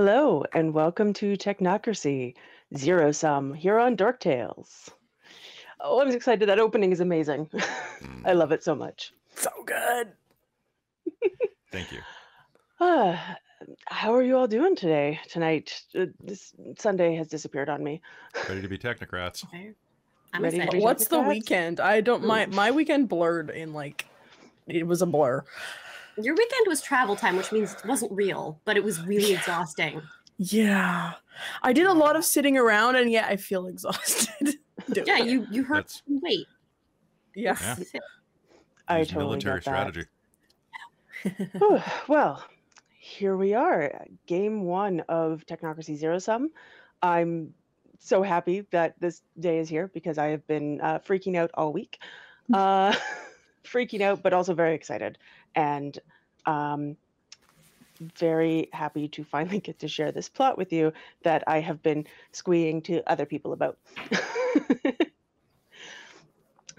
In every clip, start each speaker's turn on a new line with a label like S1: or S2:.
S1: Hello, and welcome to Technocracy Zero Sum here on Dork Tales. Oh, I'm excited. That opening is amazing. I love it so much.
S2: So good.
S3: Thank you.
S1: Uh, how are you all doing today, tonight? Uh, this Sunday has disappeared on me.
S3: Ready to be technocrats.
S4: Okay. I'm
S1: Ready to
S4: excited.
S1: be
S2: What's the weekend? I don't my my weekend blurred in like it was a blur.
S4: Your weekend was travel time, which means it wasn't real, but it was really exhausting.
S2: Yeah. I did a lot of sitting around and yet I feel exhausted.
S4: Yeah, you you heard
S3: That's-
S4: wait.
S2: yeah.
S3: Yeah.
S1: I
S3: Use
S1: totally
S3: military
S1: get that.
S3: strategy.
S1: Whew, well, here we are, game one of Technocracy Zero Sum. I'm so happy that this day is here because I have been uh, freaking out all week. Uh, freaking out, but also very excited. And um, very happy to finally get to share this plot with you that I have been squeeing to other people about.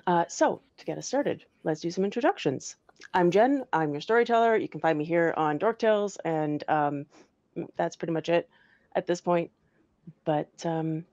S1: uh, so, to get us started, let's do some introductions. I'm Jen. I'm your storyteller. You can find me here on Dork Tales, and um, that's pretty much it at this point. But um,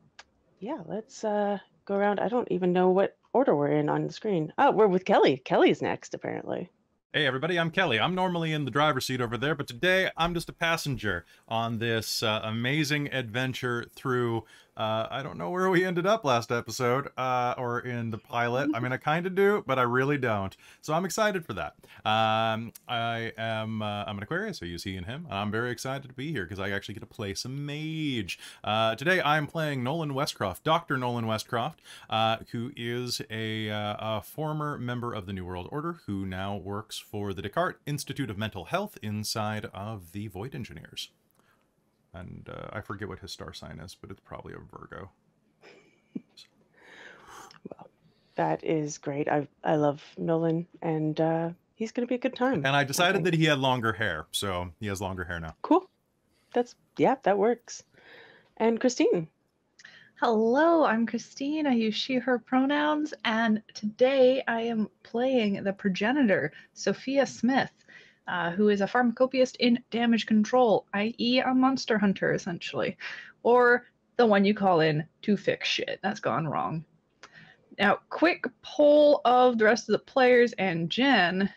S1: yeah, let's uh, go around. I don't even know what order we're in on the screen. Oh, we're with Kelly. Kelly's next, apparently.
S3: Hey everybody, I'm Kelly. I'm normally in the driver's seat over there, but today I'm just a passenger on this uh, amazing adventure through. Uh, I don't know where we ended up last episode, uh, or in the pilot. I mean, I kind of do, but I really don't. So I'm excited for that. Um, I am. Uh, I'm an Aquarius. I use he and him. and I'm very excited to be here because I actually get to play some mage. Uh, today I'm playing Nolan Westcroft, Doctor Nolan Westcroft, uh, who is a, a former member of the New World Order who now works for the Descartes Institute of Mental Health inside of the Void Engineers. And uh, I forget what his star sign is, but it's probably a Virgo.
S1: Well, That is great. I I love Nolan, and uh, he's gonna be a good time.
S3: And I decided
S1: think.
S3: that he had longer hair, so he has longer hair now.
S1: Cool. That's yeah, that works. And Christine.
S5: Hello, I'm Christine. I use she, her pronouns, and today I am playing the progenitor, Sophia Smith, uh, who is a pharmacopoeist in damage control, i.e., a monster hunter, essentially, or the one you call in to fix shit. That's gone wrong. Now, quick poll of the rest of the players and Jen.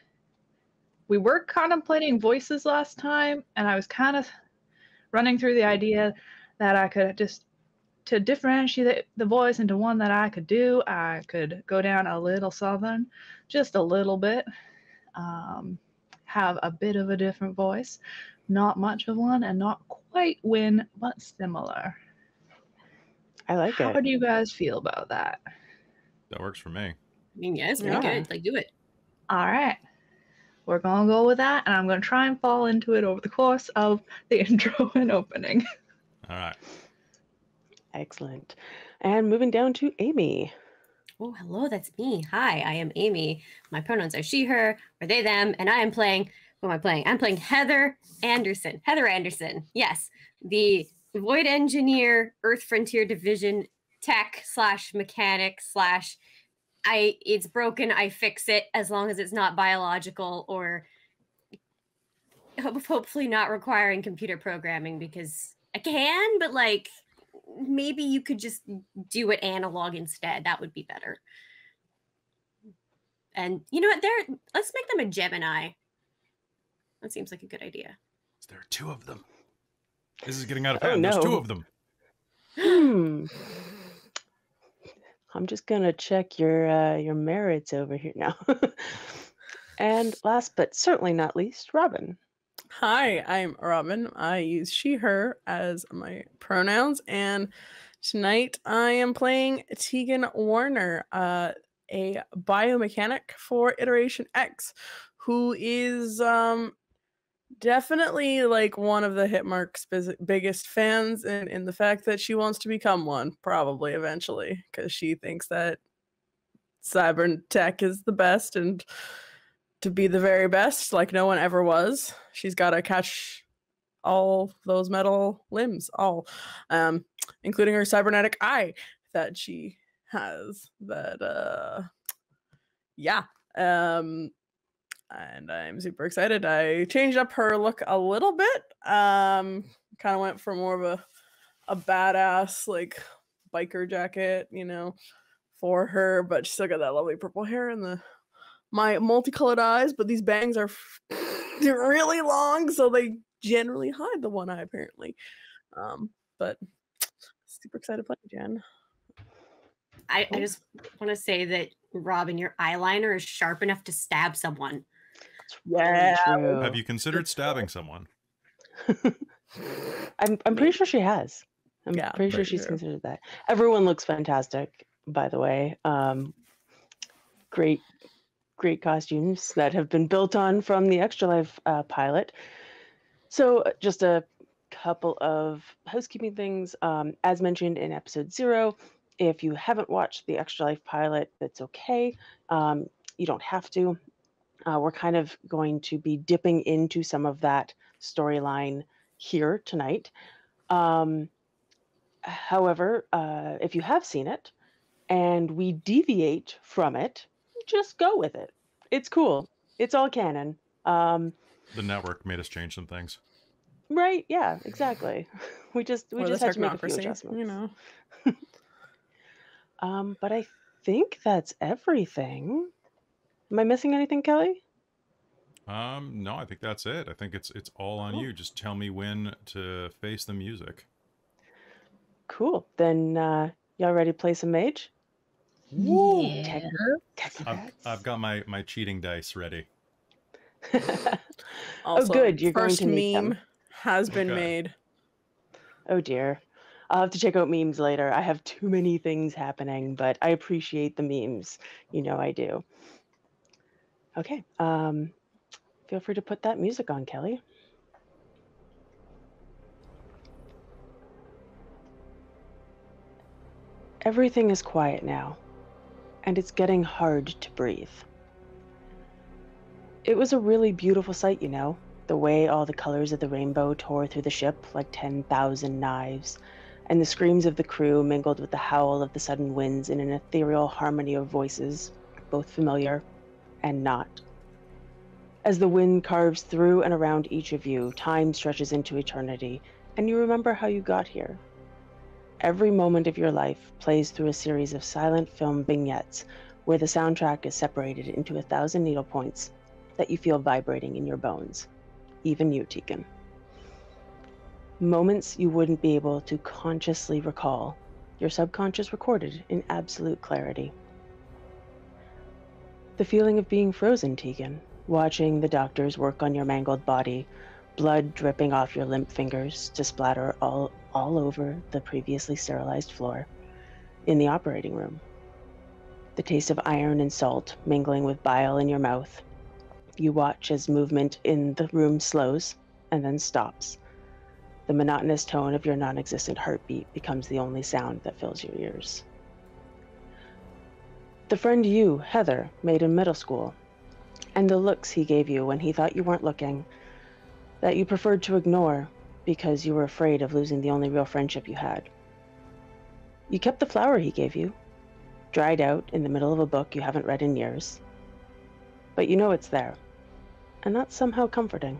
S5: We were contemplating voices last time, and I was kind of running through the idea that I could just to differentiate the voice into one that I could do, I could go down a little southern, just a little bit, um, have a bit of a different voice, not much of one, and not quite win, but similar.
S1: I like
S5: How
S1: it.
S5: How do you guys feel about that?
S3: That works for me.
S4: I mean, yeah, it's pretty
S1: Yeah.
S4: good. Like do it.
S5: All right. We're going to go with that, and I'm going to try and fall into it over the course of the intro and opening.
S3: All right.
S1: Excellent. And moving down to Amy.
S4: Oh, hello, that's me. Hi, I am Amy. My pronouns are she, her, or they, them, and I am playing. Who am I playing? I'm playing Heather Anderson. Heather Anderson. Yes, the Void Engineer, Earth Frontier Division tech slash mechanic slash. I it's broken. I fix it as long as it's not biological or hopefully not requiring computer programming because I can, but like maybe you could just do it analog instead. That would be better. And you know what? There, let's make them a Gemini. That seems like a good idea.
S3: There are two of them. This is getting out of
S1: Oh,
S3: hand. There's two of them.
S1: Hmm. I'm just gonna check your uh, your merits over here now. and last but certainly not least, Robin.
S2: Hi, I'm Robin. I use she, her as my pronouns, and tonight I am playing Tegan Warner, uh, a biomechanic for Iteration X, who is um, definitely like one of the HIT Mark's biggest fans in, in the fact that she wants to become one, probably eventually, because she thinks that cyber tech is the best and to be the very best, like no one ever was. She's got to catch all those metal limbs, all, um, including her cybernetic eye that she has. That, uh, yeah. Um, and I'm super excited. I changed up her look a little bit. Um, kind of went for more of a a badass like biker jacket, you know, for her, but she still got that lovely purple hair and the my multicolored eyes. But these bangs are they're really long, so they generally hide the one eye apparently. Um, but super excited to play Jen.
S4: I, I just want to say that Robin, your eyeliner is sharp enough to stab someone.
S2: Yeah.
S1: True.
S3: Have you considered stabbing someone?
S1: I'm I'm pretty sure she has. I'm
S2: Yeah,
S1: pretty sure she's
S2: sure.
S1: considered that. Everyone looks fantastic, by the way. Um, great, great costumes that have been built on from the Extra Life uh, pilot. So, uh, just a couple of housekeeping things. Um, as mentioned in episode zero, if you haven't watched the Extra Life pilot, that's okay. Um, you don't have to. Uh, we're kind of going to be dipping into some of that storyline here tonight. Um, however, uh, if you have seen it and we deviate from it, just go with it. It's cool. It's all canon. Um,
S3: The network made us change some things.
S1: right? Yeah, exactly. We just we
S2: or
S1: just had to make a few adjustments.
S2: you know.
S1: Um, but I think that's everything. Am I missing anything, Kelly?
S3: Um, no, I think that's it. I think it's it's all on
S1: Cool.
S3: you. Just tell me when to face the music.
S1: Cool. Then uh, y'all ready to play some mage?
S5: Yeah.
S3: I've, I've got my my cheating dice ready.
S2: Also,
S1: good, you're going
S2: first
S1: to need them.
S2: meme has been
S3: Okay.
S2: made.
S1: Oh dear. I'll have to check out memes later. I have too many things happening, but I appreciate the memes. You know I do. Okay. Um, feel free to put that music on, Kelly. Everything is quiet now, and it's getting hard to breathe. It was a really beautiful sight, you know, the way all the colors of the rainbow tore through the ship like 10,000 knives, and the screams of the crew mingled with the howl of the sudden winds in an ethereal harmony of voices, both familiar and not. As the wind carves through and around each of you, time stretches into eternity, and you remember how you got here. Every moment of your life plays through a series of silent film vignettes where the soundtrack is separated into a thousand needle points that you feel vibrating in your bones. Even you, Tegan. Moments you wouldn't be able to consciously recall, your subconscious recorded in absolute clarity. The feeling of being frozen, Tegan, watching the doctors work on your mangled body, blood dripping off your limp fingers to splatter all, all over the previously sterilized floor in the operating room. The taste of iron and salt mingling with bile in your mouth. You watch as movement in the room slows and then stops. The monotonous tone of your non existent heartbeat becomes the only sound that fills your ears. The friend you, Heather, made in middle school, and the looks he gave you when he thought you weren't looking, that you preferred to ignore because you were afraid of losing the only real friendship you had. You kept the flower he gave you, dried out in the middle of a book you haven't read in years. But you know it's there, and that's somehow comforting.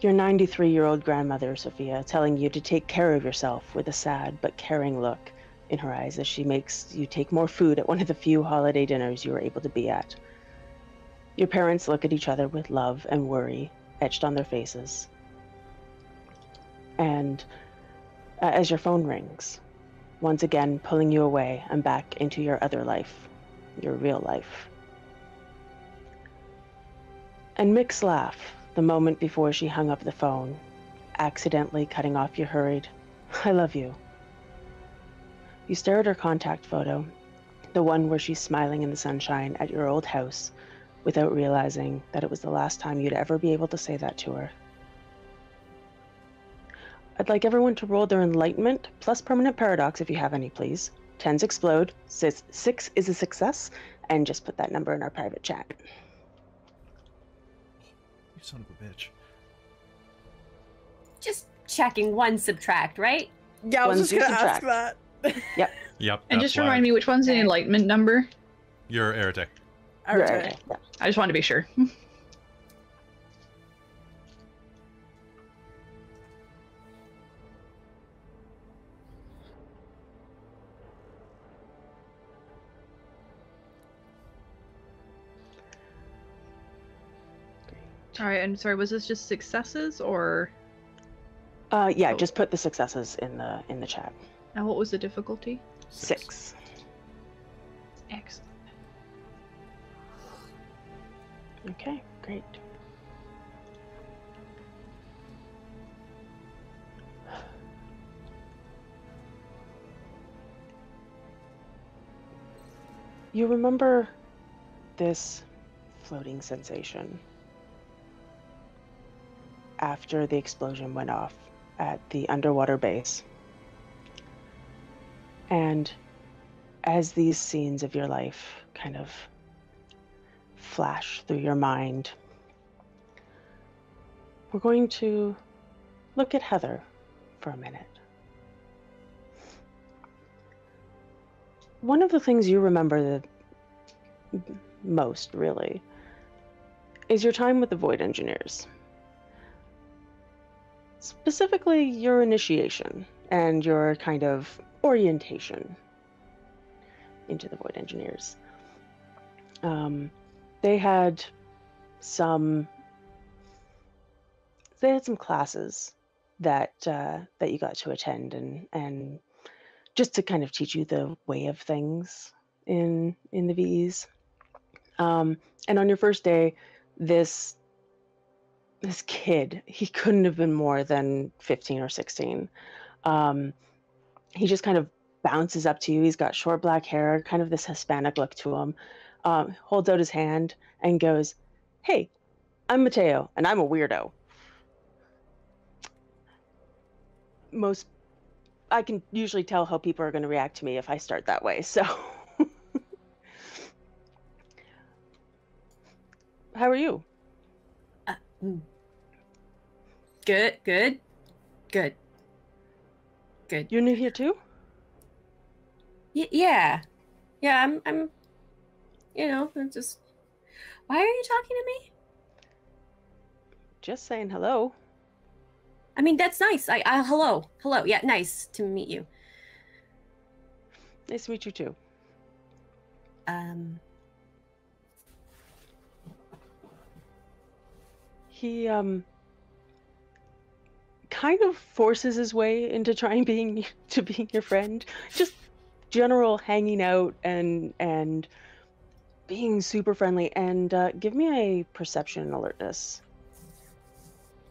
S1: Your 93 year old grandmother, Sophia, telling you to take care of yourself with a sad but caring look in her eyes as she makes you take more food at one of the few holiday dinners you were able to be at. Your parents look at each other with love and worry etched on their faces. And uh, as your phone rings, once again pulling you away and back into your other life, your real life. And Mick's laugh the moment before she hung up the phone, accidentally cutting off your hurried, I love you. You stare at her contact photo, the one where she's smiling in the sunshine at your old house, without realizing that it was the last time you'd ever be able to say that to her. I'd like everyone to roll their enlightenment plus permanent paradox if you have any, please. Tens explode, six, six is a success, and just put that number in our private chat.
S3: You son of a bitch.
S4: Just checking one subtract, right?
S2: Yeah, I was
S1: Ones
S2: just gonna ask that.
S3: Yep.
S5: Yep.
S3: And
S5: just
S3: why
S5: remind me which one's the enlightenment number?
S3: You're heretic.
S2: All
S1: Right,
S2: right.
S1: yeah.
S5: I just wanted to be sure. All right, and sorry, was this just successes or?
S1: Uh, yeah,
S5: Oh.
S1: just put the successes in the in the chat.
S5: And what was the difficulty?
S1: Six.
S5: Excellent.
S1: Okay, great. You remember this floating sensation after the explosion went off at the underwater base. And as these scenes of your life kind of flash through your mind, we're going to look at Heather for a minute. One of the things you remember the most, really, is your time with the Void Engineers. Specifically, your initiation and your kind of orientation into the Void Engineers. Um, they had some they had some classes that uh, that you got to attend and and just to kind of teach you the way of things in in the VEs. Um, and on your first day, this this kid he couldn't have been more than 15 or 16 um, he just kind of bounces up to you. He's got short black hair kind of this hispanic look to him um, holds out his hand and goes hey i'm mateo and i'm a weirdo most i can usually tell how people are going to react to me if i start that way so how are you
S4: Mm. Good, good, good, good.
S1: you're new here too
S4: Y- yeah, yeah. I'm, I'm. You know, I'm just. Why are you talking to me?
S1: just saying hello
S4: I mean, that's nice. I, I hello, hello. Yeah, nice to meet you.
S1: nice to meet you too
S4: Um,
S1: he um kind of forces his way into trying being to being your friend just general hanging out and and being super friendly and uh, give me a perception and alertness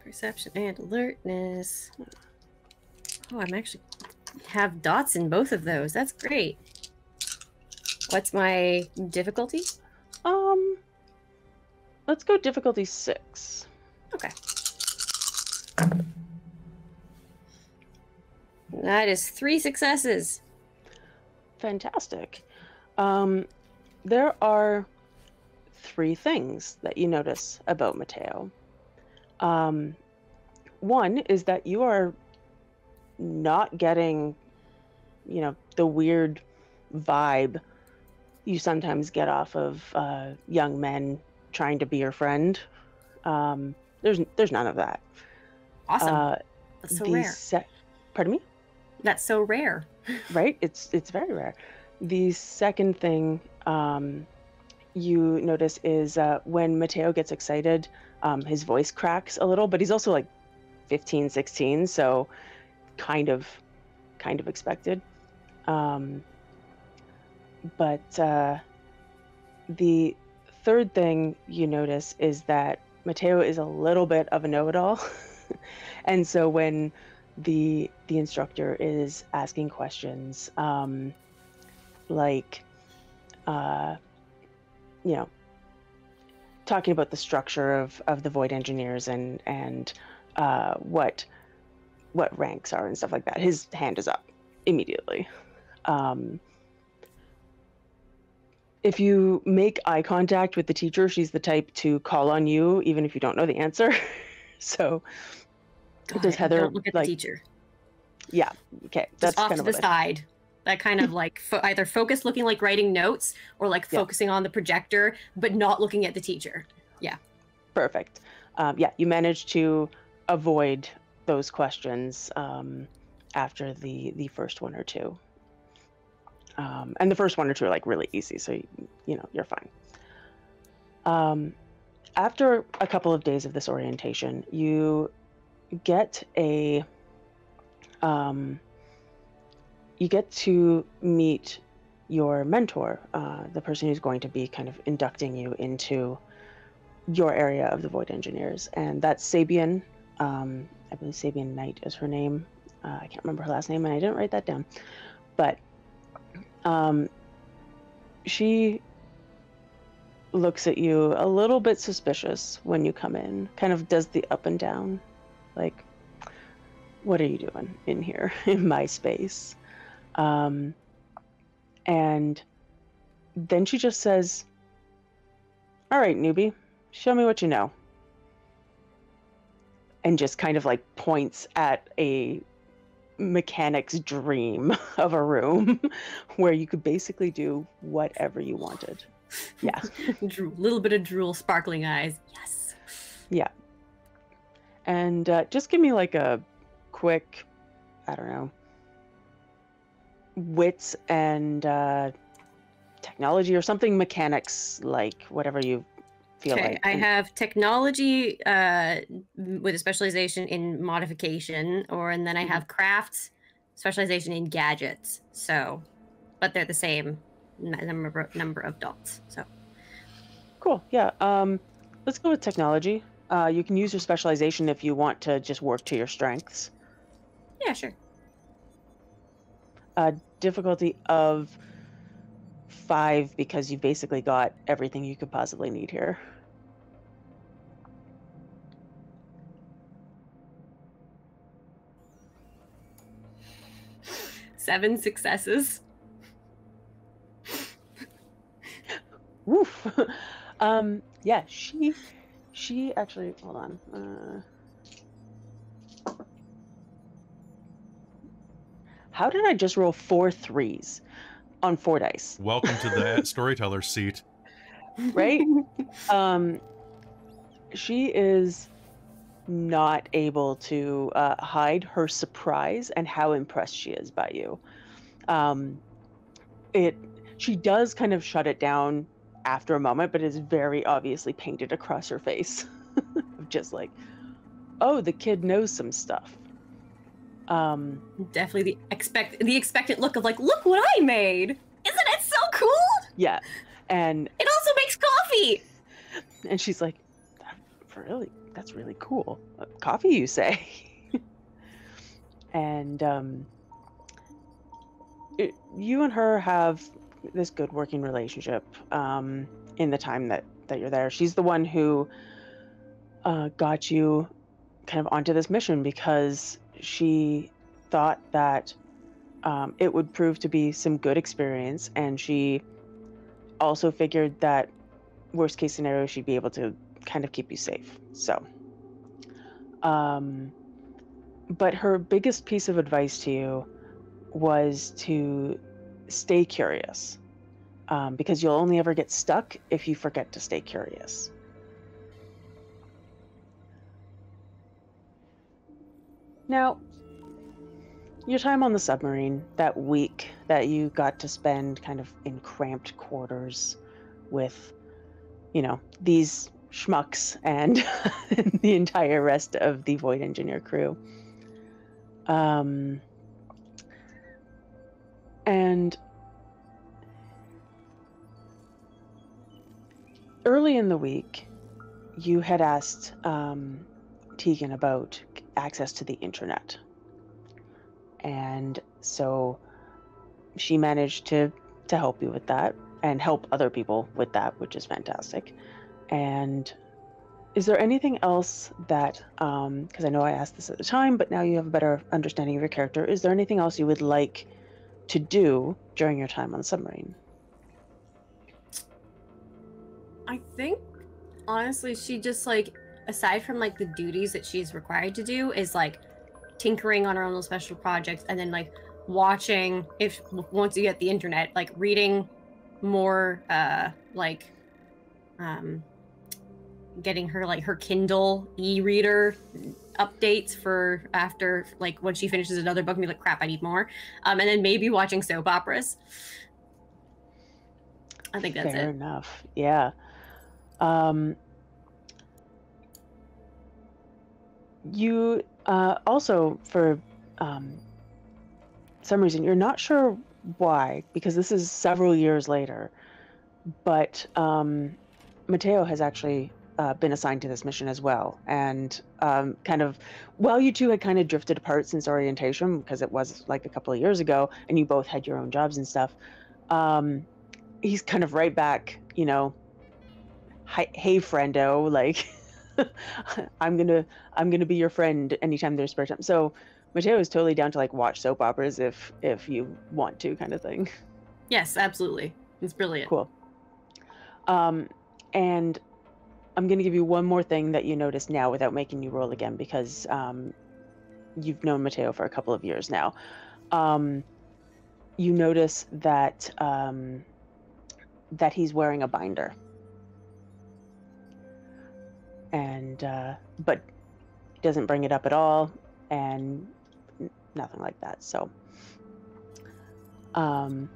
S4: perception and alertness. Oh, I'm actually have dots in both of those. That's great. What's my difficulty?
S1: um let's go difficulty six
S4: Okay. That is three successes.
S1: fantastic um there are three things that you notice about mateo um one is that you are not getting you know the weird vibe you sometimes get off of uh, young men trying to be your friend um there's there's none of that
S4: Awesome.
S1: uh
S4: That's so rare.
S1: se- pardon me
S4: That's so rare.
S1: right it's it's very rare the second thing um you notice is uh when mateo gets excited um his voice cracks a little but he's also like 15 16 so kind of kind of expected. Um but uh the third thing you notice is that mateo is a little bit of a know-it-all. And so when the the instructor is asking questions um like uh you know talking about the structure of of the void engineers and and uh what what ranks are and stuff like that his hand is up immediately um if you make eye contact with the teacher she's the type to call on you even if you don't know the answer so
S4: Got
S1: Does. Heather,
S4: Don't look at
S1: like,
S4: the teacher.
S1: yeah okay
S4: Just
S1: that's
S4: off
S1: kind
S4: to
S1: of
S4: the
S1: what I-
S4: side. That kind of like fo- either focus looking like writing notes or like
S1: Yeah.
S4: focusing on the projector, but not looking at the teacher. Yeah.
S1: Perfect. Um, yeah, you managed to avoid those questions um, after the the first one or two. Um, and the first one or two are like really easy, so you, you know you're fine. Um, after a couple of days of this orientation, you get a um, you get to meet your mentor, uh, the person who's going to be kind of inducting you into your area of the Void Engineers, and that's Sabian. Um, I believe Sabian Knight is her name. Uh, I can't remember her last name, and I didn't write that down. But um, she looks at you a little bit suspicious when you come in. Kind of does the up and down, like, "What are you doing in here in my space?" Um, and then she just says, "All right, newbie." show me what you know and just kind of like points at a mechanic's dream of a room where you could basically do whatever you wanted yeah
S4: Drool, little bit of drool, sparkling eyes. Yes. Yeah.
S1: And uh, just give me like a quick i don't know wits and uh, technology or something mechanics like whatever you feel
S4: Okay,
S1: like
S4: I have technology uh, with a specialization in modification, or and then I
S1: Mhm.
S4: have crafts specialization in gadgets. So, but they're the same number number of dots. So
S1: Cool. Yeah. Um, let's go with technology. Uh, you can use your specialization if you want to just work to your strengths.
S4: yeah, sure.
S1: Uh, difficulty of five because you've basically got everything you could possibly need here.
S4: Seven successes.
S1: Woof. um, yeah. She, she actually. Hold on. Uh, how did I just roll four threes on four dice?
S3: Welcome to the storyteller's seat.
S1: right? um, she is not able to uh, hide her surprise and how impressed she is by you. Um, it she does kind of shut it down after a moment, but it's very obviously painted across her face, just like, oh, the kid knows some stuff. Um,
S4: Definitely the expect the expectant look of like, look what I made. Isn't it so cool?
S1: yeah, and
S4: It also makes coffee.
S1: And she's like, really, that's really cool. Coffee, you say? and um, it, you and her have this good working relationship um, in the time that, that you're there. She's the one who uh, got you kind of onto this mission because she thought that um, it would prove to be some good experience. And she also figured that worst case scenario she'd be able to kind of keep you safe so um but her biggest piece of advice to you was to stay curious um, because you'll only ever get stuck if you forget to stay curious now your time on the submarine that week that you got to spend kind of in cramped quarters with you know these schmucks and the entire rest of the void engineer crew. Um and early in the week you had asked um, tegan about access to the internet. And so she managed to to help you with that and help other people with that which is fantastic. And is there anything else that um, because i know i asked this at the time but now you have a better understanding of your character. Is there anything else you would like to do during your time on the submarine?
S4: I think honestly, she just like aside from like the duties that she's required to do is like tinkering on her own little special projects and then like watching if once you get the internet, like reading more uh like um getting her like her Kindle e-reader updates for after like when she finishes another book and be like crap I need more um and then maybe watching soap operas I think that's
S1: Fair
S4: it
S1: enough. Yeah. Um, you uh, also, for um, some reason, you're not sure why, because this is several years later, but um, Mateo has actually uh, been assigned to this mission as well. And um, kind of, while you two had kind of drifted apart since orientation, because it was like a couple of years ago, and you both had your own jobs and stuff, um, he's kind of right back, you know, hey friendo, like I'm gonna I'm gonna be your friend anytime there's spare time. So Mateo is totally down to like watch soap operas if if you want to, kind of thing.
S4: yes absolutely it's brilliant
S1: Cool. Um, and I'm gonna give you one more thing that you notice now without making you roll again because um, you've known Mateo for a couple of years now. Um, you notice that um, that he's wearing a binder, and uh, but doesn't bring it up at all, and n- nothing like that. So. Um,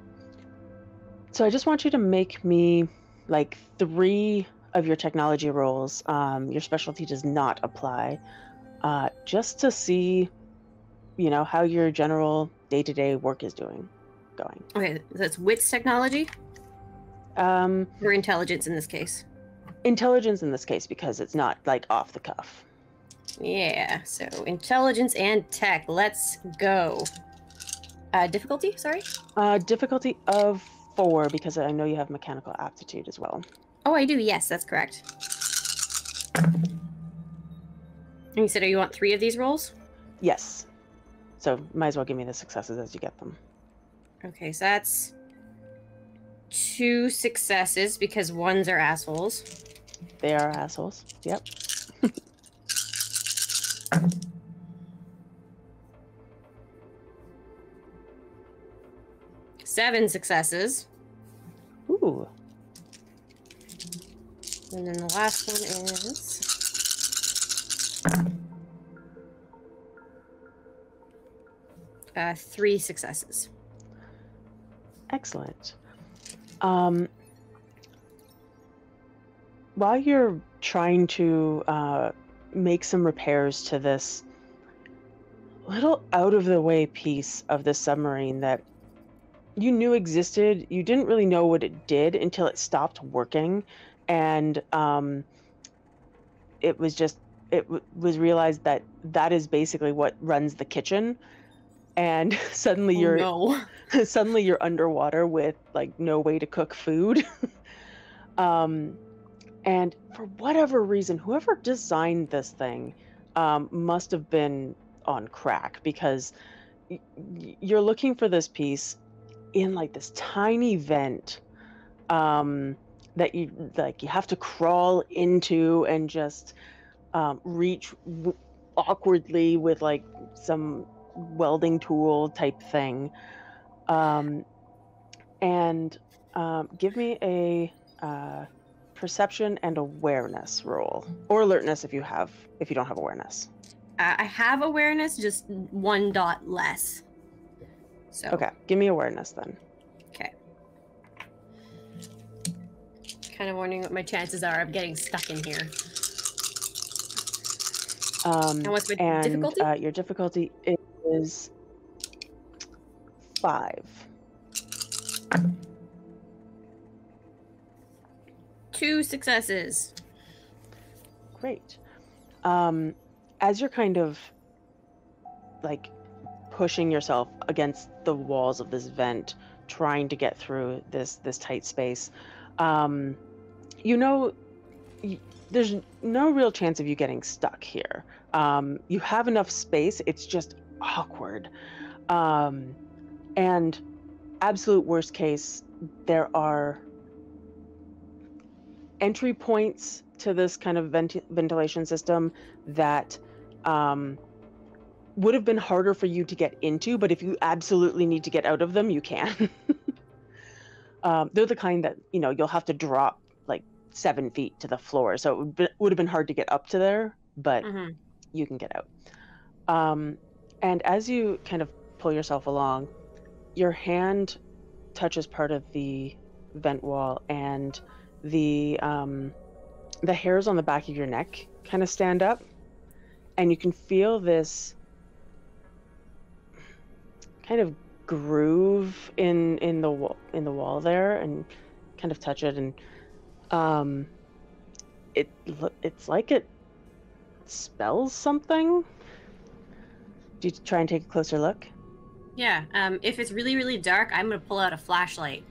S1: so I just want you to make me like three of your technology roles. Um, your specialty does not apply, uh, just to see, you know, how your general day-to-day work is doing, going.
S4: okay that's wits technology
S1: Um,
S4: or intelligence in this case
S1: intelligence in this case because it's not like off the cuff.
S4: Yeah, so intelligence and tech. Let's go. Uh, difficulty, sorry?
S1: Uh, difficulty of four because I know you have mechanical aptitude as well.
S4: Oh, I do. Yes, that's correct. And you said, oh, you want three of these rolls?
S1: Yes. So might as well give me the successes as you get them.
S4: Okay, so that's two successes because ones are assholes.
S1: They are assholes. Yep.
S4: Seven successes.
S1: Ooh.
S4: And then the last one is. Uh, three successes.
S1: Excellent. Um, while you're trying to uh, make some repairs to this little out of the way piece of the submarine that you knew existed, you didn't really know what it did until it stopped working, and um, it was just it w- was realized that that is basically what runs the kitchen, and suddenly
S4: Oh,
S1: you're
S4: no.
S1: suddenly you're underwater with like no way to cook food um and for whatever reason whoever designed this thing um must have been on crack because y- you're looking for this piece in like this tiny vent um that you like you have to crawl into and just um, reach w- awkwardly with like some welding tool type thing. Um, and um, give me a uh, perception and awareness roll or alertness if you have if you don't have awareness
S4: Uh, I have awareness, just one dot less. So
S1: okay give me awareness then Okay.
S4: kind of wondering what my chances are of getting stuck in here.
S1: um,
S4: And what's my
S1: and
S4: difficulty?
S1: Uh, your difficulty is five
S4: Two successes.
S1: Great. Um, as you're kind of like pushing yourself against the walls of this vent, trying to get through this this tight space, um, you know, y- there's no real chance of you getting stuck here. Um, you have enough space. It's just awkward, um, and absolute worst case, there are entry points to this kind of venti- ventilation system that um, would have been harder for you to get into, but if you absolutely need to get out of them, you can. um, they're the kind that you know you'll have to drop like seven feet to the floor, so it would, be, would have been hard to get up to there, but
S4: Mhm.
S1: you can get out. Um, and as you kind of pull yourself along, your hand touches part of the vent wall, and the um, the hairs on the back of your neck kind of stand up, and you can feel this kind of groove in in the wall in the wall there, and kind of touch it, and um, it it's like it spells something. Do you try and take a closer look?
S4: Yeah. Um, if it's really, really dark, I'm gonna pull out a flashlight.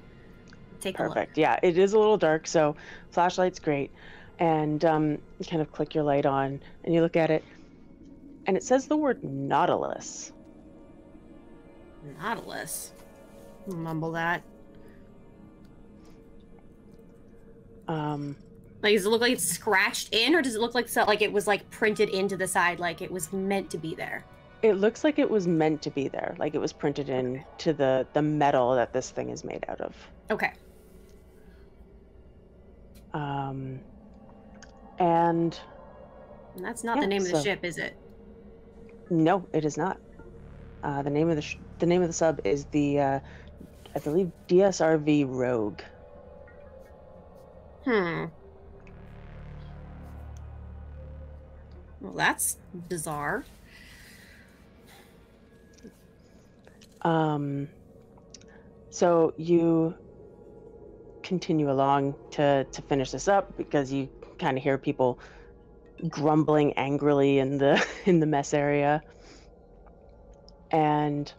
S4: Take.
S1: Perfect. Yeah, it is a little dark, so flashlight's great. And um, you kind of click your light on, and you look at it, and it says the word Nautilus.
S4: Nautilus. Mumble that.
S1: Um,
S4: Like, does it look like it's scratched in, or does it look like so, like it was like printed into the side, like it was meant to be there?
S1: it looks like it was meant to be there, like it was printed in to the the metal that this thing is made out of.
S4: Okay.
S1: Um, and
S4: And that's not
S1: Yeah,
S4: the name of the ship, is it?
S1: no, it is not. Uh, the name of the sh- the name of the sub is the uh, I believe DSRV Rogue.
S4: Hmm. Well, that's bizarre.
S1: Um, so you continue along to to finish this up because you kind of hear people grumbling angrily in the in the mess area, and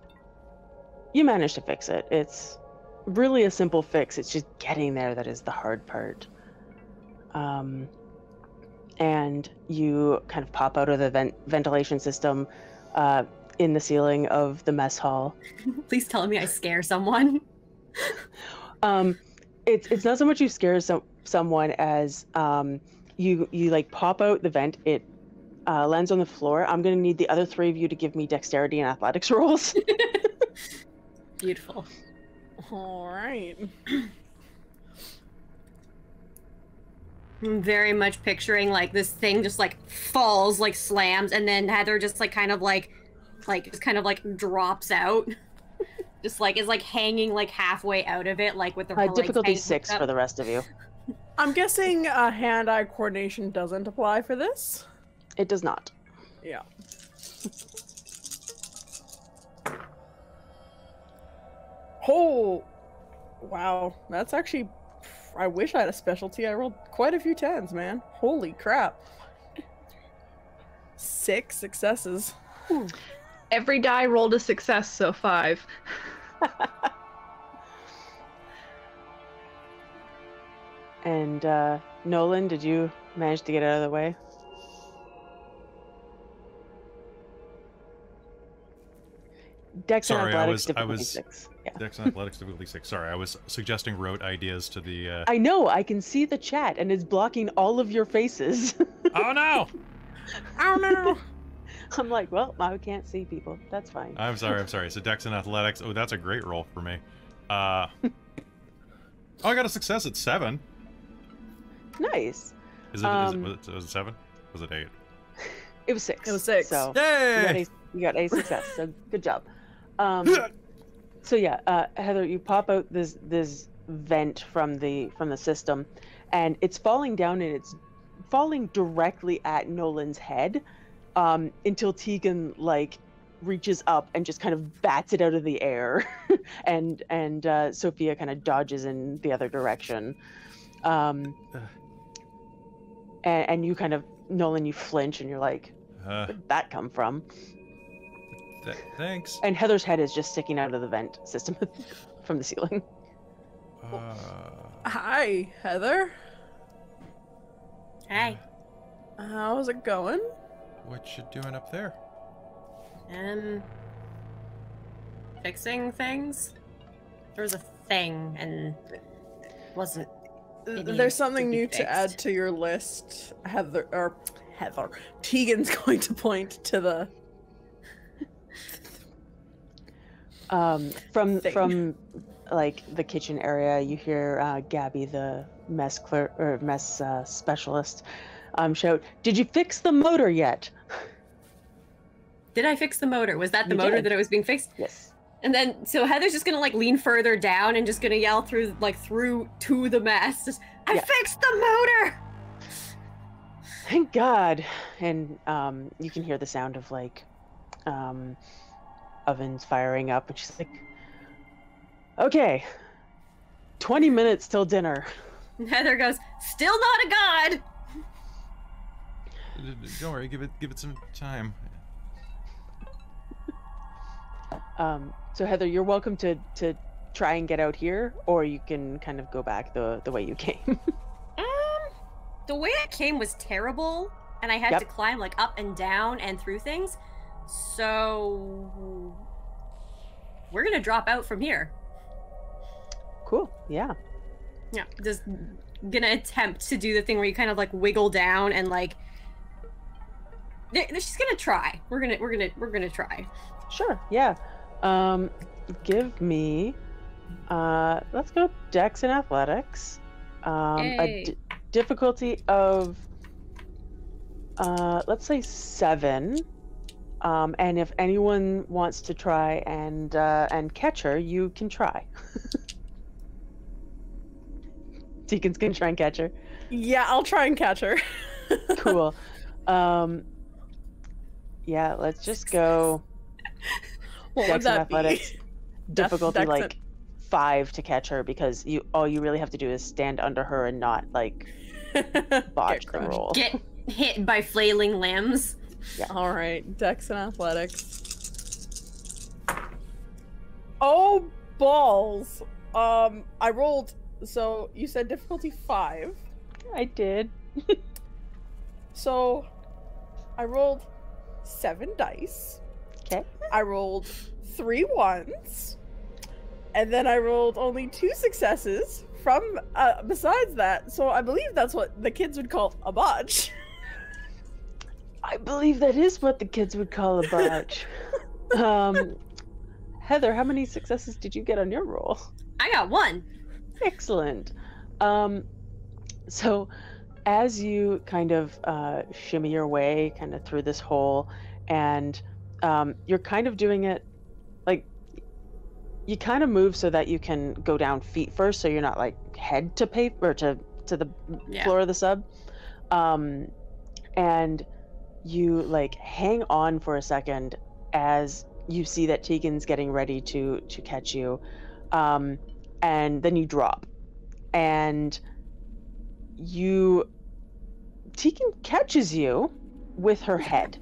S1: you manage to fix it. It's really a simple fix. It's just getting there that is the hard part. Um, and you kind of pop out of the vent- ventilation system uh, in the ceiling of the mess hall.
S4: Please tell me I scare someone.
S1: Um, it's it's not so much you scare some someone as um, you you like pop out the vent. It uh, lands on the floor. I'm gonna need the other three of you to give me dexterity and athletics rolls.
S4: Beautiful.
S2: All right.
S4: I'm very much picturing like this thing just like falls, like slams, and then Heather just like kind of like, like just kind of like drops out. Just like is like hanging like halfway out of it, like with the
S1: Uh, difficulty
S4: hanging
S1: six
S4: up.
S1: for the rest of you.
S2: I'm guessing uh, hand-eye coordination doesn't apply for this.
S1: It does not.
S2: Yeah. Oh, wow. That's actually. I wish I had a specialty. I rolled quite a few tens, man. Holy crap. Six successes.
S5: Every die rolled a success, so five.
S1: And uh, Nolan, did you manage to get out of the way? Dex and
S3: Sorry, I
S1: athletics
S3: was- I
S1: difficulty
S3: was-
S1: six. Yeah.
S3: Dex and Athletics difficulty six. Sorry, I was suggesting rote ideas to the. Uh...
S1: I know. I can see the chat, and it's blocking all of your faces.
S3: Oh no!
S2: Oh no!
S1: I'm like, well, I can't see people. That's fine.
S3: I'm sorry. I'm sorry. So Dex and Athletics. Oh, that's a great roll for me. Uh. oh, I got a success at seven.
S1: Nice.
S3: Is it? is
S1: Um,
S3: it, was, it was it seven? Was it eight?
S1: It was six.
S2: It was six.
S1: So you got,
S3: Yay!
S1: a, you got a success. So good job. Um, so yeah, uh, Heather, you pop out this this vent from the from the system, and it's falling down, and it's falling directly at Nolan's head, um, until Tegan like reaches up and just kind of bats it out of the air, and and uh, Sophia kind of dodges in the other direction, um, and, and you kind of Nolan, you flinch, and you're like,
S3: Uh,
S1: where did that come from?
S3: th- thanks.
S1: And Heather's head is just sticking out of the vent system from the ceiling.
S3: Uh,
S2: Hi, Heather.
S4: Hey,
S2: How's it going?
S3: What you doing up there?
S4: um, fixing things. There was a thing, and wasn't. It
S2: There's something
S4: be
S2: new to add to your list, Heather. Or Heather. Tegan's going to point to the
S1: Um, from
S2: Thing.
S1: from like the kitchen area, you hear uh, Gabby, the mess clerk or mess uh, specialist, um, shout, "Did you fix the motor yet?"
S4: Did I fix the motor? Was that the
S1: You
S4: motor
S1: did.
S4: that it was being fixed?
S1: Yes.
S4: And then so Heather's just gonna like lean further down and just gonna yell through like through to the mess. Just, I
S1: Yeah.
S4: fixed the motor.
S1: Thank God. And um, you can hear the sound of like um, ovens firing up, and she's like, "Okay, twenty minutes till dinner."
S4: And Heather goes, still not a god.
S3: Don't worry, give it give it some time.
S1: Um, so Heather, you're welcome to to try and get out here, or you can kind of go back the the way you came.
S4: Um, the way I came was terrible, and I had
S1: Yep.
S4: to climb like up and down and through things. So we're gonna drop out from here.
S1: cool. Yeah.
S4: Yeah, just gonna attempt to do the thing where you kind of like wiggle down and like. She's gonna try. We're gonna we're gonna we're gonna try.
S1: Sure. Yeah. Um, give me. Uh, let's go Dex and Athletics. Um, a difficulty of. Uh, let's say seven. Um, and if anyone wants to try and uh, and catch her, you can try. Deacon's gonna try and catch her.
S2: Yeah, I'll try and catch her.
S1: Cool. um, yeah, let's just go.
S2: What
S1: Dex
S2: would
S1: and
S2: that be?
S1: athletics. difficulty
S2: Dex and-
S1: like five to catch her because you all you really have to do is stand under her and not like botch
S2: Get
S1: the
S2: crushed.
S1: roll.
S4: Get hit by flailing limbs.
S2: All right, Dex and athletics. Oh balls! Um, I rolled. So you said difficulty five.
S1: I did.
S2: So I rolled seven dice.
S1: 'Kay.
S2: I rolled three ones, and then I rolled only two successes from uh, besides that. So I believe that's what the kids would call a botch.
S1: I believe that is what the kids would call a botch. um, Heather, how many successes did you get on your roll?
S4: I got one.
S1: Excellent. Um, so, as you kind of uh, shimmy your way kind of through this hole, and um, you're kind of doing it like you kind of move so that you can go down feet first, so you're not like head to paper or to to the
S4: Yeah.
S1: floor of the sub. Um, and you like hang on for a second as you see that Tegan's getting ready to to catch you. Um, and then you drop and you Tegan catches you with her head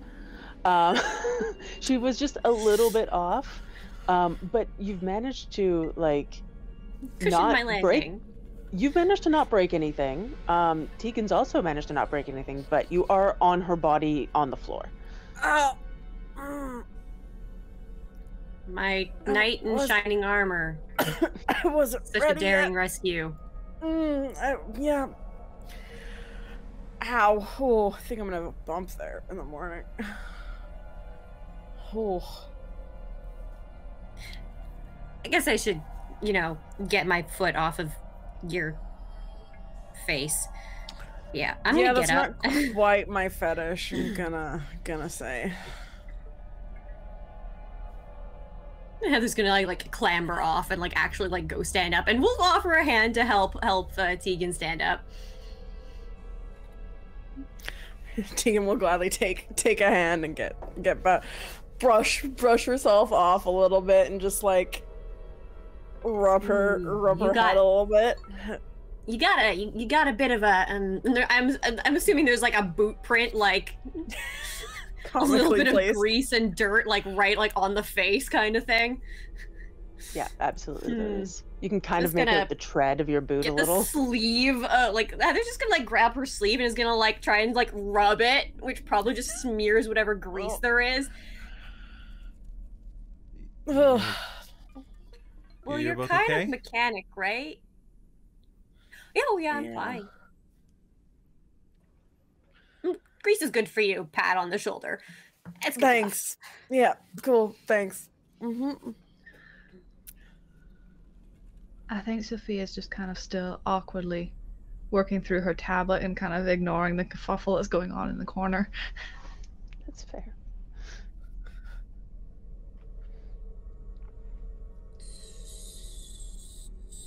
S1: um, she was just a little bit off um, but you've managed to like
S4: Cushion
S1: not
S4: my landing.
S1: break you've managed to not break anything um, Tegan's also managed to not break anything but you are on her body on the floor
S2: Oh. Mm,
S4: My knight in
S2: was-
S4: shining armor.
S2: I wasn't
S4: Such
S2: ready
S4: a daring
S2: yet.
S4: rescue.
S2: Mm, I, yeah. Ow. Oh, I think I'm gonna have a bump there in the morning. Oh.
S4: I guess I should, you know, get my foot off of your face. Yeah, I'm
S2: yeah,
S4: gonna get up.
S2: Yeah, that's not quite my fetish. I'm gonna gonna say.
S4: Heather's gonna like, like clamber off and like actually like go stand up, and we'll offer a hand to help help uh, Tegan stand up.
S2: Tegan will gladly take take a hand and get get ba- brush brush herself off a little bit and just like rub her
S4: Ooh,
S2: rub her
S4: got-
S2: head a little bit.
S4: You got a you, you got a bit of a um. and there- I'm I'm assuming there's like a boot print like a little bit of grease and dirt like right like on the face kind of thing.
S1: yeah absolutely there
S4: Hmm.
S1: is you can kind
S4: Just
S1: of make out the tread of your boot a
S4: Get the
S1: little
S4: sleeve, uh, like Heather's just gonna like grab her sleeve and is gonna like try and like rub it, which probably just smears whatever grease
S2: Oh.
S4: there is.
S2: Ugh.
S4: Well,
S3: You're
S4: you're, kind
S3: okay?
S4: of mechanic, right? Yeah, oh yeah, I'm
S2: Yeah.
S4: fine. Mm, Grease is good for you. Pat on the shoulder. It's good enough.
S2: Thanks. Yeah, cool. Thanks. hmm
S5: I think Sophia's just kind of still awkwardly working through her tablet and kind of ignoring the kerfuffle that's going on in the corner.
S1: That's fair.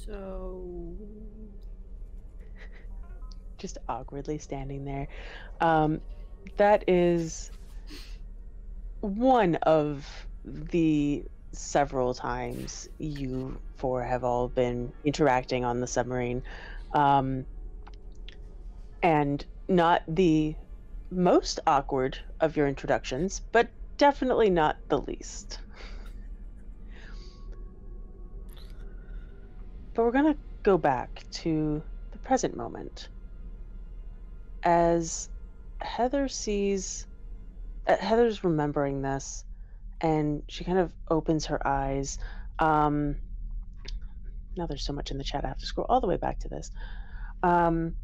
S4: So
S1: Just awkwardly standing there. Um, that is one of the several times you four have all been interacting on the submarine. Um, and not the most awkward of your introductions, but definitely not the least. But we're going to go back to the present moment. As Heather sees, uh, Heather's remembering this, and she kind of opens her eyes. Um, now there's so much in the chat, I have to scroll all the way back to this. Um,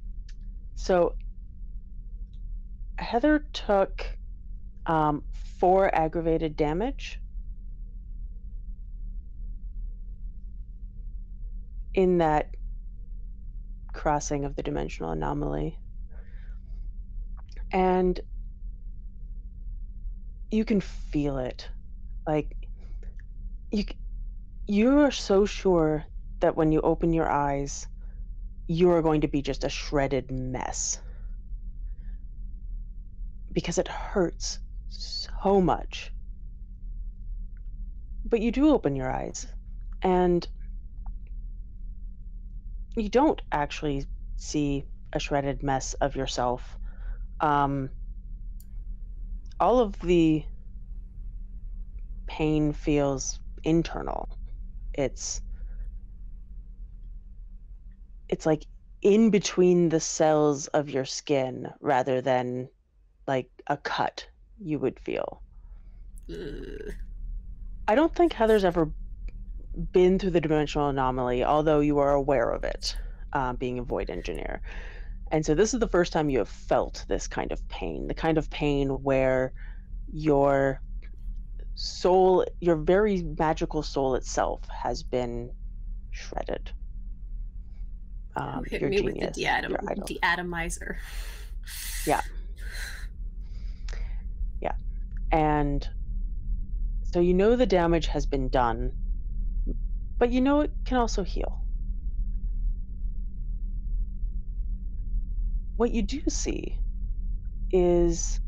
S1: so Heather took um, four aggravated damage in that crossing of the dimensional anomaly. And you can feel it. Like you you are so sure that when you open your eyes, you are going to be just a shredded mess. Because it hurts so much. But you do open your eyes and you don't actually see a shredded mess of yourself. Um, all of the pain feels internal. It's it's like in between the cells of your skin rather than like a cut you would feel.
S4: ugh.
S1: I don't think Heather's ever been through the dimensional anomaly, although you are aware of it, uh, being a void engineer. And so this is the first time you have felt this kind of pain, the kind of pain where your soul, your very magical soul itself, has been shredded. Um,
S4: hit
S1: your
S4: me with the deatom-
S1: your idol. Yeah. And so you know the damage has been done, but you know it can also heal. What you do see is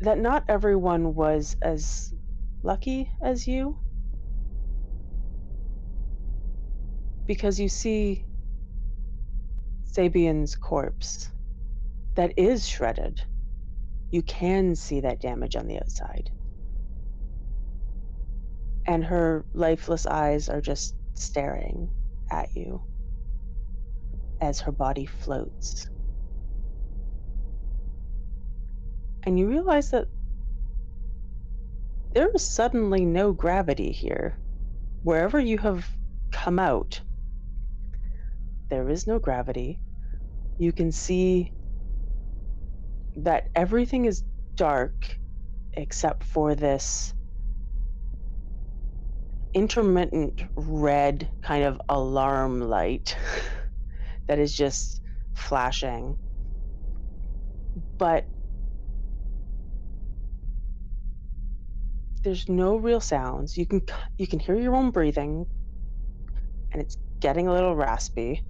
S1: that not everyone was as lucky as you. Because you see Sabian's corpse that is shredded. You can see that damage on the outside. And her lifeless eyes are just staring at you as her body floats. And you realize that there is suddenly no gravity here. Wherever you have come out, there is no gravity. You can see that everything is dark except for this intermittent red kind of alarm light that is just flashing. But there's no real sounds. You can you can hear your own breathing and it's getting a little raspy.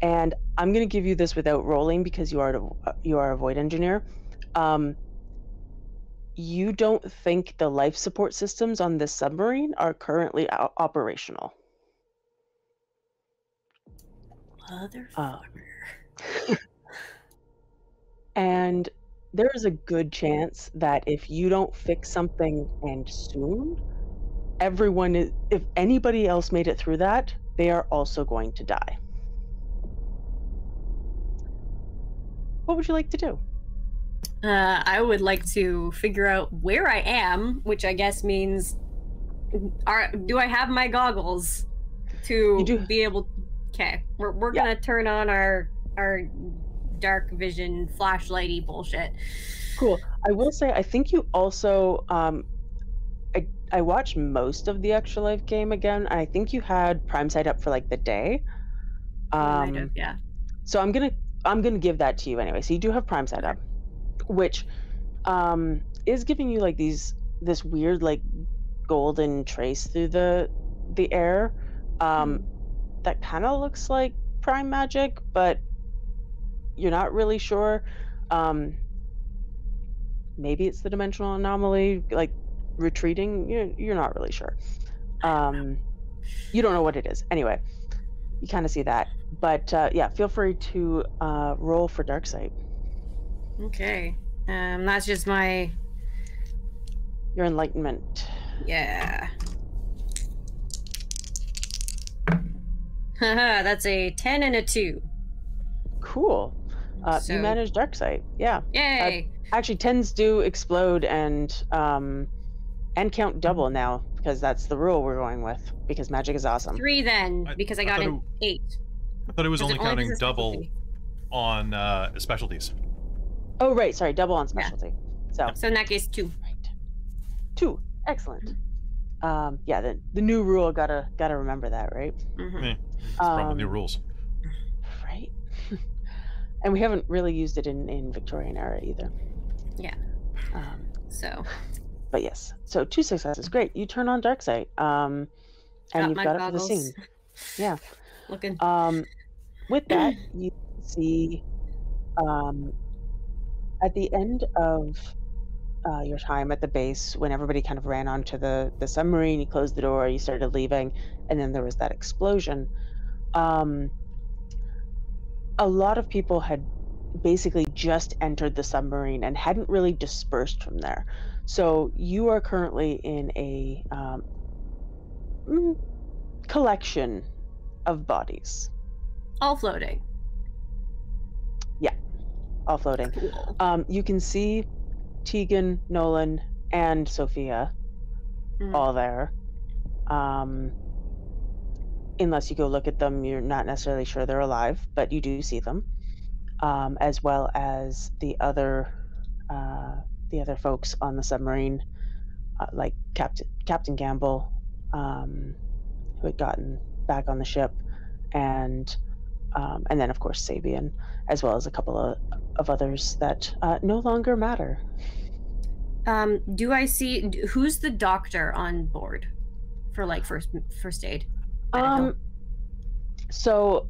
S1: And I'm going to give you this without rolling because you are you are a void engineer. Um, you don't think the life support systems on this submarine are currently operational.
S4: Motherfucker.
S1: Um, and there is a good chance that if you don't fix something and soon, everyone is, if anybody else made it through that, they are also going to die. What would you like to do?
S4: Uh, I would like to figure out where I am, which I guess means, are do I have my goggles to
S1: do.
S4: be able? Okay, we're we're
S1: Yeah.
S4: gonna turn on our our dark vision flashlighty bullshit.
S1: Cool. I will say, I think you also, um, I I watched most of the Extra Life game again. I think you had Prime Sight up for like the day. Um,
S4: have, yeah.
S1: so I'm gonna I'm gonna give that to you anyway. So you do have Prime Sight up, which um, is giving you like these this weird like golden trace through the the air. Um, that kind of looks like Prime Magic, but you're not really sure. Um, maybe it's the dimensional anomaly, like retreating. You're you're not really sure. Um, you don't know what it is. Anyway, you kind of see that. But uh, yeah, feel free to uh, roll for dark sight.
S4: Okay. Um, that's just my
S1: Your enlightenment.
S4: yeah. Haha, that's a ten and a two.
S1: Cool. Uh,
S4: So-
S1: You manage dark sight. Yeah.
S4: Yay!
S1: Actually, tens do explode and um, and count double now because that's the rule we're going with because magic is awesome.
S4: Three then, because I
S3: I
S4: got
S3: thought
S4: an eight.
S3: I thought it was
S4: Does
S3: only
S4: it
S3: counting
S4: does
S3: double on uh, specialties.
S1: Oh right, sorry, double on
S4: Yeah.
S1: specialty. So
S4: So in that case, two.
S1: right, two, excellent. Um, yeah, the the new rule gotta gotta remember that, right?
S4: Mm-hmm.
S3: Yeah. It's from the new
S1: Um,
S3: rules.
S1: Right. and we haven't really used it in in Victorian era either.
S4: Yeah.
S1: Um,
S4: So
S1: but yes, so two successes, great. You turn on dark sight, um, and
S4: got
S1: you've
S4: my
S1: got it for the
S4: goggles.
S1: scene. Yeah.
S4: Looking.
S1: Um, with that, you see um, at the end of uh, your time at the base, when everybody kind of ran onto the, the submarine, you closed the door, you started leaving, and then there was that explosion. Um, a lot of people had basically just entered the submarine and hadn't really dispersed from there. So you are currently in a um, mm, collection of bodies.
S4: All floating.
S1: All floating.
S4: Cool.
S1: Um, you can see Tegan, Nolan, and Sophia
S4: Mm.
S1: all there. Um, unless you go look at them, you're not necessarily sure they're alive, but you do see them, um, as well as the other uh, the other folks on the submarine, uh, like Captain Captain Gamble, um, who had gotten back on the ship, and um, and then of course Sabian, as well as a couple of, of others that uh, no longer matter.
S4: Um, do I see who's the doctor on board for like first first aid?
S1: Um, so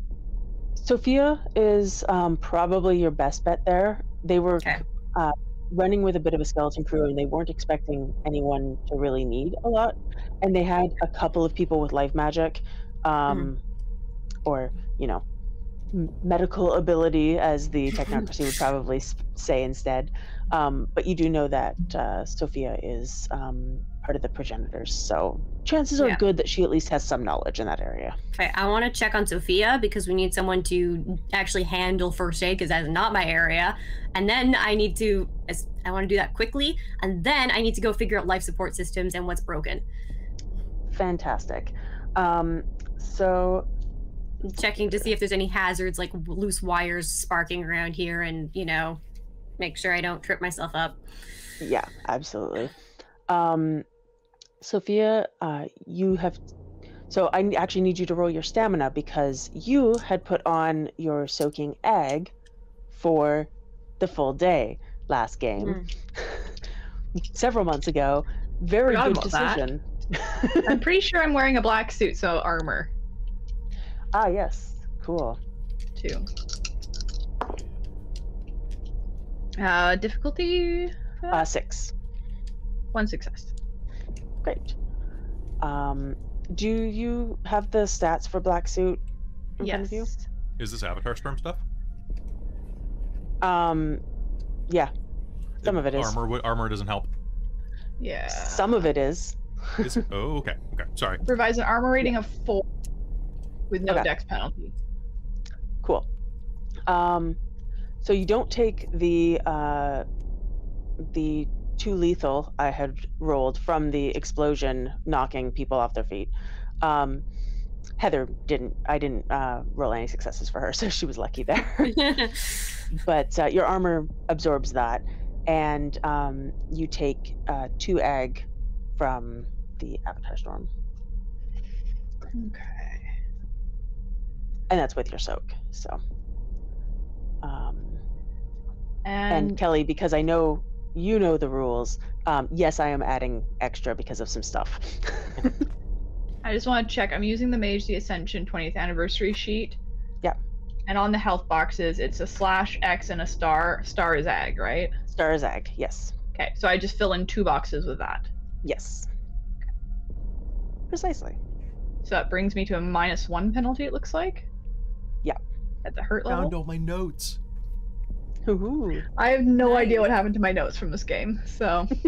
S1: Sophia is um, probably your best bet there. They were
S4: Okay.
S1: uh, running with a bit of a skeleton crew, and they weren't expecting anyone to really need a lot. And they had a couple of people with life magic, um, or you know, medical ability, as the technocracy would probably say instead. Um, but you do know that uh, Sophia is um, part of the progenitors, so chances are
S4: Yeah.
S1: good that she at least has some knowledge in that area.
S4: Okay, I want to check on Sophia because we need someone to actually handle first aid because that's not my area. And then I need to, I want to do that quickly. And then I need to go figure out life support systems and what's broken.
S1: Fantastic. Um, so
S4: Checking to see if there's any hazards like loose wires sparking around here and, you know, make sure I don't trip myself up.
S1: yeah, absolutely. Um, Sophia, uh, you have. So I actually need you to roll your stamina because you had put on your soaking agg for the full day last game several months ago. Very good decision.
S5: I'm pretty sure I'm wearing a black suit, so armor
S1: ah, yes, cool.
S5: Two. Uh, difficulty
S1: Uh, six.
S5: one success.
S1: Great. Um, do you have the stats for black suit in front of you?
S5: Yes.
S3: Is this Avatar Storm stuff?
S1: Um, yeah, some of it is.
S3: Armor. Armor doesn't help.
S5: Yeah.
S1: Some of it is.
S3: Is, oh, okay. Okay. Sorry.
S5: provides an armor rating of four with no
S1: Okay.
S5: dex penalty.
S1: Cool. Um, so you don't take the uh, the two lethal I had rolled from the explosion knocking people off their feet. Um, Heather didn't. I didn't uh, roll any successes for her, so she was lucky there. but uh, your armor absorbs that, and um, you take uh, two agg from the Avatar Storm.
S5: Okay.
S1: And that's with your soak. So um
S5: And,
S1: and Kelly, because I know you know the rules, um, yes, I am adding extra because of some stuff.
S5: I just want to check. I'm using the Mage the Ascension 20th anniversary sheet.
S1: Yeah.
S5: And on the health boxes, it's a slash X and a star. Star is ag, right?
S1: Star Zag, yes.
S5: Okay, so I just fill in two boxes with that.
S1: Yes. Precisely.
S5: So that brings me to a minus one penalty, it looks like.
S1: Yeah.
S5: At the hurt level.
S3: Found all my notes.
S1: Hoo-hoo.
S5: I have no idea what happened to my notes from this game. So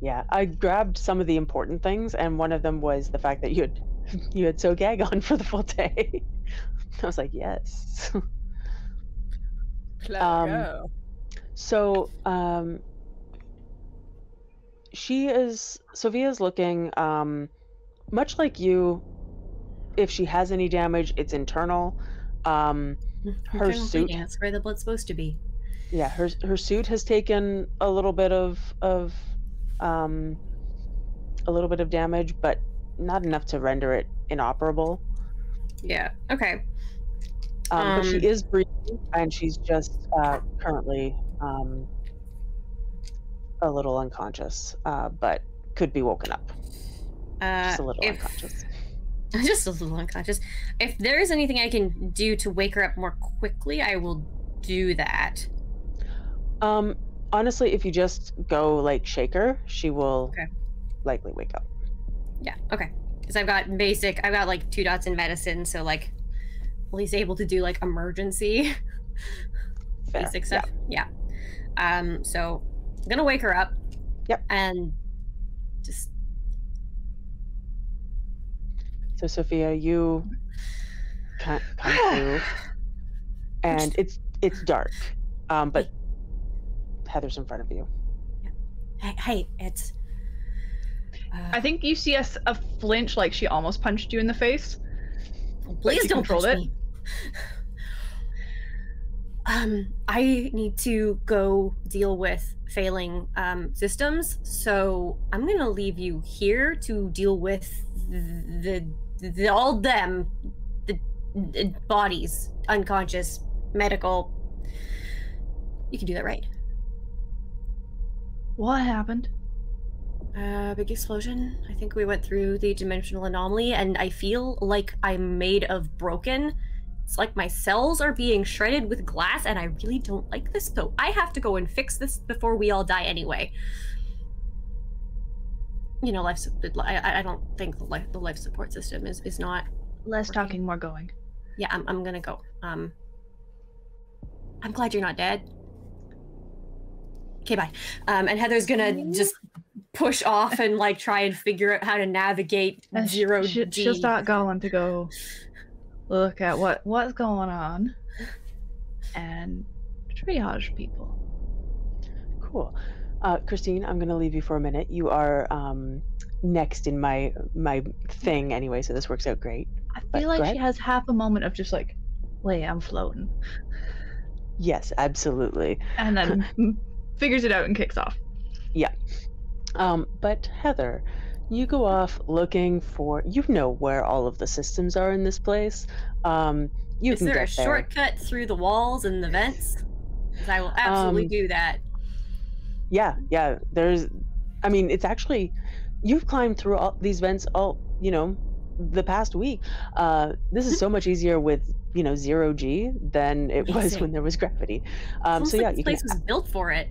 S1: Yeah, I grabbed some of the important things, and one of them was the fact that you had you had soak agg on for the full day. I was like, yes. Um. So, um, she is Sophia's looking um, much like you. If she has any damage, it's internal. Um, her
S4: Internal
S1: suit-
S4: bleeding, That's where the blood's supposed to be.
S1: yeah, her her suit has taken a little bit of of um, a little bit of damage, but not enough to render it inoperable.
S4: Yeah. Okay.
S1: Um, but she
S4: Um,
S1: is breathing, and she's just uh, currently um, a little unconscious, uh, but could be woken up.
S4: Uh,
S1: Just a little
S4: if-
S1: unconscious.
S4: just a little unconscious. If there is anything I can do to wake her up more quickly, I will do that.
S1: Um, honestly, if you just go like shake her, she will
S4: Okay.
S1: likely wake up.
S4: Yeah. Okay. Because I've got basic. I've got like two dots in medicine, so like at least able to do like emergency
S1: Fair.
S4: basic
S1: yeah.
S4: stuff. Yeah. Um. So I'm gonna wake her up.
S1: Yep.
S4: And just
S1: So Sophia, you ca- come through, and it's it's dark, um, but Heather's in front of you.
S4: hey, hey it's. Uh,
S5: I think you see us a flinch, like she almost punched you in the face.
S4: Please
S5: you
S4: don't
S5: controlled
S4: punch
S5: it?
S4: me. Um, I need to go deal with failing um, systems, so I'm gonna leave you here to deal with the, the, all them, the, the bodies, unconscious, medical. You can do that, right?
S5: What happened?
S4: Uh, big explosion. I think we went through the dimensional anomaly, and I feel like I'm made of broken. It's like my cells are being shredded with glass, and I really don't like this. So I have to go and fix this before we all die anyway. You know, life. I, I- don't think the life the life support system is is not.
S5: Less
S4: Working.
S5: talking, more going.
S4: Yeah, I'm I'm gonna go. Um. I'm glad you're not dead. Okay, bye. Um, and Heather's gonna just push off and like try and figure out how to navigate
S5: And
S4: zero
S5: she,
S4: G.
S5: She'll start going to go look at what what's going on and triage people.
S1: Cool. Uh, Christine, I'm going to leave you for a minute. You are um, next in my my thing anyway, so this works out great.
S5: I feel
S1: go
S5: like she has half a moment of just like, wait, I'm floating,
S1: Yes, absolutely.
S5: and then figures it out and kicks off. Yeah.
S1: Um, but Heather, you go off looking for. You know where all of the systems are in this place. Um, you
S4: Is
S1: can
S4: there
S1: get
S4: a
S1: there.
S4: shortcut through the walls and the vents? 'Cause I will absolutely
S1: Um,
S4: do that.
S1: Yeah, yeah. There's. I mean, it's actually. You've climbed through all these vents all. You know, the past week. Uh, this is so much easier with you know zero G than it was when there was gravity. Um, so
S4: like
S1: yeah,
S4: this
S1: you can
S4: place was built for it.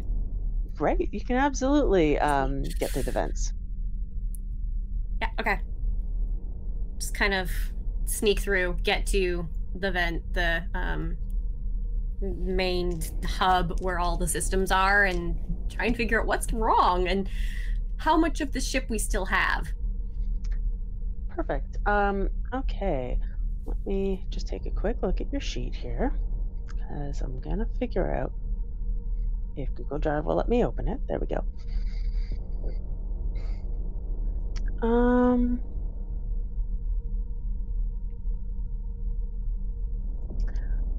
S1: Right. You can absolutely um, get through the vents.
S4: Yeah, okay. Just kind of sneak through, get to the vent, the um main hub where all the systems are and try and figure out what's wrong and how much of the ship we still have.
S1: Perfect. Um, okay. Let me just take a quick look at your sheet here. Because I'm going to figure out if Google Drive will let me open it. There we go. Um,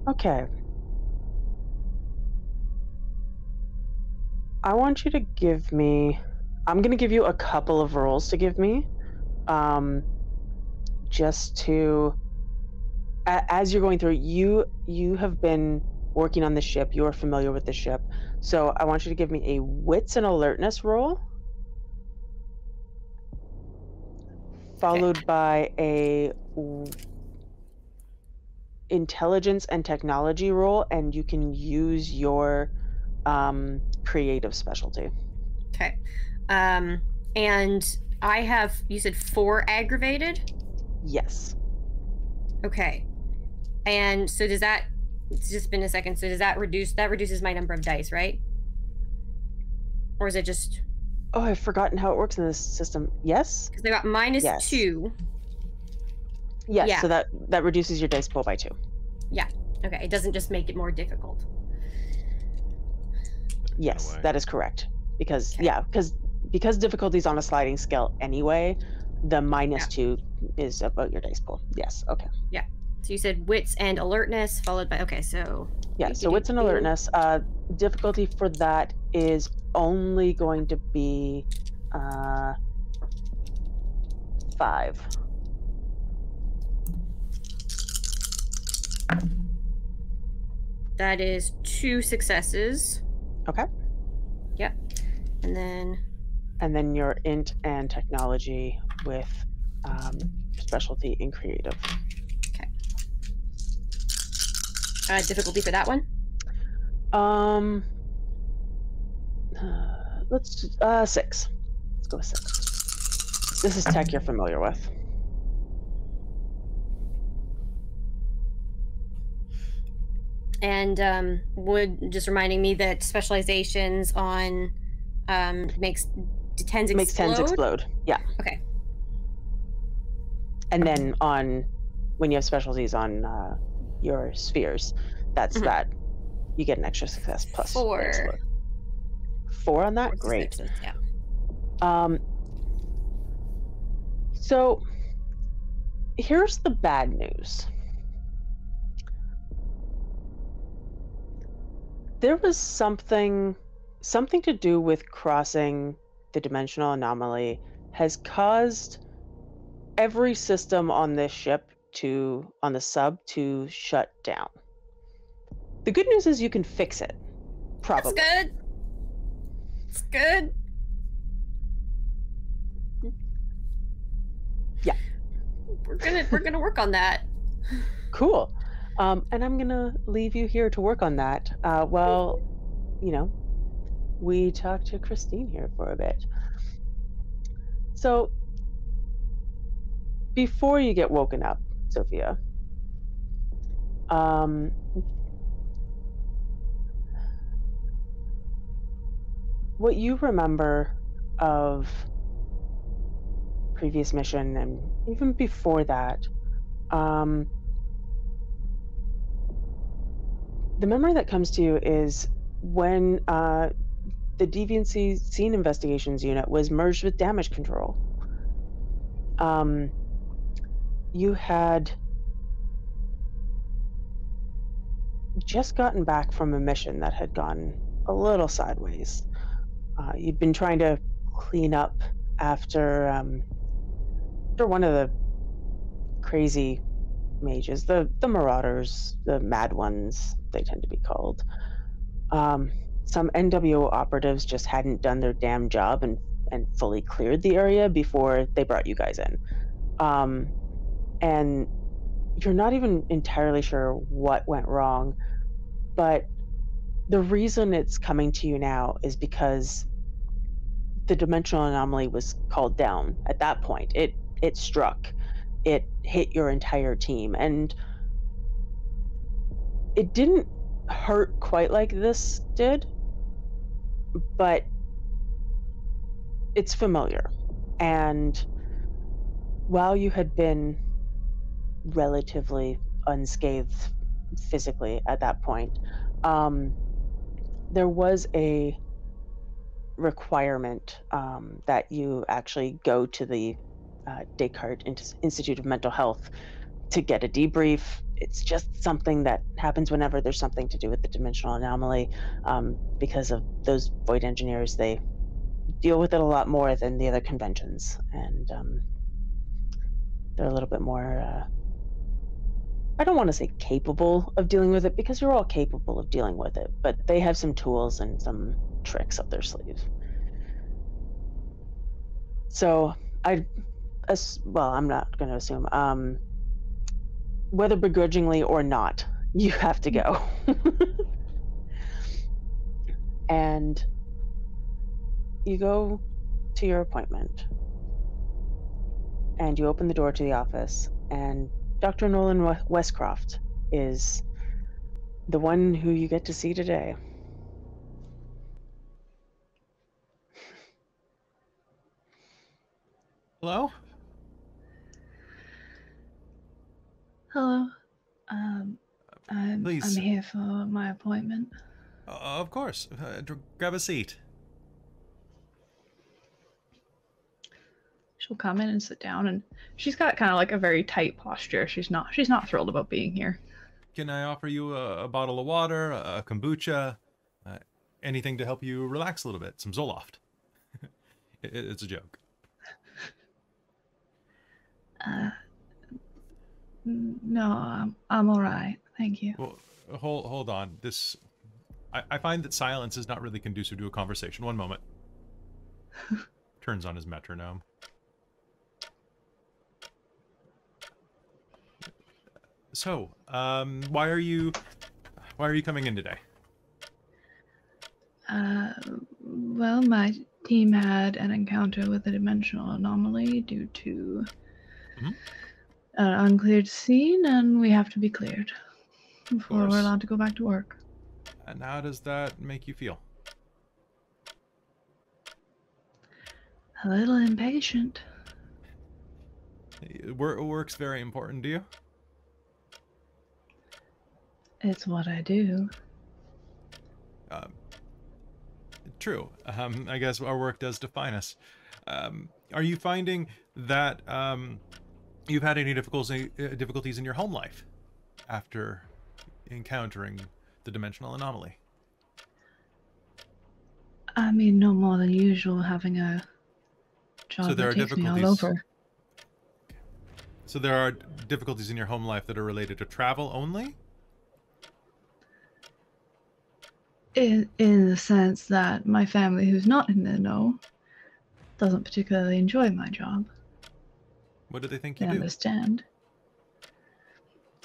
S1: okay. I want you to give me I'm gonna give you a couple of rolls to give me, um, just to. A- as you're going through, you you have been working on the ship. You are familiar with the ship, so I want you to give me a wits and alertness roll, followed by a intelligence and technology roll, and you can use your um, creative specialty.
S4: Okay. Um, and I have you said four aggravated.
S1: Yes.
S4: Okay. And so does that? It's just been a second. So does that reduce? That reduces my number of dice, right? Or is it just
S1: Oh, I've forgotten how it works in this system. Yes.
S4: because I got minus
S1: Yes.
S4: two?
S1: Yes.
S4: Yeah.
S1: So that that reduces your dice pool by two. Yeah.
S4: Okay, it doesn't just make it more difficult.
S1: Yes, that is correct. Because
S4: Okay.
S1: yeah, because because difficulty's on a sliding scale anyway, the minus two is about your dice pool. Yes. Okay. Yeah.
S4: So you said wits and alertness, followed by okay. So
S1: Yeah. So wits and alertness. Uh, difficulty for that is only going to be uh five.
S4: that is two successes.
S1: Okay.
S4: Yep. And then
S1: And then your int and technology with um, specialty in creative.
S4: uh, difficulty for that one.
S1: Um, uh, let's uh six. Let's go with six. This is tech you're familiar with.
S4: And um, would just reminding me that specializations on um, makes tens
S1: Makes
S4: explode.
S1: tens explode. Yeah.
S4: Okay.
S1: And then on when you have specialties on uh, your spheres, that's
S4: Mhm.
S1: that you get an extra success
S4: Four.
S1: explode. Four on that.
S4: Four
S1: Great.
S4: Yeah.
S1: Um, so here's the bad news. There was something something to do with crossing the dimensional anomaly has caused every system on this ship to on the sub to shut down. The good news is you can fix it. Probably.
S4: That's good. It's good.
S1: Yeah.
S4: We're gonna we're gonna work on that.
S1: Cool. Um, and I'm gonna leave you here to work on that. Uh, well, you know, we talk to Christine here for a bit. So, before you get woken up, Sophia, um, what you remember of previous mission and even before that, um, the memory that comes to you is when uh, the deviancy scene investigations unit was merged with damage control. Um, you had just gotten back from a mission that had gone a little sideways. Uh, you'd been trying to clean up after um, after one of the crazy mages, the the marauders, the mad ones, they tend to be called. Um, some NWO operatives just hadn't done their damn job and and fully cleared the area before they brought you guys in. Um, and you're not even entirely sure what went wrong, but the reason it's coming to you now is because the dimensional anomaly was called down at that point. It it struck. It hit your entire team and it didn't hurt quite like this did, but it's familiar. And while you had been relatively unscathed physically at that point, um, there was a requirement um, that you actually go to the uh, Descartes Institute of Mental Health to get a debrief. It's just something that happens whenever there's something to do with the dimensional anomaly, um, because of those void engineers. They deal with it a lot more than the other conventions, and um, they're a little bit more. Uh, I don't want to say capable of dealing with it because you're all capable of dealing with it, but they have some tools and some tricks up their sleeves. So I, well, I'm not going to assume. Um, whether begrudgingly or not, you have to go. and you go to your appointment and you open the door to the office and dr nolan westcroft is the one who you get to see today
S3: hello
S5: hello. Um I'm,
S3: Please.
S5: I'm here for my appointment.
S3: Uh, of course. Uh, grab a seat.
S5: She'll come in and sit down and she's got kind of like a very tight posture. She's not she's not thrilled about being here.
S3: Can i offer you a, a bottle of water a kombucha uh, anything to help you relax a little bit? Some zoloft. It, it's a joke.
S5: Uh no i'm, I'm all right. Thank you.
S3: Well hold hold on. This I, I find that silence is not really conducive to a conversation. One moment. Turns on his metronome. So, um, why are you, why are you coming in today?
S5: Uh, well, my team had an encounter with a dimensional anomaly due to
S3: Mhm.
S5: An uncleared scene, and we have to be cleared before we're allowed to go back to work.
S3: And how does that make you feel?
S5: A little impatient.
S3: Work, work's very important to you.
S5: It's what I do.
S3: Um, true. Um, I guess our work does define us. Um, are you finding that um, you've had any difficulties uh, difficulties in your home life after encountering the dimensional anomaly?
S5: I mean, no more than usual having a job
S3: So there
S5: that
S3: are
S5: takes me all
S3: difficulties-
S5: over.
S3: So there are difficulties in your home life that are related to travel only.
S5: In, in the sense that my family, who's not in the know, doesn't particularly enjoy my job.
S3: What do they think
S5: They
S3: you do?
S5: understand.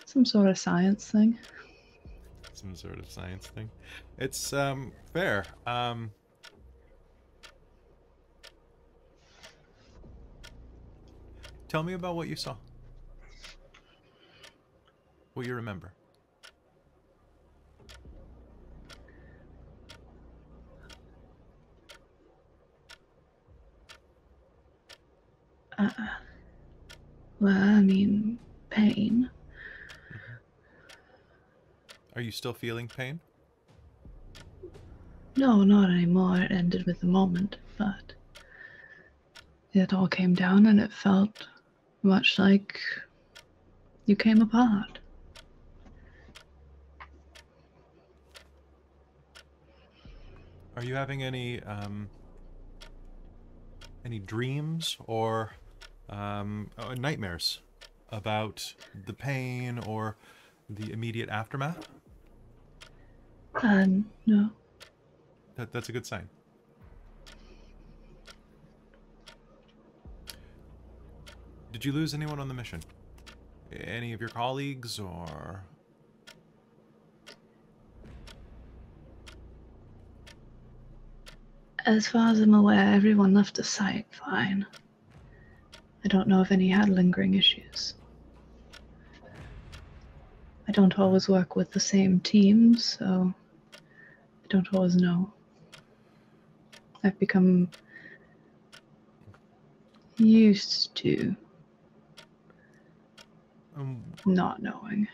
S5: Some sort of science thing.
S3: Some sort of science thing. It's um fair. Um Tell me about what you saw. What you remember.
S5: Uh, well, I mean, pain.
S3: Are you still feeling pain?
S5: No, not anymore. It ended with the moment, but it all came down and it felt much like you came apart.
S3: Are you having any um any dreams or um uh, nightmares about the pain or the immediate aftermath?
S5: Um, no.
S3: That, that's a good sign. Did you lose anyone on the mission? Any of your colleagues or
S5: As far as I'm aware, everyone left the site fine. I don't know if any had lingering issues. I don't always work with the same team, so I don't always know. I've become used to
S3: um,
S5: not knowing.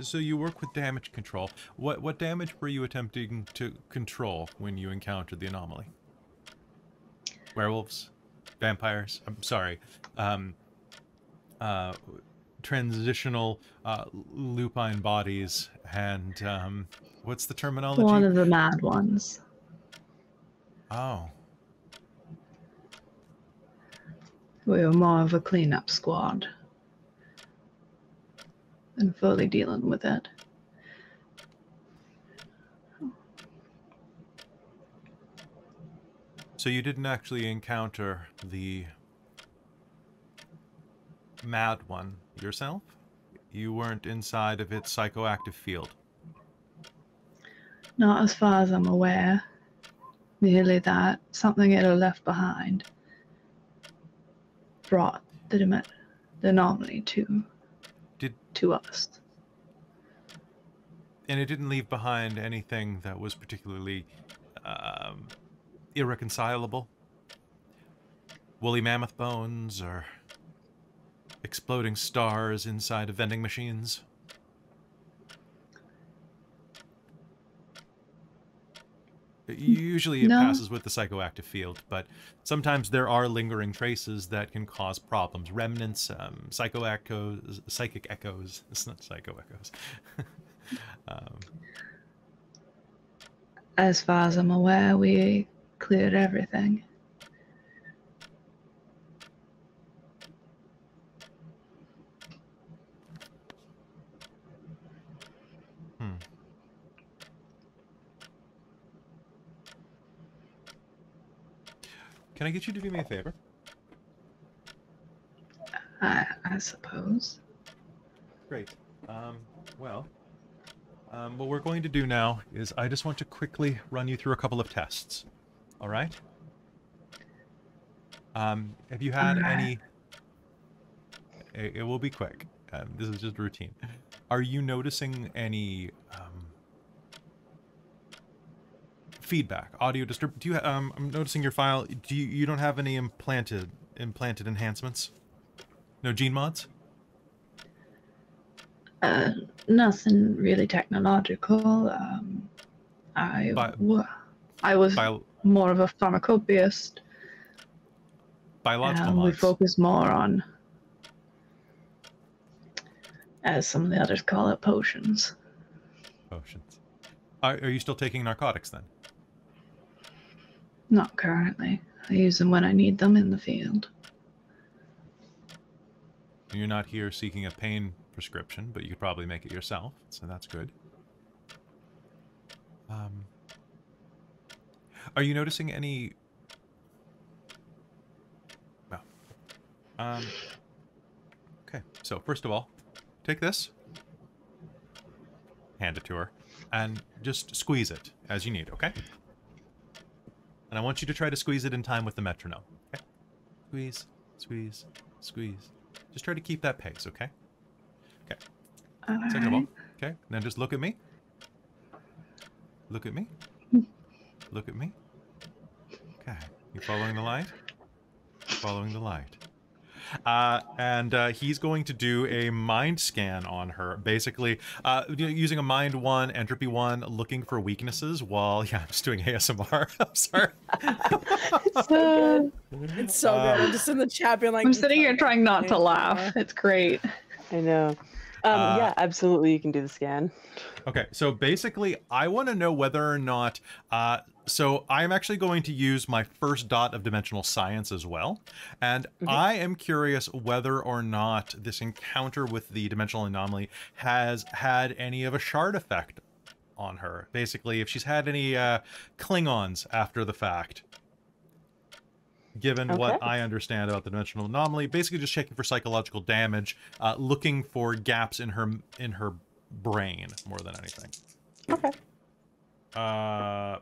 S3: so you work with damage control. What what damage were you attempting to control when you encountered the anomaly? Werewolves, vampires. I'm sorry. Um, uh, transitional uh, lupine bodies and um, what's the terminology?
S5: One of the mad ones.
S3: Oh.
S5: We were more of a cleanup squad than fully dealing with it.
S3: So you didn't actually encounter the mad one yourself? You weren't inside of its psychoactive field.
S5: Not as far as I'm aware. Merely that something it had left behind brought the, dim- the anomaly to
S3: Did-
S5: to us.
S3: And it didn't leave behind anything that was particularly um, irreconcilable? Woolly mammoth bones or exploding stars inside of vending machines? Usually it
S5: No.
S3: passes with the psychoactive field, but sometimes there are lingering traces that can cause problems. Remnants, um, psycho echoes, psychic echoes. It's not psycho echoes. um,
S5: As far as I'm aware, we cleared everything.
S3: hmm. Can I get you to do me a favor?
S5: I, I suppose.
S3: Great. Um, well, um, what we're going to do now is I just want to quickly run you through a couple of tests. All right? Um, have you had any? It, it will be quick. Um, this is just routine. Are you noticing any um, feedback, audio disturb? Do you? Um, I'm noticing your file. Do you? You don't have any implanted implanted enhancements? No gene mods?
S5: Uh, nothing really technological. Um, I
S3: Bi-
S5: I was
S3: Bio,
S5: more of a pharmacopoeist,
S3: biological
S5: and we focus more on, as some of the others call it, potions.
S3: Potions. Are, are you still taking narcotics then?
S5: Not currently. I use them when I need them in the field.
S3: You're not here seeking a pain prescription, but you could probably make it yourself, so that's good. Um, are you noticing any? Well, um, okay. So first of all, take this, hand it to her, and just squeeze it as you need. Okay. And I want you to try to squeeze it in time with the metronome. Okay. Squeeze, squeeze, squeeze. Just try to keep that pace, okay? Second of all, okay. Now just look at me. Look at me. Look at me. Okay. You following the light? Following the light. Uh, and uh, he's going to do a mind scan on her, basically uh, using a mind one, entropy one, looking for weaknesses. While yeah, I'm just doing ASMR. I'm sorry.
S1: it's so good.
S2: It's so
S3: Uh,
S2: good. I'm just in the chat being like,
S5: I'm sitting here trying not to laugh. It's great.
S1: I know. Um,
S3: Uh,
S1: yeah, absolutely. You can do the scan.
S3: Okay, so basically, I want to know whether or not. So I'm actually going to use my first dot of dimensional science as well, and I am curious whether or not this encounter with the dimensional anomaly has had any of a shard effect on her. Basically, if she's had any uh, Klingons after the fact. Given what I understand about the dimensional anomaly, basically just checking for psychological damage, uh, looking for gaps in her in her brain more than anything.
S1: Okay.
S3: Uh,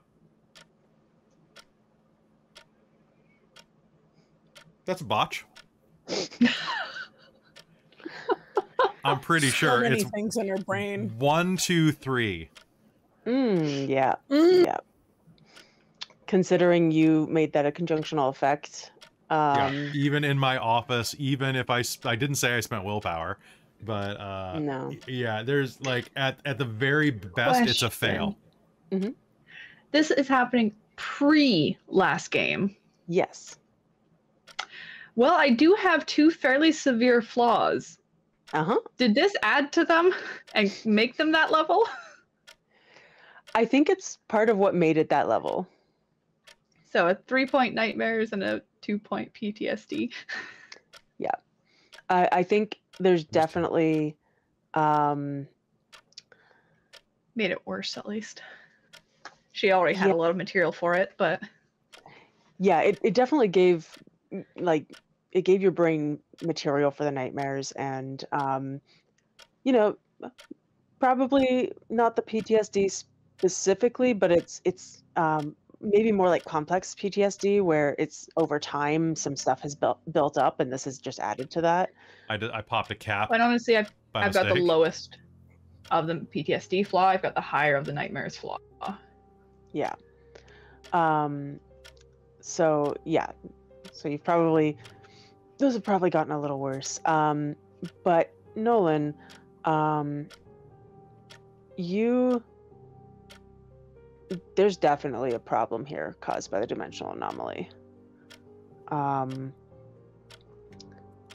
S3: that's a botch. I'm pretty
S2: so
S3: sure
S2: many
S3: it's
S2: things in her brain.
S3: one, two, three.
S1: Mm, yeah.
S2: Mm.
S1: Yeah. Considering you made that a conjunctional effect.
S3: yeah,
S1: Um,
S3: even in my office, even if I I didn't say I spent willpower, but uh,
S1: No.
S3: yeah, there's like at at the very best, it's a fail.
S5: This is happening pre last game.
S1: Yes.
S5: Well, I do have two fairly severe flaws.
S1: Uh huh.
S5: Did this add to them and make them that level?
S1: I think it's part of what made it that level.
S5: So a three point nightmares and a two point PTSD. Yeah.
S1: I, I think there's definitely um
S5: Made it worse, at least. She already had
S1: Yeah.
S5: a lot of material for it, but
S1: yeah it, it definitely gave like it gave your brain material for the nightmares and um you know probably not the ptsd specifically but it's it's um maybe more like complex ptsd where it's over time some stuff has built built up and this has just added to that
S3: I, did, I popped a cap
S5: but honestly, I've I've got the lowest of the PTSD flaw. I've got the higher of the nightmares flaw.
S1: yeah um so yeah so you've probably those have probably gotten a little worse um but nolan um you there's definitely a problem here caused by the dimensional anomaly um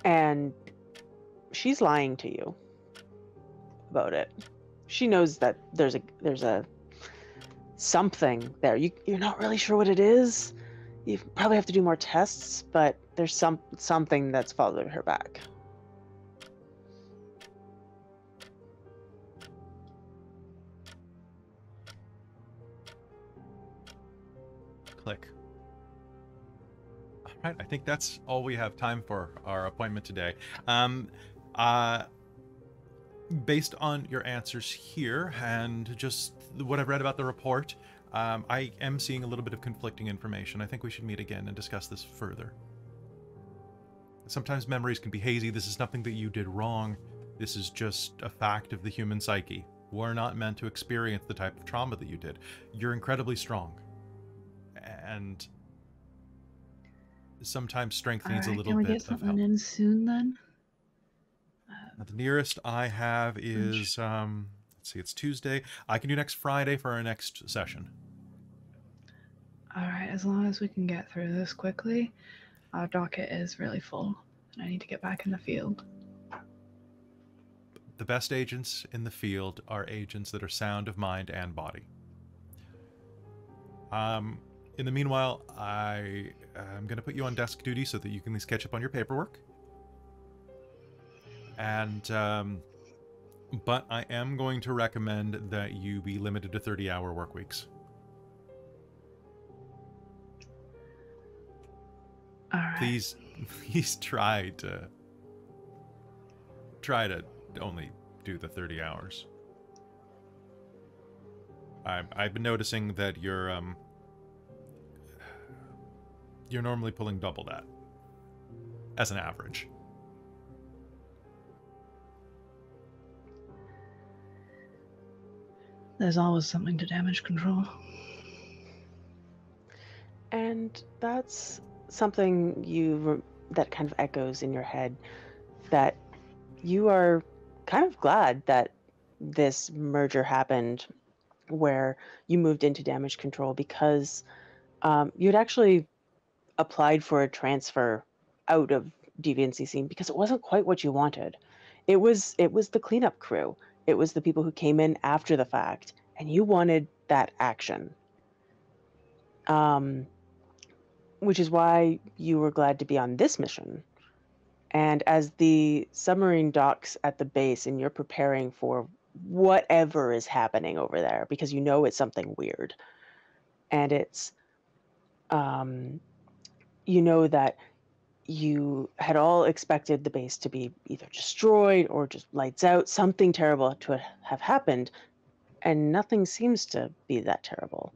S1: and she's lying to you about it she knows that there's a there's a something there. You you're not really sure what it is. You probably have to do more tests, but there's some something that's followed her back.
S3: Click. All right, I think that's all we have time for our appointment today. Um, uh, based on your answers here and just what I've read about the report, um, I am seeing a little bit of conflicting information. I think we should meet again and discuss this further. Sometimes memories can be hazy. This is nothing that you did wrong. This is just a fact of the human psyche. We're not meant to experience the type of trauma that you did. You're incredibly strong. And sometimes strength needs a
S5: Alright,
S3: little
S5: can we
S3: bit
S5: get
S3: of
S5: something
S3: help.
S5: in soon then?
S3: Uh, The nearest I have is um let's see, it's Tuesday. I can do next Friday for our next session.
S5: All right, as long as we can get through this quickly, our docket is really full, and I need to get back in the field.
S3: The best agents in the field are agents that are sound of mind and body. Um in the meanwhile, I am going to put you on desk duty so that you can at least catch up on your paperwork. And um but I am going to recommend that you be limited to 30 hour work weeks.
S5: Right.
S3: please please try to try to only do the 30 hours I, i've been noticing that you're um you're normally pulling double that as an average
S5: There's always something to damage control.
S1: And that's something you that kind of echoes in your head that you are kind of glad that this merger happened where you moved into damage control because um, you'd actually applied for a transfer out of deviancy scene because it wasn't quite what you wanted. It was it was the cleanup crew. It was the people who came in after the fact and you wanted that action. Um which is why you were glad to be on this mission. And as the submarine docks at the base and you're preparing for whatever is happening over there because you know it's something weird. And it's um you know that you had all expected the base to be either destroyed or just lights out, something terrible to have happened, and nothing seems to be that terrible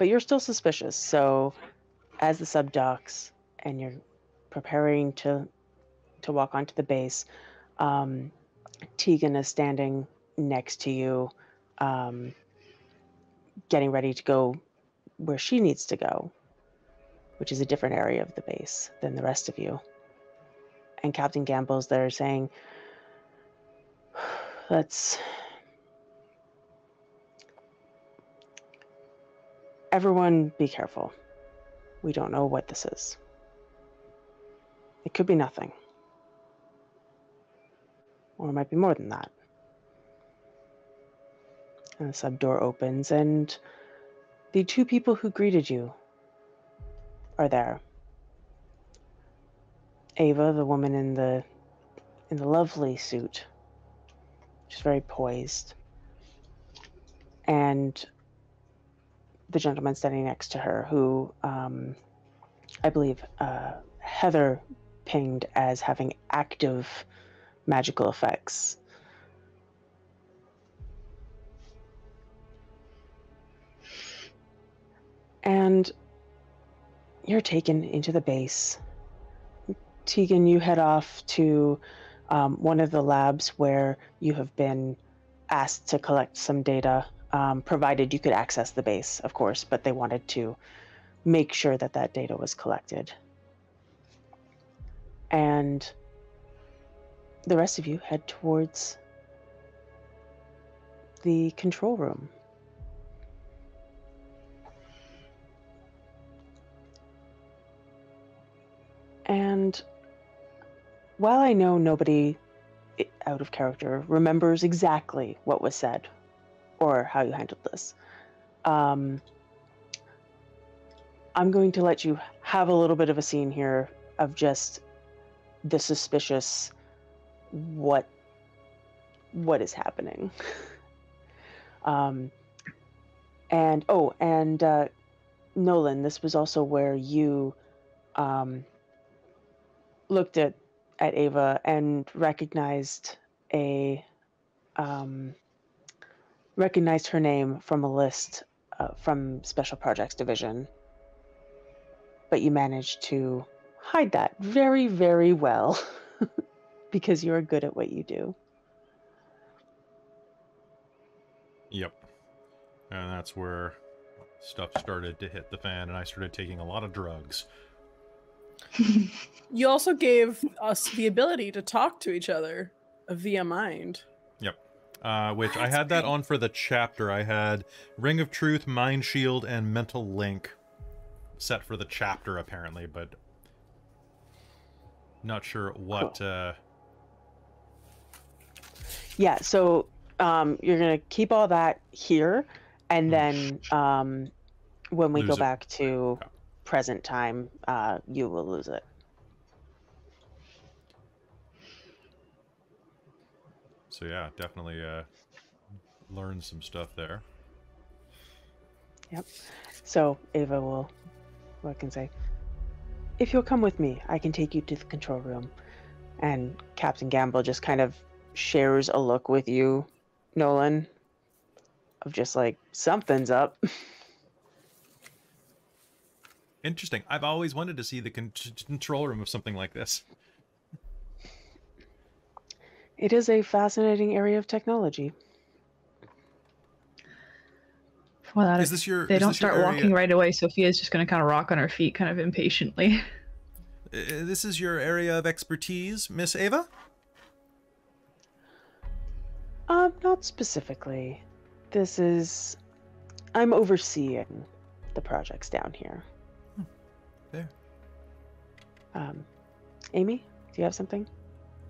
S1: but you're still suspicious. So, as the sub docks and you're preparing to to walk onto the base, um, Tegan is standing next to you, um, getting ready to go where she needs to go, which is a different area of the base than the rest of you. And Captain Gamble's there saying, "Let's." Everyone be careful. We don't know what this is. It could be nothing. Or it might be more than that. And the sub door opens, and the two people who greeted you are there. Ava, the woman in the in the lovely suit. She's very poised. And the gentleman standing next to her, who um, I believe uh, Heather pinged as having active magical effects. And you're taken into the base. Tegan, you head off to um, one of the labs where you have been asked to collect some data, um, provided you could access the base, of course, but they wanted to make sure that that data was collected. And the rest of you head towards the control room. And while I know nobody out of character remembers exactly what was said or how you handled this, um, I'm going to let you have a little bit of a scene here of just the suspicious what what is happening. um, and oh, and uh, Nolan, this was also where you um, looked at at Ava and recognized a um, recognized her name from a list uh, from Special Projects Division, but you managed to hide that very very well because you're good at what you do.
S3: Yep. And that's where stuff started to hit the fan, and I started taking a lot of drugs.
S2: You also gave us the ability to talk to each other via mind.
S3: Uh, which I had that on for the chapter. I had Ring of Truth, Mind Shield, and Mental Link set for the chapter, apparently, but not sure what. Uh,
S1: Yeah, so um, you're gonna keep all that here, and
S3: Hmm.
S1: then um, when we
S3: Lose
S1: go
S3: it.
S1: back to
S3: Yeah.
S1: present time, uh, you will lose it.
S3: So yeah, definitely uh, learned some stuff there. Yep.
S1: So Ava will, what can say? If you'll come with me, I can take you to the control room. And Captain Gamble just kind of shares a look with you, Nolan, of just like something's up.
S3: Interesting. I've always wanted to see the con- control room of something like this.
S1: It is a fascinating area of technology.
S5: Well, that
S3: Is
S5: is,
S3: this your?
S5: they
S3: is
S5: don't start walking right away. Sophia's just going to kind of rock on her feet, kind of impatiently.
S3: This is your area of expertise, Miss Ava.
S1: Um, not specifically. This is. I'm overseeing the projects down here.
S3: There.
S1: Um, Amy, do you have something?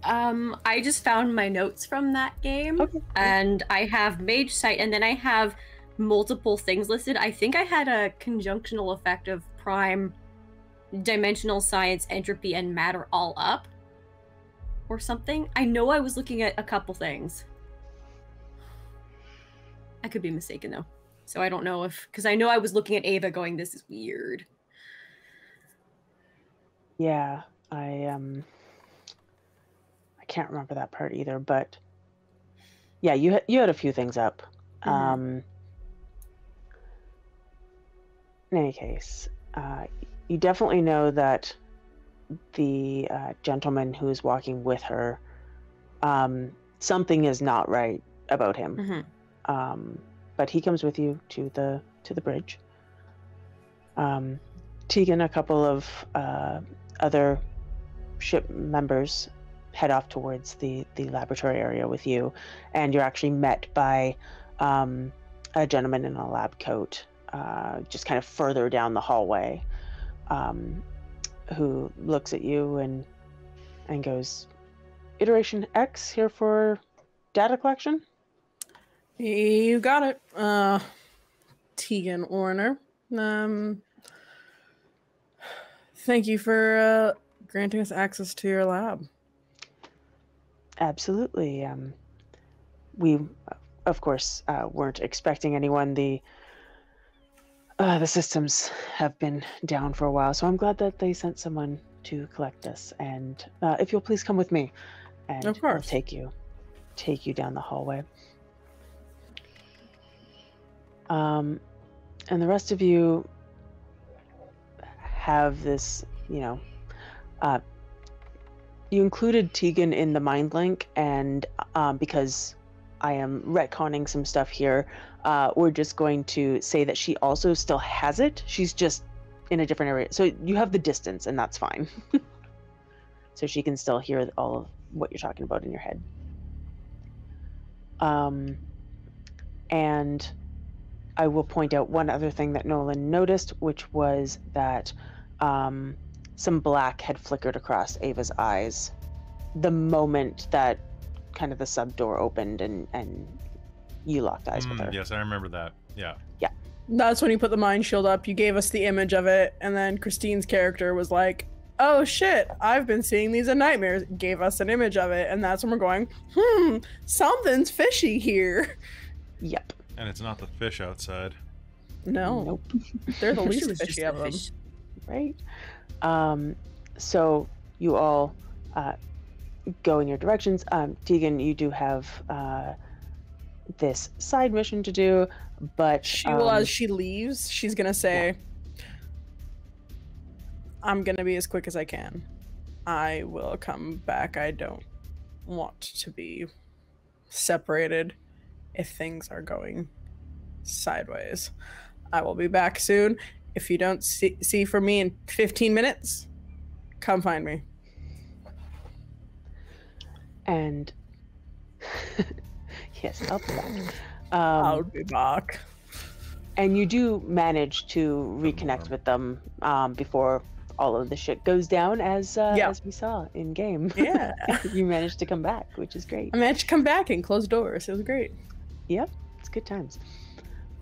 S4: Um, I just found my notes from that game,
S1: Okay.
S4: and I have Mage Sight, and then I have multiple things listed. I think I had a conjunctional effect of Prime, Dimensional Science, Entropy, and Matter all up, or something. I know I was looking at a couple things. I could be mistaken though, so I don't know if because I know I was looking at Ava, going, "This is weird."
S1: Yeah, I um. Can't remember that part either, but yeah, you had you had a few things up.
S4: Mhm.
S1: Um. In any case, uh, you definitely know that the uh, gentleman who's walking with her, um, something is not right about him.
S4: Mhm.
S1: um, but he comes with you to the to the bridge. Um, Tegan, a couple of uh, other ship members head off towards the the laboratory area with you, and you're actually met by um, a gentleman in a lab coat, uh, just kind of further down the hallway, um, who looks at you and and goes, "Iteration X here for data collection."
S2: You got it. Uh Tegan Warner. Um thank you for uh granting us access to your lab.
S1: Absolutely. Um, we, of course, uh, weren't expecting anyone. The uh, the systems have been down for a while, so I'm glad that they sent someone to collect us. And uh, if you'll please come with me, and
S2: Of
S1: I'll take you, take you down the hallway. Um, and the rest of you have this, you know, uh, you included Tegan in the mind link, and um, because I am retconning some stuff here, uh, we're just going to say that she also still has it. She's just in a different area. So you have the distance, and that's fine. so she can still hear all of what you're talking about in your head. Um, and I will point out one other thing that Nolan noticed, which was that um, some black had flickered across Ava's eyes the moment that kind of the sub door opened and and you locked eyes with
S3: Mm,
S1: her.
S3: yes, I remember that. Yeah. Yeah.
S2: That's when you put the mind shield up. You gave us the image of it, and then Christine's character was like, "Oh shit, I've been seeing these in nightmares." Gave us an image of it, and that's when we're going, "Hmm, something's fishy here."
S1: Yep.
S3: And it's not the fish outside.
S2: No,
S1: Nope.
S2: they're the least fishy of them.
S4: fish.
S1: Right. Um, so you all uh, go in your directions. Um, Tegan, you do have uh, this side mission to do, but
S2: She will,
S1: um,
S2: as she leaves, she's gonna say, "I'm gonna be as quick as I can. I will come back. I don't want to be separated if things are going sideways. I will be back soon. If you don't see, see from me in 15 minutes, come find me."
S1: and yes, I'll be back.
S2: I'll
S1: Um,
S2: be back.
S1: and you do manage to reconnect with them um, before all of the shit goes down, as uh,
S2: Yeah.
S1: as we saw in game.
S2: Yeah.
S1: you managed to come back, which is great.
S2: I managed to come back and close doors. It was great.
S1: Yep, it's good times.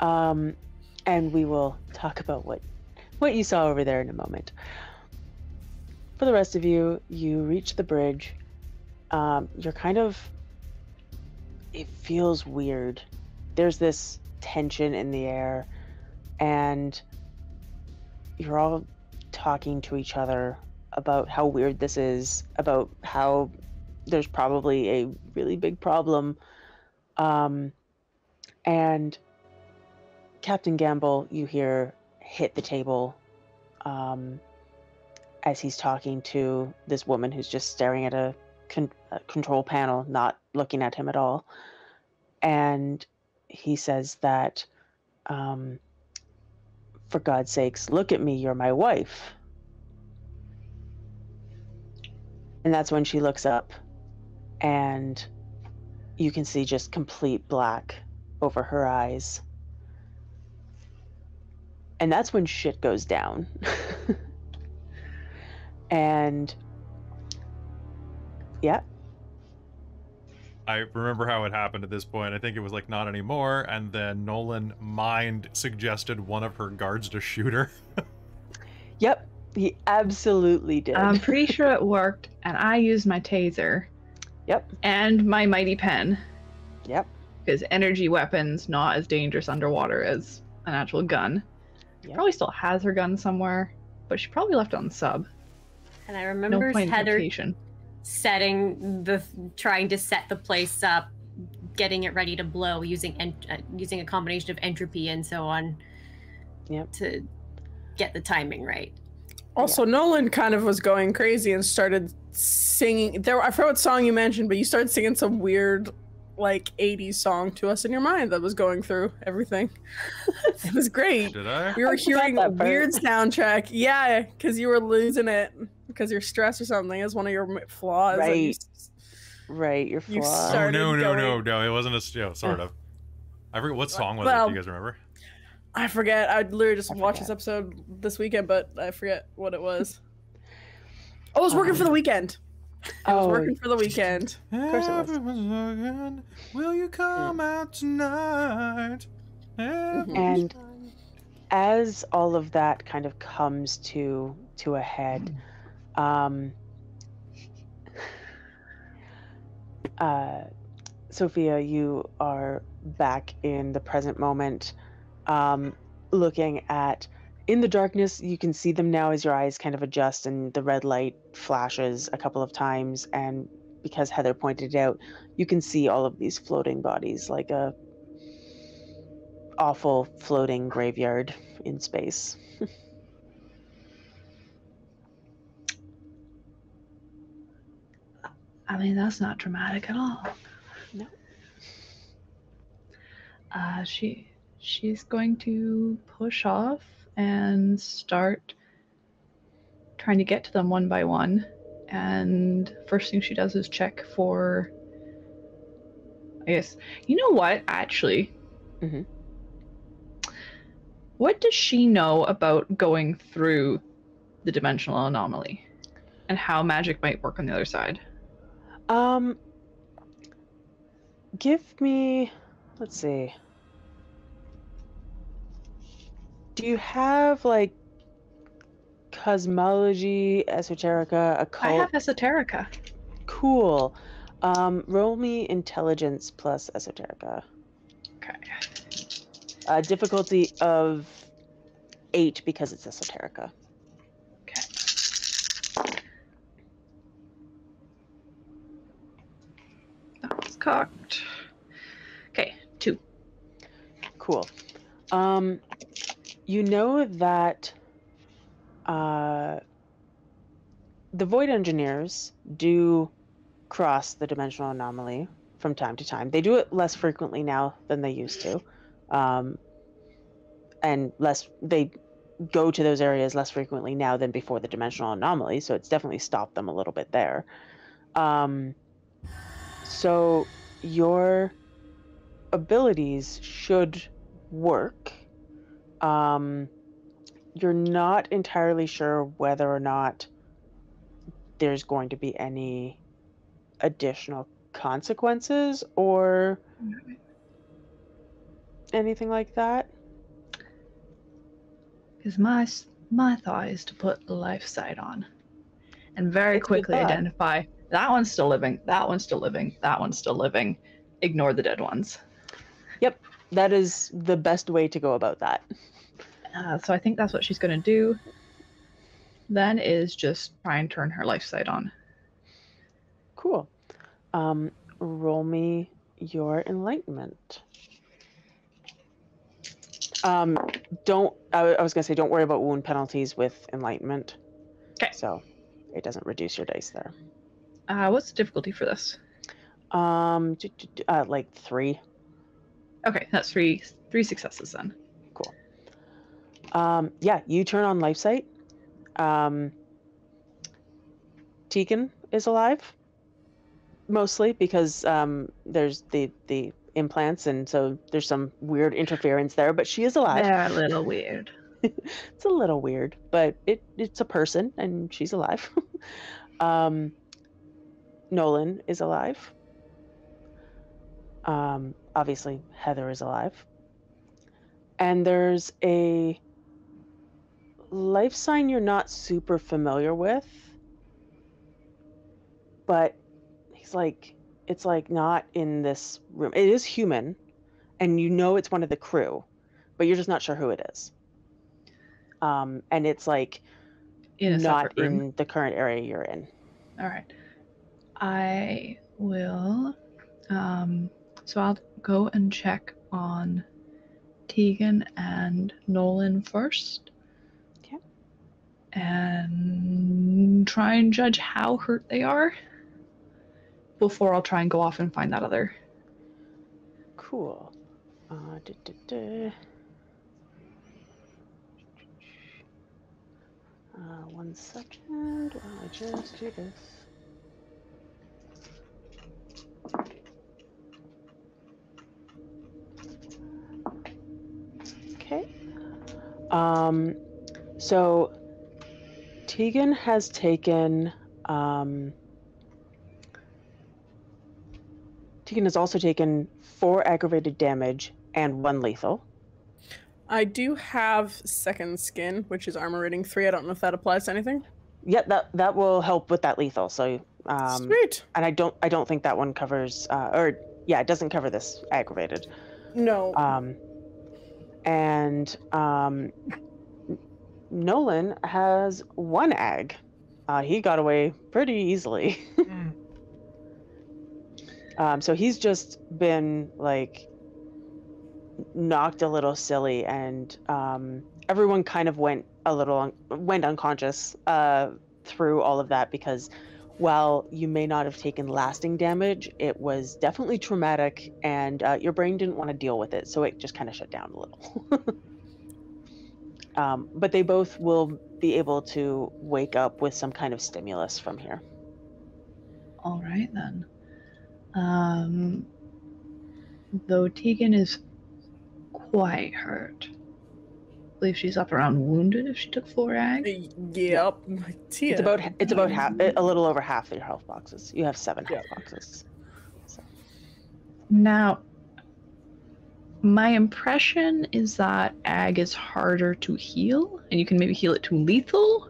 S1: Um, and we will talk about what what you saw over there in a moment. For the rest of you, you reach the bridge. Um, you're kind of. It feels weird. There's this tension in the air, and you're all talking to each other about how weird this is, about how there's probably a really big problem. Um, and Captain Gamble, you hear hit the table um, as he's talking to this woman who's just staring at a, con- a control panel, not looking at him at all. And he says that, um, for God's sakes, look at me, you're my wife. And that's when she looks up and you can see just complete black over her eyes. And that's when shit goes down. and yeah,
S3: I remember how it happened at this point. I think it was like not anymore, and then Nolan mind suggested one of her guards to shoot her.
S1: yep, he absolutely did.
S5: I'm pretty sure it worked, and I used my taser
S1: yep,
S5: and my mighty pen
S1: yep,
S5: because energy weapons not as dangerous underwater as an actual gun. She
S1: Yep.
S5: probably still has her gun somewhere, but she probably left it on sub.
S4: And I remember
S5: point in
S4: Heather
S5: location.
S4: setting the trying to set the place up, getting it ready to blow using en- uh, using a combination of entropy and so on.
S1: Yep.
S4: To get the timing right.
S2: Also, Nolan kind of was going crazy and started singing. There, I forgot what song you mentioned, but you started singing some weird, like '80s song to us in your mind that was going through everything. it was great.
S3: Did I?
S2: We were
S1: I
S2: hearing
S1: that part.
S2: weird soundtrack. Yeah, because you were losing it because you're stressed or something. Is one of your flaws. that you
S1: Right.
S2: s-
S1: right, you're
S2: You.
S3: Oh
S2: started
S3: no no no
S2: going-
S3: no! It wasn't a you know, sort of. I forget what song was it. Do you guys remember?
S2: I forget. I literally just
S1: I
S2: watched this episode this weekend, but I forget what it was. Oh, I was working for the um, weekend. I was
S1: Oh,
S2: working for the weekend.
S1: course it was.
S3: Everyone's Will you come out tonight?
S2: Mm-hmm.
S1: And as all of that kind of comes to to a head Um, uh, Sophia, you are back in the present moment, um, looking at. In the darkness, you can see them now as your eyes kind of adjust and the red light flashes a couple of times. And because Heather pointed it out, you can see all of these floating bodies like a awful floating graveyard in space.
S5: I mean, that's not dramatic at all.
S1: No.
S5: Uh, she she's going to push off and start trying to get to them one by one. And first thing she does is check for. I guess you know what actually.
S1: Mhm.
S5: What does she know about going through the dimensional anomaly, and how magic might work on the other side?
S1: Um, give me, let's see. Do you have like cosmology, esoterica, occult?
S5: I have esoterica.
S1: Cool. Um, roll me intelligence plus esoterica.
S5: Okay.
S1: Uh, difficulty of eight because it's esoterica. Okay.
S5: That's cocked. Okay, two.
S1: Cool. Um, you know that uh, the void engineers do cross the dimensional anomaly from time to time. They do it less frequently now than they used to, um, and less. They go to those areas less frequently now than before the dimensional anomaly. So it's definitely stopped them a little bit there. Um, so your abilities should work. Um, you're not entirely sure whether or not there's going to be any additional consequences or anything like that.
S5: Because my my thought is to put the life sight on, and very
S1: good
S5: quickly identify that one's still living, that one's still living, that one's still living. Ignore the dead ones.
S1: That is the best way to go about that.
S5: Uh, so I think that's what she's going to do. Then is just try and turn her life sight on.
S1: Cool. Um, roll me your enlightenment. Um, don't. I, I was gonna say, don't worry about wound penalties with enlightenment.
S5: Okay.
S1: So, it doesn't reduce your dice there.
S5: Uh, what's the difficulty for this?
S1: Um, uh, like three.
S5: Okay, that's three three successes then.
S1: Um, yeah, you turn on life sight. Um, Tegan is alive, mostly because um, there's the the implants, and so there's some weird interference there. But she is alive.
S5: They're a little weird.
S1: It's a little weird, but it it's a person, and she's alive. um, Nolan is alive. Um, obviously, Heather is alive. And there's a life sign you're not super familiar with, but he's like, it's like not in this room. It is human, and you know it's one of the crew, but you're just not sure who it is. Um, and it's like
S5: In a
S1: not in the current area you're in.
S5: All right. I will. Um, so I'll go and check on Tegan and Nolan first.
S1: Okay.
S5: And try and judge how hurt they are before I'll try and go off and find that other.
S1: Cool. Uh, duh, duh, duh. Uh, one second while I just do this. Okay. Um, so Tegan has taken um, Tegan has also taken four aggravated damage and one lethal.
S2: I do have second skin, which is armor rating three. I don't know if that applies to anything.
S1: yeah, that that will help with that lethal. So, um,
S2: Sweet.
S1: and I don't I don't think that one covers uh, or yeah, it doesn't cover this aggravated.
S2: No.
S1: Um, and um, Nolan has one ag. Uh, he got away pretty easily.
S3: Mm.
S1: um, so he's just been like knocked a little silly, and um, everyone kind of went a little un- went unconscious uh, through all of that because while you may not have taken lasting damage, it was definitely traumatic, and uh, your brain didn't want to deal with it, so it just kind of shut down a little. um, but they both will be able to wake up with some kind of stimulus from here.
S5: All right then. Um, though Tegan is quite hurt. I believe she's up around wounded if she took four ag.
S2: Yep. Tia.
S1: It's about it's about half a little over half of your health boxes. You have seven
S2: Yeah.
S1: health boxes. So,
S5: Now, my impression is that ag is harder to heal, and you can maybe heal it to lethal,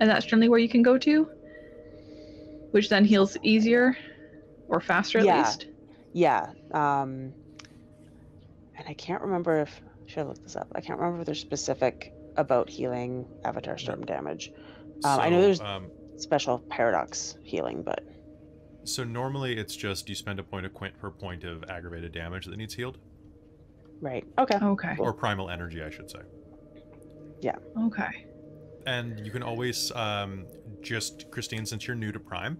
S5: and that's generally where you can go to, which then heals easier or faster at
S1: Yeah.
S5: least.
S1: yeah. Um, and I can't remember if should I look this up. I can't remember if there's specific about healing Avatar Storm damage. Um, I know there's-
S3: Um,
S1: Special paradox healing, but
S3: so normally it's just you spend a point of quint per point of aggravated damage that needs healed,
S1: right. Okay.
S5: Okay.
S3: or primal energy, I should say. Yeah.
S5: Okay.
S3: and you can always um, just Christine, since you're new to Prime,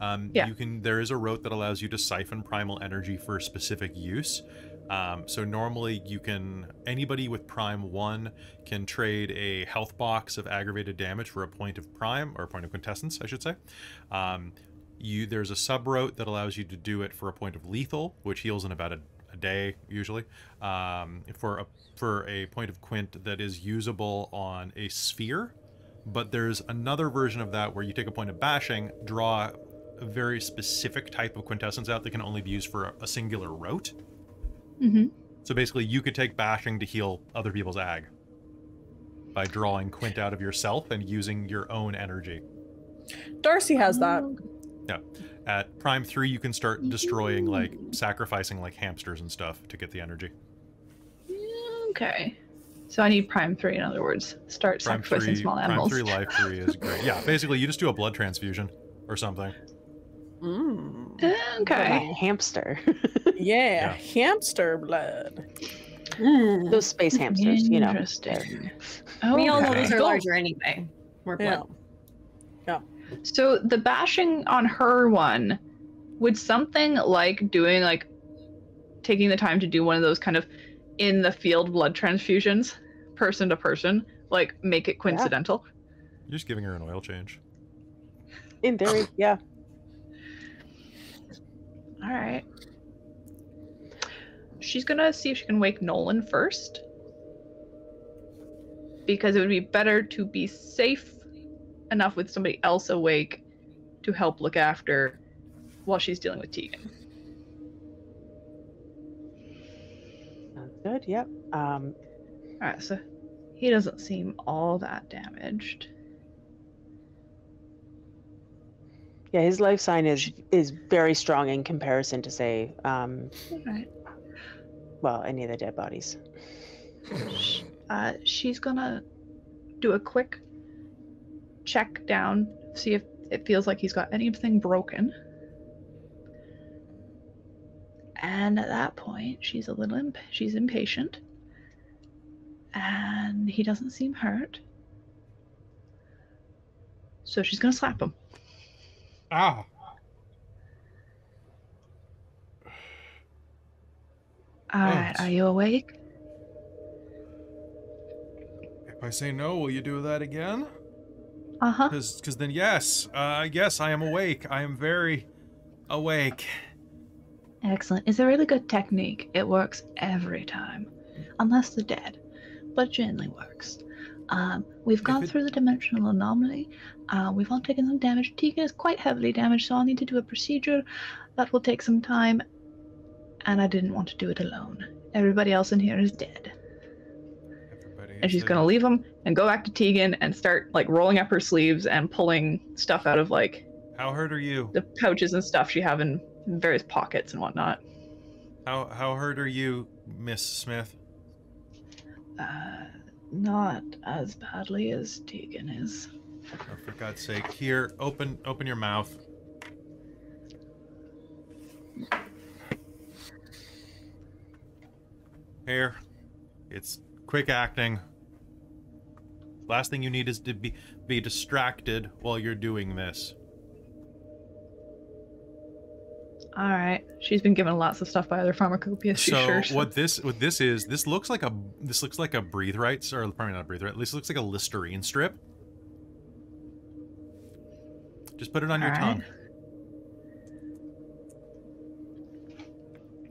S3: um,
S5: Yeah.
S3: you can. There is a rote that allows you to siphon primal energy for specific use. Um, so normally you can anybody with Prime One can trade a health box of aggravated damage for a point of Prime or a point of quintessence, I should say. Um, you there's a sub rote that allows you to do it for a point of lethal, which heals in about a, a day usually. Um, for a for a point of quint that is usable on a sphere, but there's another version of that where you take a point of bashing, draw a very specific type of quintessence out that can only be used for a, a singular rote.
S5: Mm-hmm.
S3: So basically, you could take bashing to heal other people's ag by drawing quint out of yourself and using your own energy.
S2: Darcy has that. Yeah.
S3: At Prime 3, you can start destroying, like, sacrificing, like, hamsters and stuff to get the energy.
S5: Okay. So I need Prime 3, in other words. Start
S3: Prime
S5: sacrificing
S3: 3,
S5: small
S3: Prime
S5: animals.
S3: 3 Life 3 is great. Yeah, basically, you just do a blood transfusion or something.
S2: Mm.
S5: Okay.
S1: hamster.
S2: Yeah, hamster blood.
S4: Mm.
S1: Those space hamsters, you know.
S5: Interesting.
S4: We all know
S5: Okay.
S4: those are larger anyway. More blood.
S2: Yeah.
S4: blood.
S5: So the bashing on her one, would something like doing like taking the time to do one of those kind of in the field blood transfusions, person to person, like make it coincidental?
S3: You're just giving her an oil change.
S1: In theory, yeah.
S5: All right. She's gonna see if she can wake Nolan first. Because it would be better to be safe enough with somebody else awake to help look after while she's dealing with Tegan.
S1: Sounds good. Yep. Um,
S5: Alright, so he doesn't seem all that damaged.
S1: Yeah, his life sign is is very strong in comparison to say, um,
S5: Alright.
S1: well, any of the dead bodies.
S5: Uh, she's gonna do a quick check down, see if it feels like he's got anything broken. And at that point, she's a little imp- she's impatient, and he doesn't seem hurt. So she's gonna slap him.
S3: Ah!
S5: All right, are you awake?
S3: If I say no, will you do that again?
S5: Uh huh.
S3: Because then, yes, uh, yes, I am awake. I am very awake.
S5: Excellent. It's a really good technique. It works every time, unless they're dead, but generally works. Um, we've gone
S3: it-
S5: through the dimensional anomaly. Uh, we've all taken some damage. Tegan is quite heavily damaged, so I'll need to do a procedure that will take some time, and I didn't want to do it alone. Everybody else in here is dead.
S3: Everybody
S5: and she's
S3: so
S5: gonna leave them and go back to Tegan and start like rolling up her sleeves and pulling stuff out of like
S3: How hurt are you?
S5: the pouches and stuff she have in various pockets and whatnot.
S3: How how hurt are you, Miss Smith?
S5: Uh, not as badly as Tegan is.
S3: Oh, for God's sake! Here, open open your mouth. Here, it's quick acting. Last thing you need is to be be distracted while you're doing this.
S5: All right, she's been given lots of stuff by other pharmacopoeias. She's
S3: so
S5: sure.
S3: what this what this is? This looks like a this looks like a breathe rights or probably not a breathe right. This looks like a Listerine strip. Just put it on your
S5: All
S3: tongue.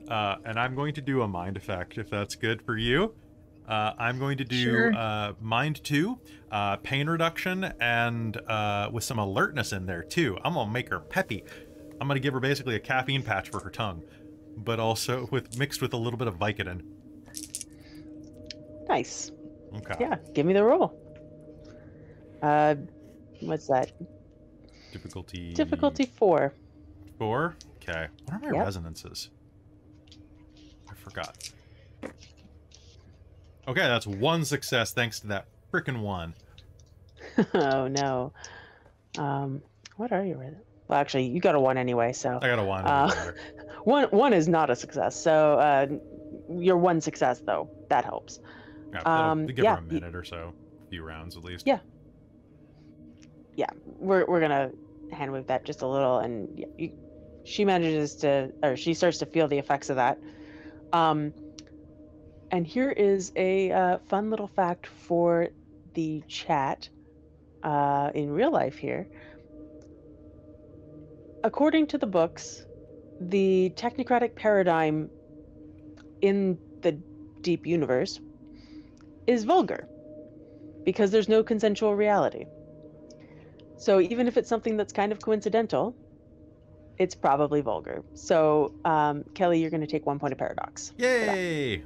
S3: Uh, and I'm going to do a mind effect if that's good for you. Uh, I'm going to do
S5: Sure.
S3: uh, mind two, uh, pain reduction, and uh, with some alertness in there too. I'm gonna make her peppy. I'm gonna give her basically a caffeine patch for her tongue, but also with mixed with a little bit of Vicodin.
S1: Nice.
S3: Okay.
S1: Yeah, give me the roll. Uh, what's that?
S3: Difficulty.
S1: Difficulty four.
S3: four. Okay. What are my
S1: Yep.
S3: resonances? I forgot. Okay, that's one success thanks to that frickin' one.
S1: oh no. Um, what are you with? Well, actually, you got a one anyway, so
S3: I got a one.
S1: Uh, one one is not a success. So uh, your one success though that helps.
S3: Yeah,
S1: um,
S3: give
S1: yeah,
S3: her a minute or so, a few rounds at least.
S1: Yeah. Yeah, we're we're gonna hand wave that just a little, and yeah, you, she manages to, or she starts to feel the effects of that. Um, and here is a uh, fun little fact for the chat uh, in real life here. According to the books, the technocratic paradigm in the deep universe is vulgar because there's no consensual reality. So even if it's something that's kind of coincidental, it's probably vulgar. So um, Kelly, you're going to take one point of paradox.
S3: Yay!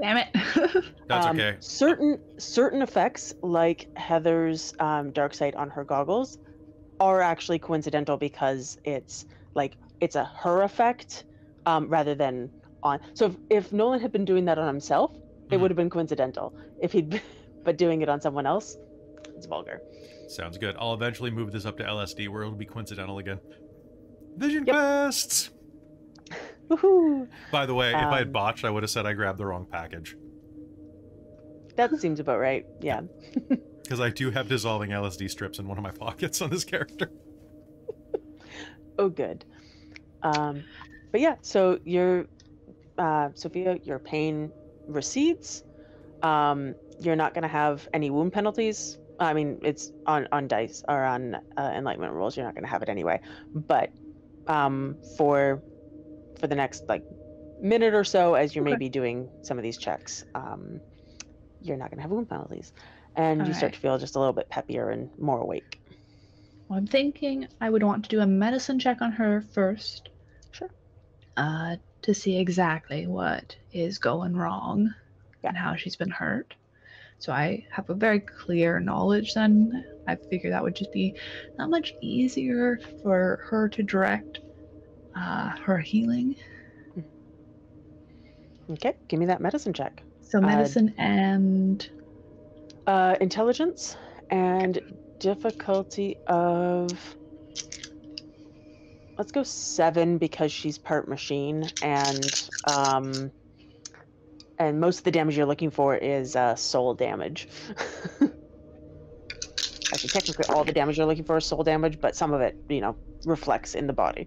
S5: Damn it.
S3: That's
S1: Um,
S3: okay.
S1: Certain certain effects, like Heather's um, dark sight on her goggles, are actually coincidental because it's like it's a her effect um, rather than on. So if, if Nolan had been doing that on himself, it
S3: Mhm.
S1: would have been coincidental. If he'd, but doing it on someone else, it's vulgar.
S3: Sounds good. I'll eventually move this up to LSD where it'll be coincidental again. Vision
S1: Yep.
S3: quests!
S1: Woohoo!
S3: By the way, if I had
S1: Um,
S3: botched, I would have said I grabbed the wrong package.
S1: That seems about right. Yeah.
S3: Because I do have dissolving LSD strips in one of my pockets on this character.
S1: Oh, good. Um, but yeah, so your uh, Sophia, your pain recedes. Um, you're not going to have any wound penalties. I mean, it's on on dice or on uh, enlightenment rules. You're not going to have it anyway. But um, for for the next like minute or so, as you're
S5: Okay.
S1: maybe doing some of these checks, um, you're not going to have wound penalties, and you start
S5: Alright.
S1: to feel just a little bit peppier and more awake.
S5: Well, I'm thinking I would want to do a medicine check on her first.
S1: Sure.
S5: Uh, to see exactly what is going wrong
S1: Yeah.
S5: and how she's been hurt. So I have a very clear knowledge then. I figure that would just be that much easier for her to direct uh, her healing.
S1: Okay, give me that medicine check.
S5: So
S1: Uh,
S5: medicine and
S1: Uh, intelligence and difficulty of. Let's go seven because she's part machine, and um, and most of the damage you're looking for is uh, soul damage. Actually, technically, all the damage you're looking for is soul damage, but some of it, you know, reflects in the body.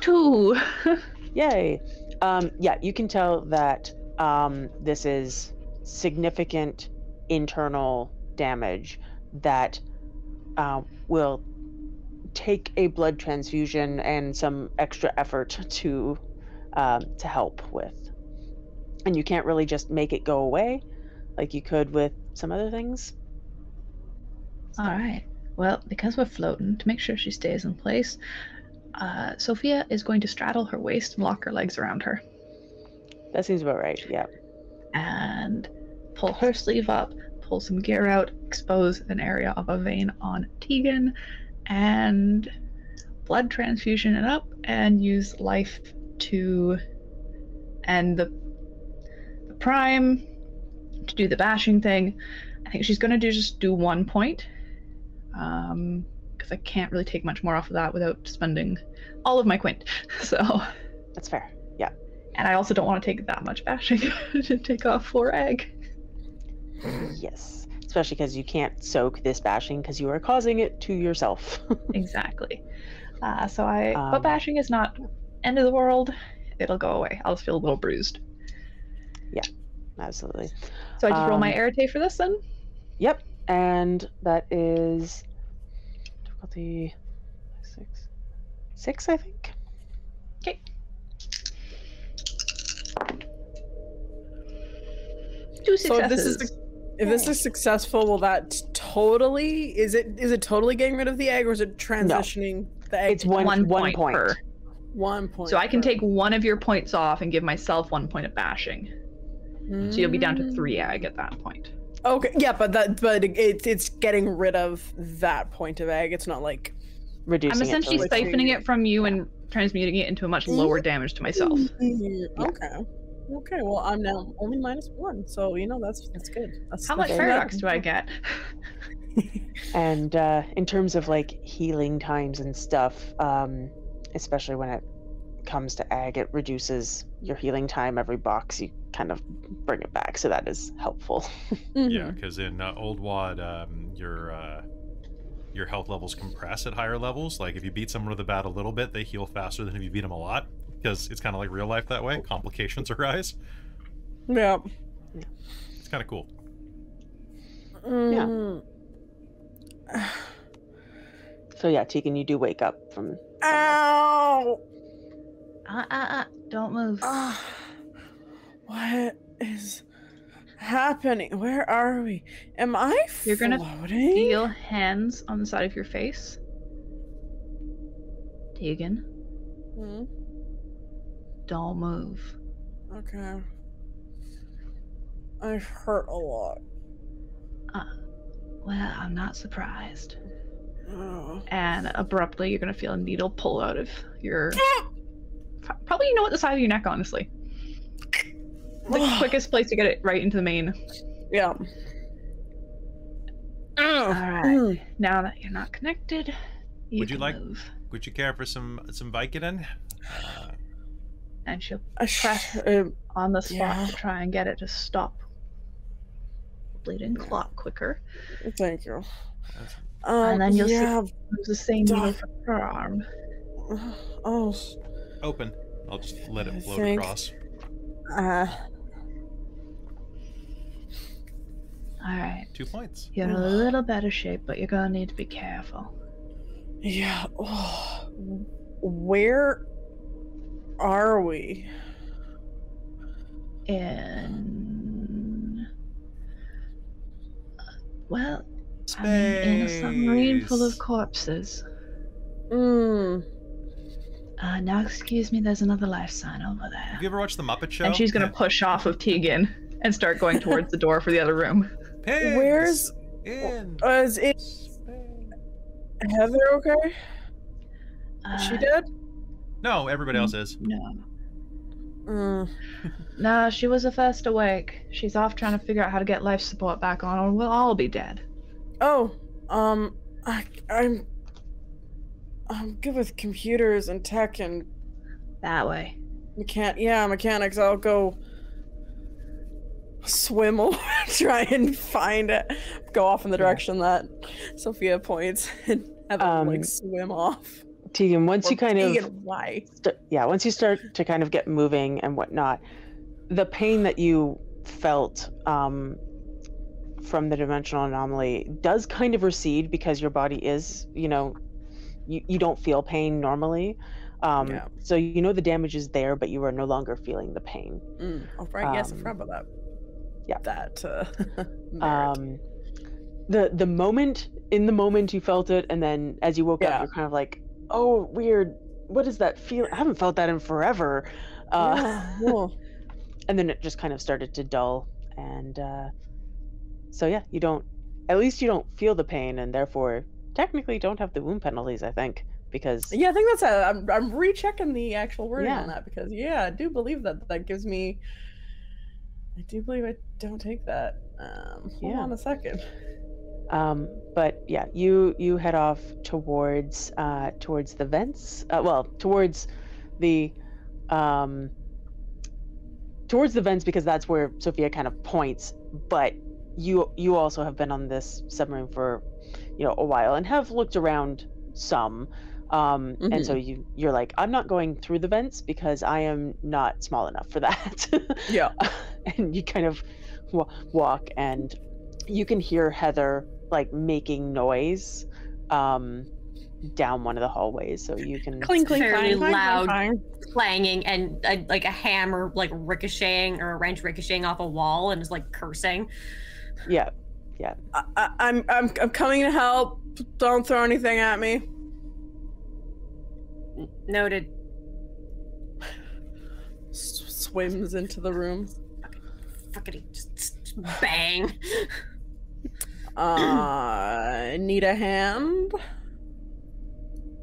S5: two.
S1: Yay! Um, yeah, you can tell that um, this is significant internal damage that uh, will take a blood transfusion and some extra effort to um, to help with. And you can't really just make it go away like you could with some other things.
S5: All right. Well, because we're floating, to make sure she stays in place, uh, Sophia is going to straddle her waist and lock her legs around her
S1: That seems about right. Yeah.
S5: and pull her sleeve up, pull some gear out, expose an area of a vein on Tegan, and blood transfusion it up, and use life to end the, the prime to do the bashing thing. I think she's gonna do just do one point, um, because I can't really take much more off of that without spending all of my quint. So,
S1: That's fair.
S5: And I also don't want to take that much bashing to take off four agg.
S1: Yes. Especially because you can't soak this bashing because you are causing it to yourself.
S5: Exactly. Uh, so I, but
S1: Um,
S5: bashing is not end of the world. It'll go away. I'll just feel a little bruised.
S1: Yeah, absolutely.
S5: So I just roll my
S1: Um,
S5: arete for this then.
S1: Yep. And that is difficulty six. Six, I think.
S5: Two
S2: So if this is
S5: successes.
S2: If this is successful, will that totally is it is it totally getting rid of the agg or is it transitioning the agg?
S1: It's
S2: to
S1: one
S5: one,
S1: one
S5: point,
S1: point.
S5: per.
S2: one point.
S5: So I can take one of your points off and give myself one point of bashing. So you'll be down to three mm. agg at that point.
S2: Okay, yeah, but that but it's it's getting rid of that point of agg. It's not like
S1: Reducing
S5: I'm essentially
S1: like-
S2: like-
S5: siphoning it from you and transmuting it into a much lower damage to myself.
S2: Mm, okay. Okay, well I'm now only minus one, so you know that's that's good. That's,
S5: How much paradox do I get?
S1: And uh, in terms of like healing times and stuff, um, especially when it comes to ag, it reduces your healing time every box. You kind of bring it back, so that is helpful.
S3: Yeah,
S2: Mhm.
S3: because in uh, Old WoD, um, your uh, your health levels compress at higher levels. Like if you beat someone with a bat a little bit, they heal faster than if you beat them a lot. Because it's kind of like real life that way. Complications arise.
S2: Yeah.
S3: It's kind of cool.
S2: Mm.
S1: So yeah, Tegan, you do wake up from.
S2: Ow!
S5: Uh, uh, uh, don't move.
S2: Ah, what is happening? Where are we? Am I
S5: You're gonna
S2: floating?
S5: Feel hands on the side of your face. Tegan,
S2: Hmm,
S5: don't move.
S2: Okay. I hurt a lot.
S5: Well, I'm not surprised.
S2: Oh.
S5: And abruptly, you're gonna feel a needle pull out of your. Probably, you know, what the side of your neck, honestly. The quickest place to get it right into the main.
S2: Yeah.
S5: All
S2: Oh. mm.
S5: Now that you're not connected, you
S3: Would you like-
S5: move.
S3: Would you care for some some Vicodin? Uh,
S5: And she'll
S2: I sh-
S5: Press.
S2: um,
S5: on the spot
S2: Yeah.
S5: to try and get it to stop bleeding clot quicker.
S2: thank you.
S3: that's-
S2: Um,
S5: then you'll see-
S2: yeah.
S5: Use the same needle for her arm.
S2: Oh.
S3: open. I'll just let it float
S2: think-
S3: across.
S2: Uh,
S5: All right.
S3: Two points.
S5: You're in a little better shape, but you're gonna need to be careful.
S2: yeah. Oh. Where are we?
S5: In well, I mean, in a submarine full of corpses.
S2: Mm.
S5: Uh, now, excuse me. There's another life sign over there.
S3: Have
S5: there.
S3: you ever watched the Muppet Show?
S5: And she's gonna push off of Tegan and start going towards the door for the other room.
S3: Pigs
S2: Where's
S3: in
S2: uh, is it
S3: space.
S2: Heather okay? Is she
S5: Uh,
S2: dead?
S3: No, everybody else is.
S5: No.
S2: Mm.
S5: No, she was the first awake. She's off trying to figure out how to get life support back on, or we'll all be dead.
S2: Oh, um, I, I'm, I'm good with computers and tech and
S5: That way.
S2: mechan. Yeah, mechanics. I'll go swim over, try and find it. Go off in the
S1: Yeah.
S2: direction that Sophia points, and have them
S1: Um,
S2: like swim off.
S1: Tegan, once
S2: Or
S1: you kind of
S2: why?
S1: st- yeah, once you start to kind of get moving and whatnot, the pain that you felt um, from the dimensional anomaly does kind of recede because your body is, you know, you, you don't feel pain normally. Um,
S2: Yeah.
S1: So you know the damage is there, but you are no longer feeling the pain.
S2: Mm. Oh, right. yes, I
S1: Um,
S2: forgot about that.
S1: yeah.
S2: That. Uh.
S1: Um, the the moment in the moment you felt it, and then as you woke
S2: Yeah.
S1: up, you're kind of like, oh, weird. What is that feel? I haven't felt that in forever. Uh,
S2: Yeah,
S1: and then it just kind of started to dull and uh, so yeah, you don't. At least you don't feel the pain, and therefore technically don't have the wound penalties. I think because
S2: Yeah, I think that's a. I'm, I'm rechecking the actual wording
S1: Yeah.
S2: on that because yeah, I do believe that that gives me. I do believe I don't take that. Um, hold
S1: Yeah.
S2: on a second.
S1: Um, but yeah, you you head off towards uh, towards the vents. Uh, well, towards the um, towards the vents because that's where Sophia kind of points. But you you also have been on this submarine for you know a while and have looked around some. Um, And so you you're like, I'm not going through the vents because I am not small enough for that.
S2: Yeah.
S1: and you kind of wa- walk and you can hear Heather like making noise um down one of the hallways so you can
S2: Cling, cling,
S4: fairly
S2: clang, clang,
S4: loud.
S2: clang,
S4: clanging and uh, like a hammer like ricocheting or a wrench ricocheting off a wall and is like cursing.
S1: yeah
S2: I, I, I'm, I'm, I'm coming to help. Don't throw anything at me.
S4: N- Noted.
S2: S- swims into the room.
S4: Fucking just, just bang.
S2: Uh, need a hand.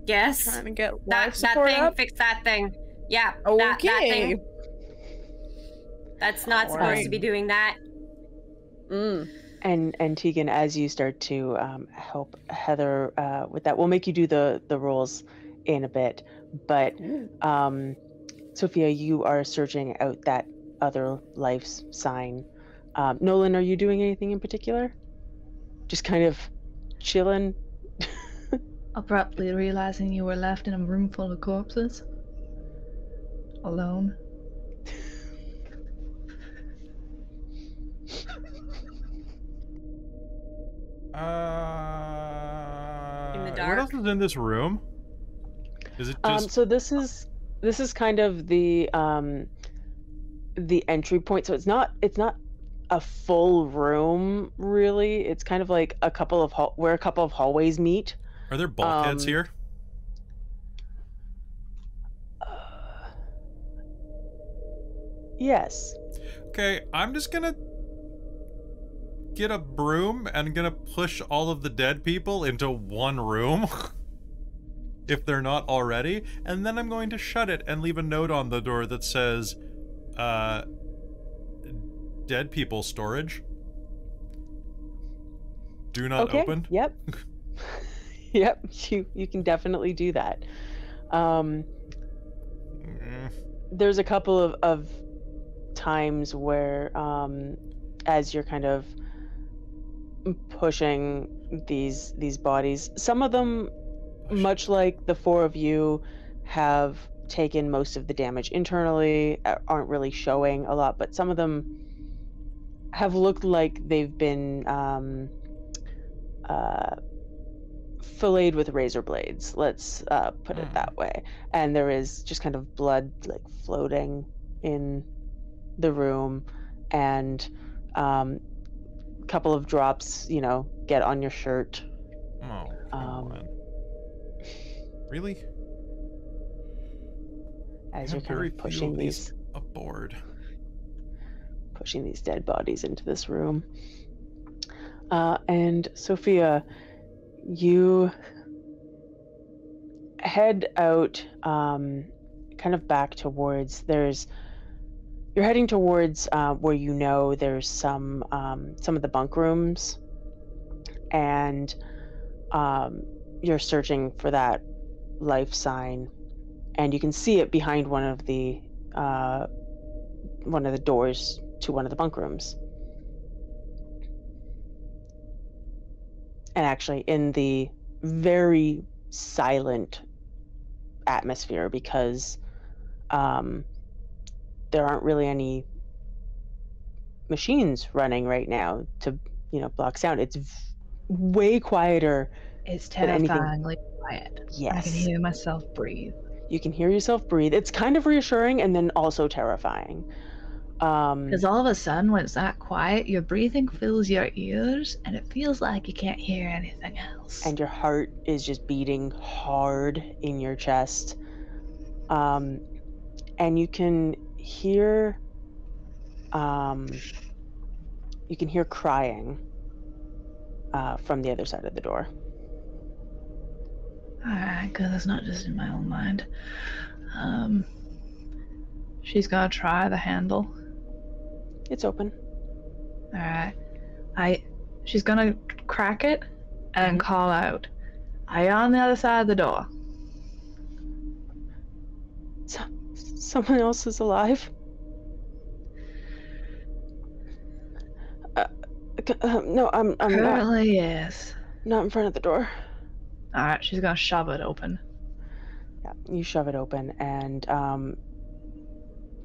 S4: Yes.
S2: Trying to get
S4: That
S2: life
S4: that thing.
S2: up.
S4: Fix that thing. Yeah. That, that
S2: Okay.
S4: thing. That's not supposed to be doing that.
S2: Mm.
S1: and and Tegan as you start to um help Heather uh with that we'll make you do the the rolls in a bit but um Sophia you are searching out that other life's sign um Nolan are you doing anything in particular just kind of chilling
S5: Abruptly realizing you were left in a room full of corpses. Alone.
S3: Uh,
S4: In the dark.
S3: What else is in this room? Is it
S1: Um,
S3: just
S1: so this is this is kind of the um, the entry point. So it's not it's not a full room really. It's kind of like a couple of hall- where a couple of hallways meet.
S3: are there bulkheads
S1: um,
S3: here?
S1: Uh, yes.
S3: Okay, I'm just gonna get a broom and gonna push all of the dead people into one room. if they're not already, and then I'm going to shut it and leave a note on the door that says, uh, dead people storage. Do not
S1: okay.
S3: open.
S1: Yep. yep. You you can definitely do that. Um,
S3: Mm,
S1: there's a couple of, of times where um, as you're kind of pushing these these bodies some of them much like the four of you have taken most of the damage internally aren't really showing a lot but some of them have looked like they've been um, uh, filleted with razor blades let's uh, put it
S3: Hmm.
S1: that way and there is just kind of blood like floating in the room and um a couple of drops you know get on your shirt
S3: Oh,
S1: Um.
S3: Really?
S1: as you're kind of pushing
S3: these Aboard.
S1: Pushing these dead bodies into this room. Uh and sophia you head out um kind of back towards there's you're heading towards uh, where you know there's some um, some of the bunk rooms. And um, you're searching for that life sign. And you can see it behind one of the uh, one of the doors to one of the bunk rooms. And actually in the very silent atmosphere because um, there aren't really any machines running right now to you know block sound. It's v- way quieter
S5: It's terrifyingly quiet.
S1: Yes, I
S5: can hear myself breathe.
S1: you can hear yourself breathe. It's kind of reassuring and then also terrifying um
S5: Because all of a sudden, when it's that quiet, your breathing fills your ears, and it feels like you can't hear anything else.
S1: and your heart is just beating hard in your chest um and you can hear um you can hear crying uh, from the other side of the door.
S5: Alright, because it's not just in my own mind. Um, she's gonna try the handle.
S1: It's open.
S5: Alright. I she's gonna crack it and call out. Are you on the other side of the door?
S1: So, someone else is alive. Uh, uh, no, I'm I'm not,
S5: Currently yes.
S1: not in front of the door.
S5: Alright, she's gonna shove it open.
S1: Yeah, you shove it open and um,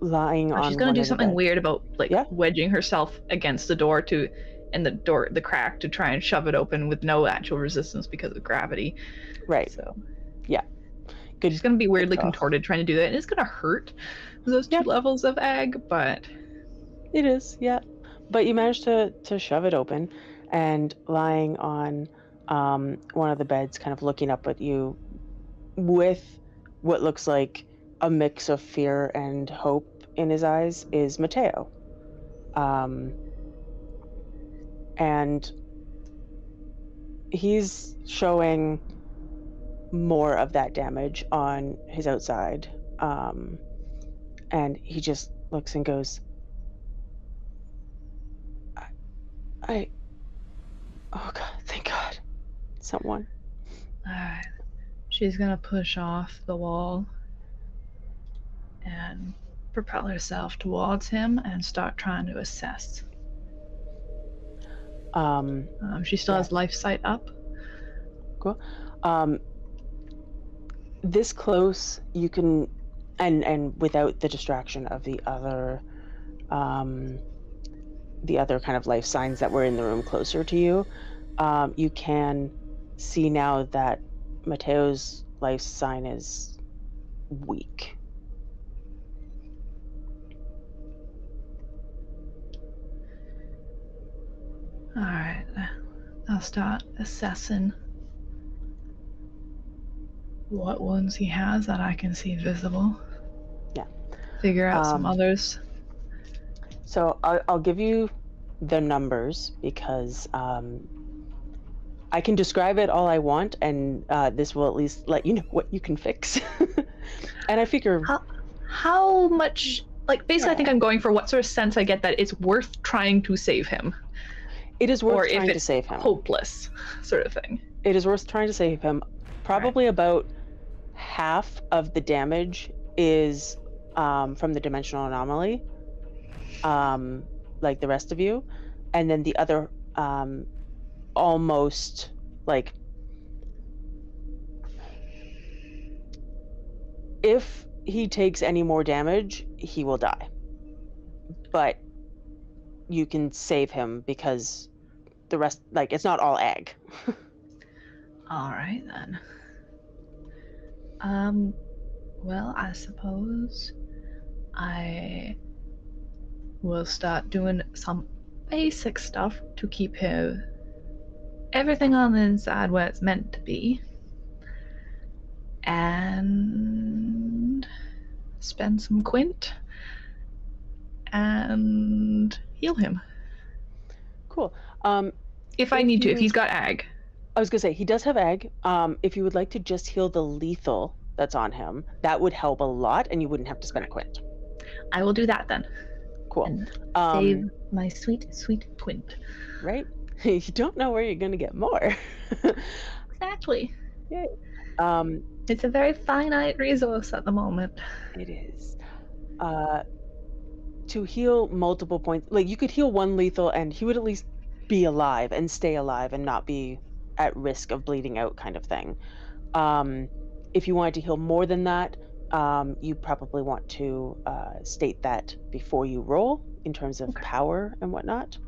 S1: lying
S5: Oh,
S1: on.
S5: she's gonna do something weird about like
S1: Yeah.
S5: wedging herself against the door to and the door the crack to try and shove it open with no actual resistance because of gravity.
S1: Right.
S5: So Yeah.
S1: Good.
S5: she's gonna be weirdly contorted trying to do that. And it's gonna hurt those two
S1: Yeah.
S5: levels of agg, but
S1: It is, yeah. But you managed to to shove it open, and lying on um, one of the beds, kind of looking up at you, with what looks like a mix of fear and hope in his eyes, is Mateo. Um, and he's showing more of that damage on his outside. Um, and he just looks and goes, I. I, Oh God! Thank God, someone.
S5: Alright. She's gonna push off the wall and propel herself towards him and start trying to assess.
S1: Um,
S5: Um, she still
S1: Yeah.
S5: has life sight up.
S1: um, this close, you can, and and without the distraction of the other, um, the other kind of life signs that were in the room closer to you, um, you can see now that Mateo's life sign is weak.
S5: Alright. I'll start assessing what wounds he has that I can see visible.
S1: Yeah.
S5: Figure out some
S1: Um,
S5: others.
S1: So I'll, I'll give you the numbers because um, I can describe it all I want, and uh, this will at least let you know what you can fix. and I figure,
S5: How, how much like basically I think I'm going for what sort of sense I get that it's worth trying to save him.
S1: It is
S5: or
S1: worth
S5: if
S1: trying to save him.
S5: Hopeless sort of thing.
S1: It is worth trying to save him. Probably about half of the damage is um, from the dimensional anomaly, um, like the rest of you, and then the other um, almost like if he takes any more damage, he will die. But you can save him because the rest, like, it's not all agg.
S5: All right then. Um, well, I suppose I will start doing some basic stuff to keep him everything on the inside where it's meant to be, and spend some quint and heal him
S1: Cool. Um,
S5: if I need to. If he's got ag.
S1: I was gonna say he does have agg. Um, if you would like to just heal the lethal that's on him, that would help a lot, and you wouldn't have to spend a quint.
S5: I will do that then.
S1: Cool.
S5: And
S1: Um,
S5: save my sweet, sweet quint.
S1: right? you don't know where you're gonna get more.
S5: Exactly.
S1: um,
S5: It's a very finite resource at the moment.
S1: it is. Uh, to heal multiple points, like you could heal one lethal, and he would at least be alive and stay alive and not be at risk of bleeding out, kind of thing. Um, if you wanted to heal more than that, um, you probably want to uh, state that before you roll in terms of
S5: Okay.
S1: power and whatnot.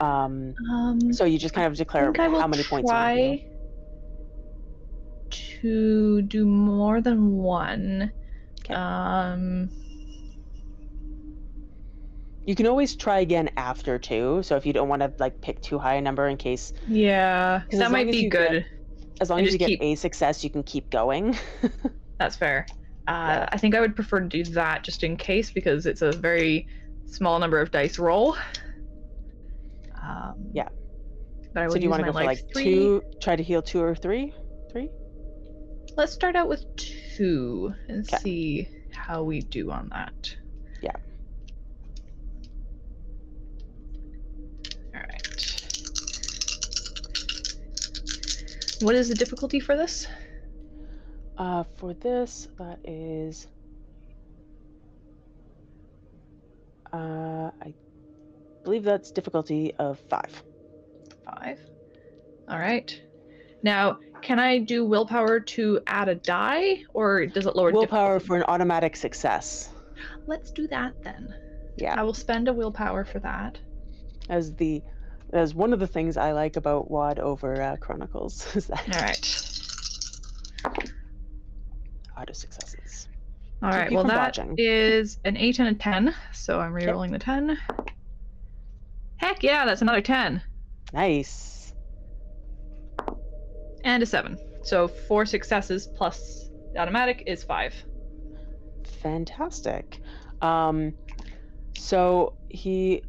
S1: Um,
S5: Um,
S1: so you just kind of declare
S5: I will
S1: how many points you wanna
S5: try to do more than one.
S1: 'Kay.
S5: Um,
S1: You can always try again after two. So if you don't want to like pick too high a number in case,
S5: yeah, that might be
S1: you get-
S5: good.
S1: as long
S5: And
S1: as you get
S5: keep-
S1: a success, you can keep going.
S5: That's fair. Uh,
S1: Yeah.
S5: I think I would prefer to do that just in case because it's a very small number of dice roll. Um,
S1: Yeah.
S5: But I
S1: So do you want to go for like
S5: three.
S1: two? Try to heal two or three? Three?
S5: Let's start out with two and
S1: 'Kay.
S5: see how we do on that.
S1: Yeah.
S5: All right. What is the difficulty for this?
S1: Uh, for this, that is. Uh, I believe that's difficulty of five.
S5: Five. All right. Now, can I do willpower to add a die, or does it lower
S1: Willpower
S5: difficulty?
S1: for an automatic success.
S5: Let's do that then.
S1: Yeah.
S5: I will spend a willpower for that.
S1: as the as one of the things I like about WoD over uh, Chronicles is that
S5: All right.
S1: auto successes.
S5: All right. Well, that
S1: dodging.
S5: is an eight and a ten. So I'm rerolling the ten. Heck yeah, that's another ten
S1: Nice.
S5: and a seven. So four successes plus the automatic is five.
S1: Fantastic. Um, so he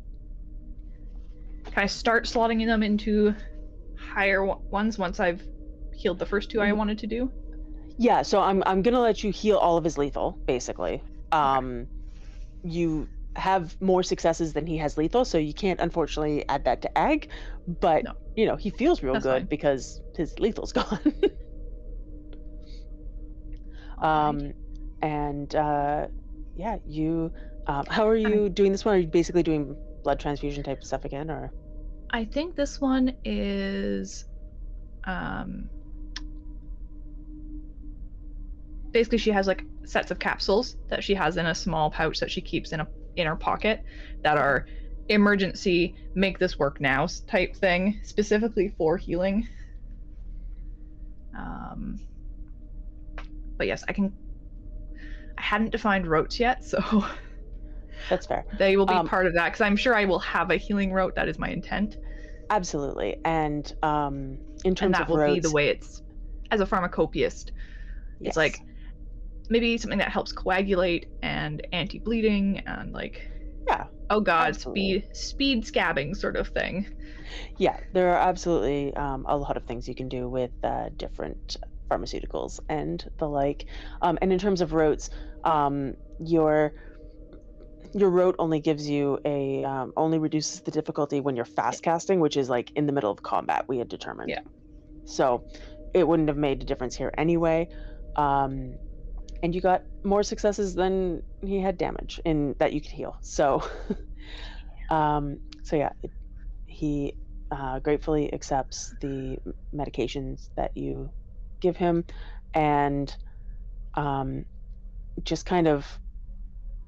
S5: I start slotting them into higher ones once I've healed the first two I
S1: Mm.
S5: wanted to do?
S1: yeah, so I'm I'm gonna let you heal all of his lethal, basically. Um, you have more successes than he has lethal, so you can't unfortunately add that to Ag, but
S5: No.
S1: you know he feels real
S5: That's
S1: good
S5: fine.
S1: because his lethal's gone. Um,
S5: right.
S1: and uh, yeah, you. Um, how are you doing this one? Are you basically doing blood transfusion type stuff again, or?
S5: I think this one is um basically she has like sets of capsules that she has in a small pouch that she keeps in a in her pocket that are emergency make this work now type thing specifically for healing. Um but yes i can i hadn't defined rotes yet so
S1: That's fair.
S5: they will be
S1: Um,
S5: part of that because i'm sure i will have a healing rote that is my intent
S1: Absolutely. And um, in terms
S5: and that
S1: of
S5: will be the way it's as a pharmacopoeist it's like maybe something that helps coagulate and anti-bleeding and like
S1: Yeah,
S5: oh god
S1: absolutely.
S5: speed speed scabbing sort of thing
S1: yeah, there are absolutely um, a lot of things you can do with uh, different pharmaceuticals and the like. Um, and in terms of rotes, um, your your rote only gives you a um, only reduces the difficulty when you're fast casting, which is like in the middle of combat. We had determined.
S5: Yeah.
S1: So it wouldn't have made a difference here anyway. Um, and you got more successes than he had damage in that you could heal. So, um, so yeah, it, he uh, gratefully accepts the medications that you give him, and um, just kind of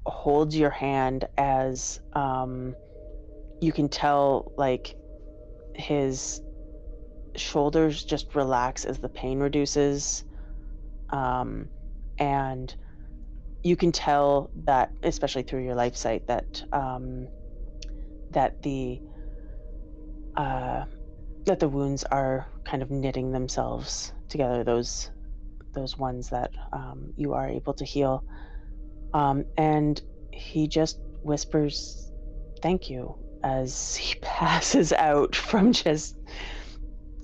S1: holds your hand as um, you can tell, like his shoulders just relax as the pain reduces, um, and you can tell that, especially through your life sight, that um, that the uh, that the wounds are kind of knitting themselves together. Those those ones that um, you are able to heal, um, and he just whispers, "Thank you," as he passes out from just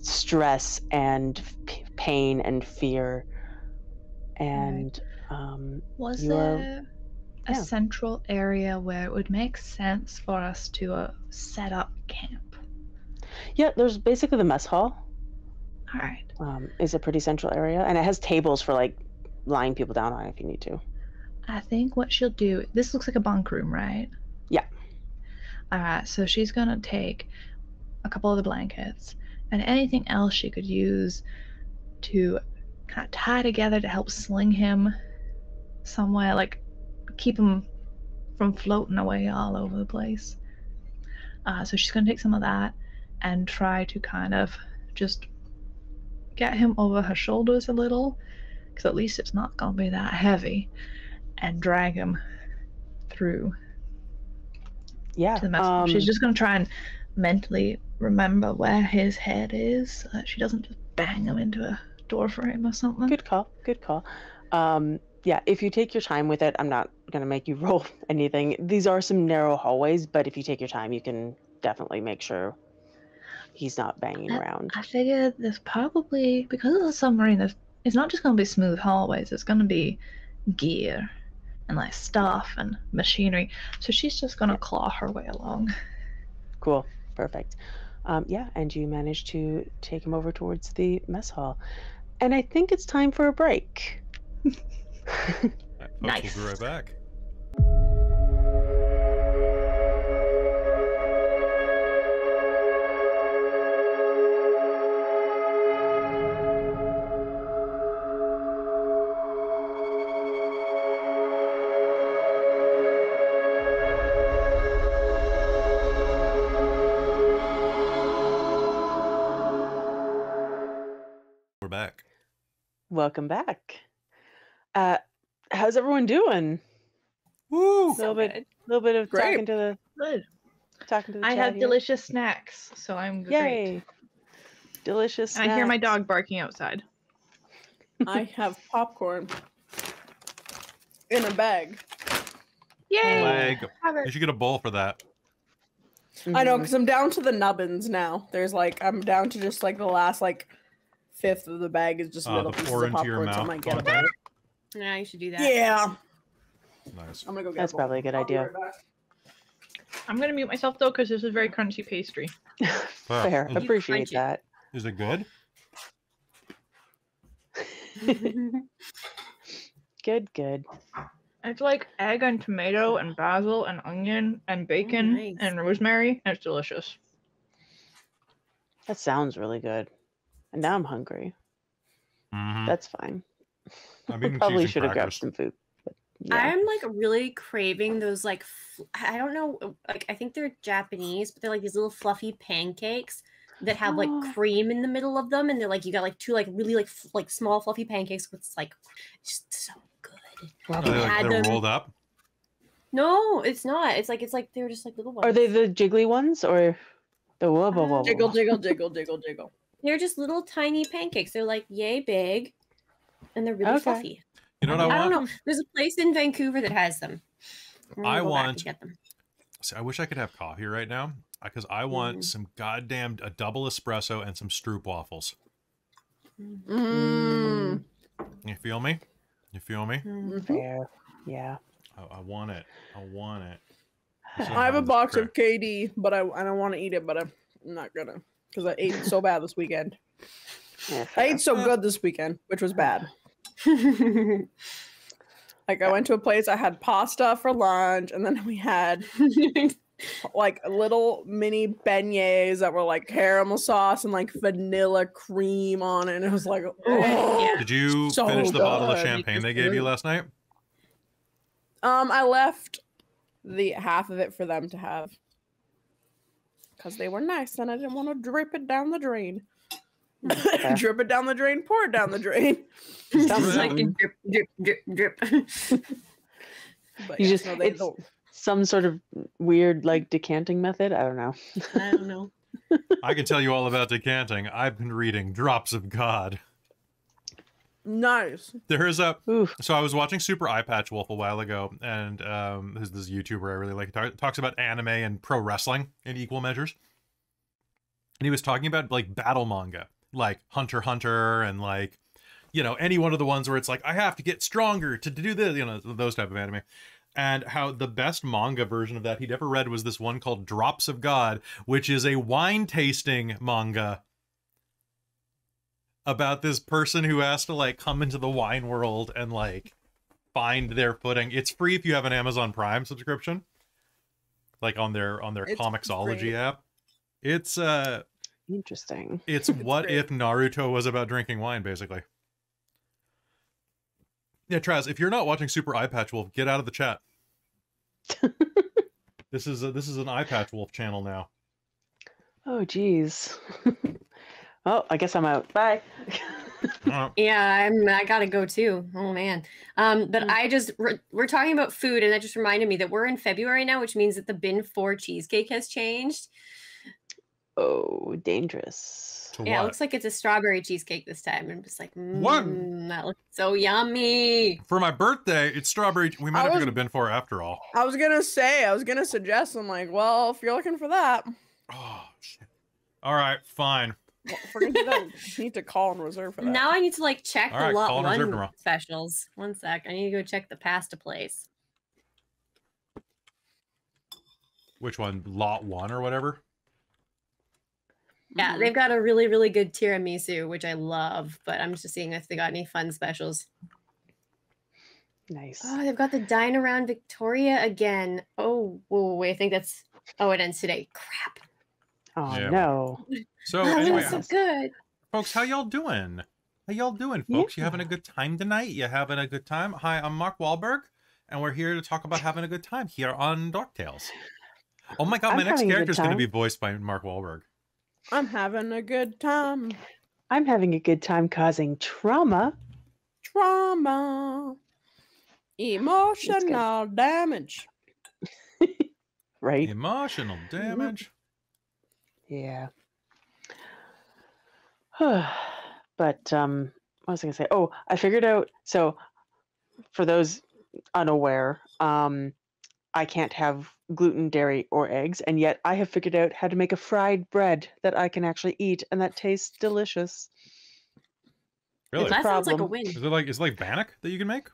S1: stress and p- pain and fear, and um,
S5: was there a
S1: yeah.
S5: central area where it would make sense for us to uh, set up camp
S1: yeah, there's basically the mess hall.
S5: all right
S1: um, is a pretty central area, and it has tables for like lying people down on if you need to.
S5: I think what she'll do. This looks like a bunk room, right?
S1: Yeah.
S5: All right. So she's gonna take a couple of the blankets and anything else she could use to kind of tie together to help sling him somewhere, like keep him from floating away all over the place. Uh, so she's gonna take some of that and try to kind of just get him over her shoulders a little, because at least it's not gonna be that heavy and drag him through
S1: Yeah.
S5: to the mess hall. She's
S1: um,
S5: just gonna try and mentally remember where his head is so that she doesn't just bang him into a door frame or something.
S1: Good call. Good call. Um, yeah, if you take your time with it, I'm not gonna make you roll anything. These are some narrow hallways, but if you take your time, you can definitely make sure. he's not banging
S5: Uh,
S1: around.
S5: I figured there's probably because of the submarine. There's, it's not just going to be smooth hallways. It's going to be gear and like stuff and machinery. So she's just going to claw her way along.
S1: Cool. Perfect. Um, yeah, and you manage to take him over towards the mess hall. And I think it's time for a break.
S3: All right, folks,
S5: Nice.
S3: We'll be right back.
S1: Welcome back. Uh, how's everyone doing?
S3: Woo!
S1: A little bit,
S4: good.
S1: little bit of
S2: Great.
S1: talking to the
S5: Good.
S1: talking to the
S5: I
S1: chat
S5: have
S1: here.
S5: delicious snacks, so I'm great.
S1: Delicious.
S5: And I hear my dog barking outside.
S2: I have popcorn in a bag.
S5: Yay!
S3: Leg.
S5: Have
S3: You should get a bowl for that.
S2: I know because I'm down to the nubbins now. There's like I'm down to just like the last like fifth of the bag is just
S3: Uh,
S2: little
S3: the
S2: pieces of
S3: into your
S2: popcorn. So I might get a
S4: Yeah, you should do that.
S2: Yeah,
S3: Nice.
S2: I'm gonna go get.
S1: That's probably a good
S2: I'll
S1: idea.
S2: right.
S5: I'm going to mute myself though because this is very crunchy pastry.
S3: Wow.
S1: Fair.
S3: Is,
S1: Appreciate
S4: crunch
S1: that.
S3: is it good?
S1: Good. Good.
S5: It's like egg and tomato and basil and onion and bacon
S4: nice.
S5: and rosemary. And it's delicious.
S1: That sounds really good. And now I'm hungry.
S3: Mhm.
S1: That's fine.
S3: I'm
S1: Probably should have grabbed some food. Yeah.
S4: I'm like really craving those like fl- I don't know like I think they're Japanese, but they're like these little fluffy pancakes that have like
S1: Oh.
S4: cream in the middle of them, and they're like you got like two like really like f- like small fluffy pancakes with like just so good.
S3: Are they like
S4: had
S3: they're
S4: them-
S3: rolled up?
S4: No, it's not. It's like it's like they're just like little ones.
S1: Are they the jiggly ones or the whoa whoa whoa?
S4: Uh,
S2: Jiggle, jiggle, jiggle, jiggle, jiggle.
S4: They're just little tiny pancakes. They're like yay big, and they're really
S1: Okay.
S4: fluffy.
S3: You know what I,
S4: I
S3: want?
S4: don't know. There's a place in Vancouver that has them. I'm gonna
S3: I
S4: go back and
S3: want-
S4: get them.
S3: See, I wish I could have coffee right now because I want
S4: Mm.
S3: some goddamn a double espresso and some Stroop waffles.
S2: Mm.
S3: You feel me? You feel me?
S4: Mhm.
S1: Fair. Yeah.
S3: I, I want it. I want it.
S2: I have a
S3: how this
S2: box of KD, but I I don't want to eat it, but I'm not gonna because I ate so bad this weekend.
S1: yeah
S2: I ate so good this weekend, which was bad. Like I went to a place, I had pasta for lunch, and then we had like little mini beignets that were like caramel sauce and like vanilla cream on it, and it was like, oh.
S3: Did you
S2: So
S3: finish the bottle of champagne they gave you last night?
S2: Um, I left the half of it for them to have because they were nice, and I didn't want to drip it down the drain.
S1: Okay.
S2: drip it down the drain, pour it down the drain.
S1: Sounds
S4: It's like drip, drip, drip, drip.
S2: But
S1: You
S2: yeah,
S1: just-
S2: no, they
S1: it's-
S2: don't.
S1: Some sort of weird like decanting method. I don't know.
S4: I don't know.
S3: I can tell you all about decanting. I've been reading Drops of God.
S2: Nice.
S3: There is a
S1: Oof.
S3: so I was watching Super Eyepatch Wolf a while ago, and um, this this YouTuber I really like talk, talks about anime and pro wrestling in equal measures. And he was talking about like battle manga, like Hunter Hunter, and like you know any one of the ones where it's like I have to get stronger to do this, you know those type of anime. And how the best manga version of that he'd ever read was this one called Drops of God, which is a wine tasting manga about this person who has to like come into the wine world and like find their footing. It's free if you have an Amazon Prime subscription. Like on their on their
S2: It's
S3: Comixology
S2: great.
S3: app. It's uh
S1: Interesting.
S3: it's
S2: It's
S3: what
S2: great.
S3: if Naruto was about drinking wine, basically. Yeah, Traz, if you're not watching Super Eyepatch Wolf, get out of the chat. this is a, this is an Eye Patch Wolf channel now.
S1: Oh geez. oh, I guess I'm out. Bye.
S4: Yeah, I'm. I gotta go too. Oh man. Um, but
S1: Mm.
S4: I just we're, we're talking about food, and that just reminded me that we're in February now, which means that the bin four cheesecake has changed.
S1: oh, dangerous.
S3: to
S4: Yeah, it looks like it's a strawberry cheesecake this time. I'm just like,
S3: What?
S4: "Mm, that looks so yummy.
S3: For my birthday, it's strawberry. We might
S2: I
S3: have to
S2: was-
S3: go to Bin for after all.
S2: I was gonna say, I was gonna suggest. I'm like, well, if you're looking for that,
S3: Oh shit. All right, fine.
S2: Well, if we're gonna do that, need to call and reserve for that.
S4: Now I need to like check
S3: All
S4: the
S3: right,
S4: lot
S3: call
S4: one specials. One sec. I need to go check the pasta place.
S3: Which one? Lot one or whatever.
S4: Yeah,
S2: Mhm.
S4: they've got a really, really good tiramisu, which I love, but I'm just seeing if they got any fun specials.
S1: Nice.
S4: Oh, they've got the Dine Around Victoria again. Oh, whoa, wait, I think that's. Oh, it ends today. Crap.
S1: Oh
S3: Yeah.
S1: no.
S3: So
S4: oh,
S3: anyway,
S4: that's so good.
S3: folks, how y'all doing? How y'all doing, folks? You having a good time tonight? You having a good time? Hi, I'm Mark Wahlberg, and we're here to talk about having a good time here on Dork Tales. Oh my god,
S1: I'm
S3: my next
S1: having a good
S3: character is going to be voiced by Mark Wahlberg.
S2: I'm having a good time.
S1: I'm having a good time causing trauma.
S2: Trauma. Emotional damage.
S1: Right?
S3: Emotional damage.
S1: Yeah. but um what was I gonna say? Oh, I figured out so for those unaware, um I can't have gluten, dairy, or eggs, and yet I have figured out how to make a fried bread that I can actually eat and that tastes delicious.
S3: Really?
S4: That sounds like a win.
S3: Is it like is it like bannock that you can make?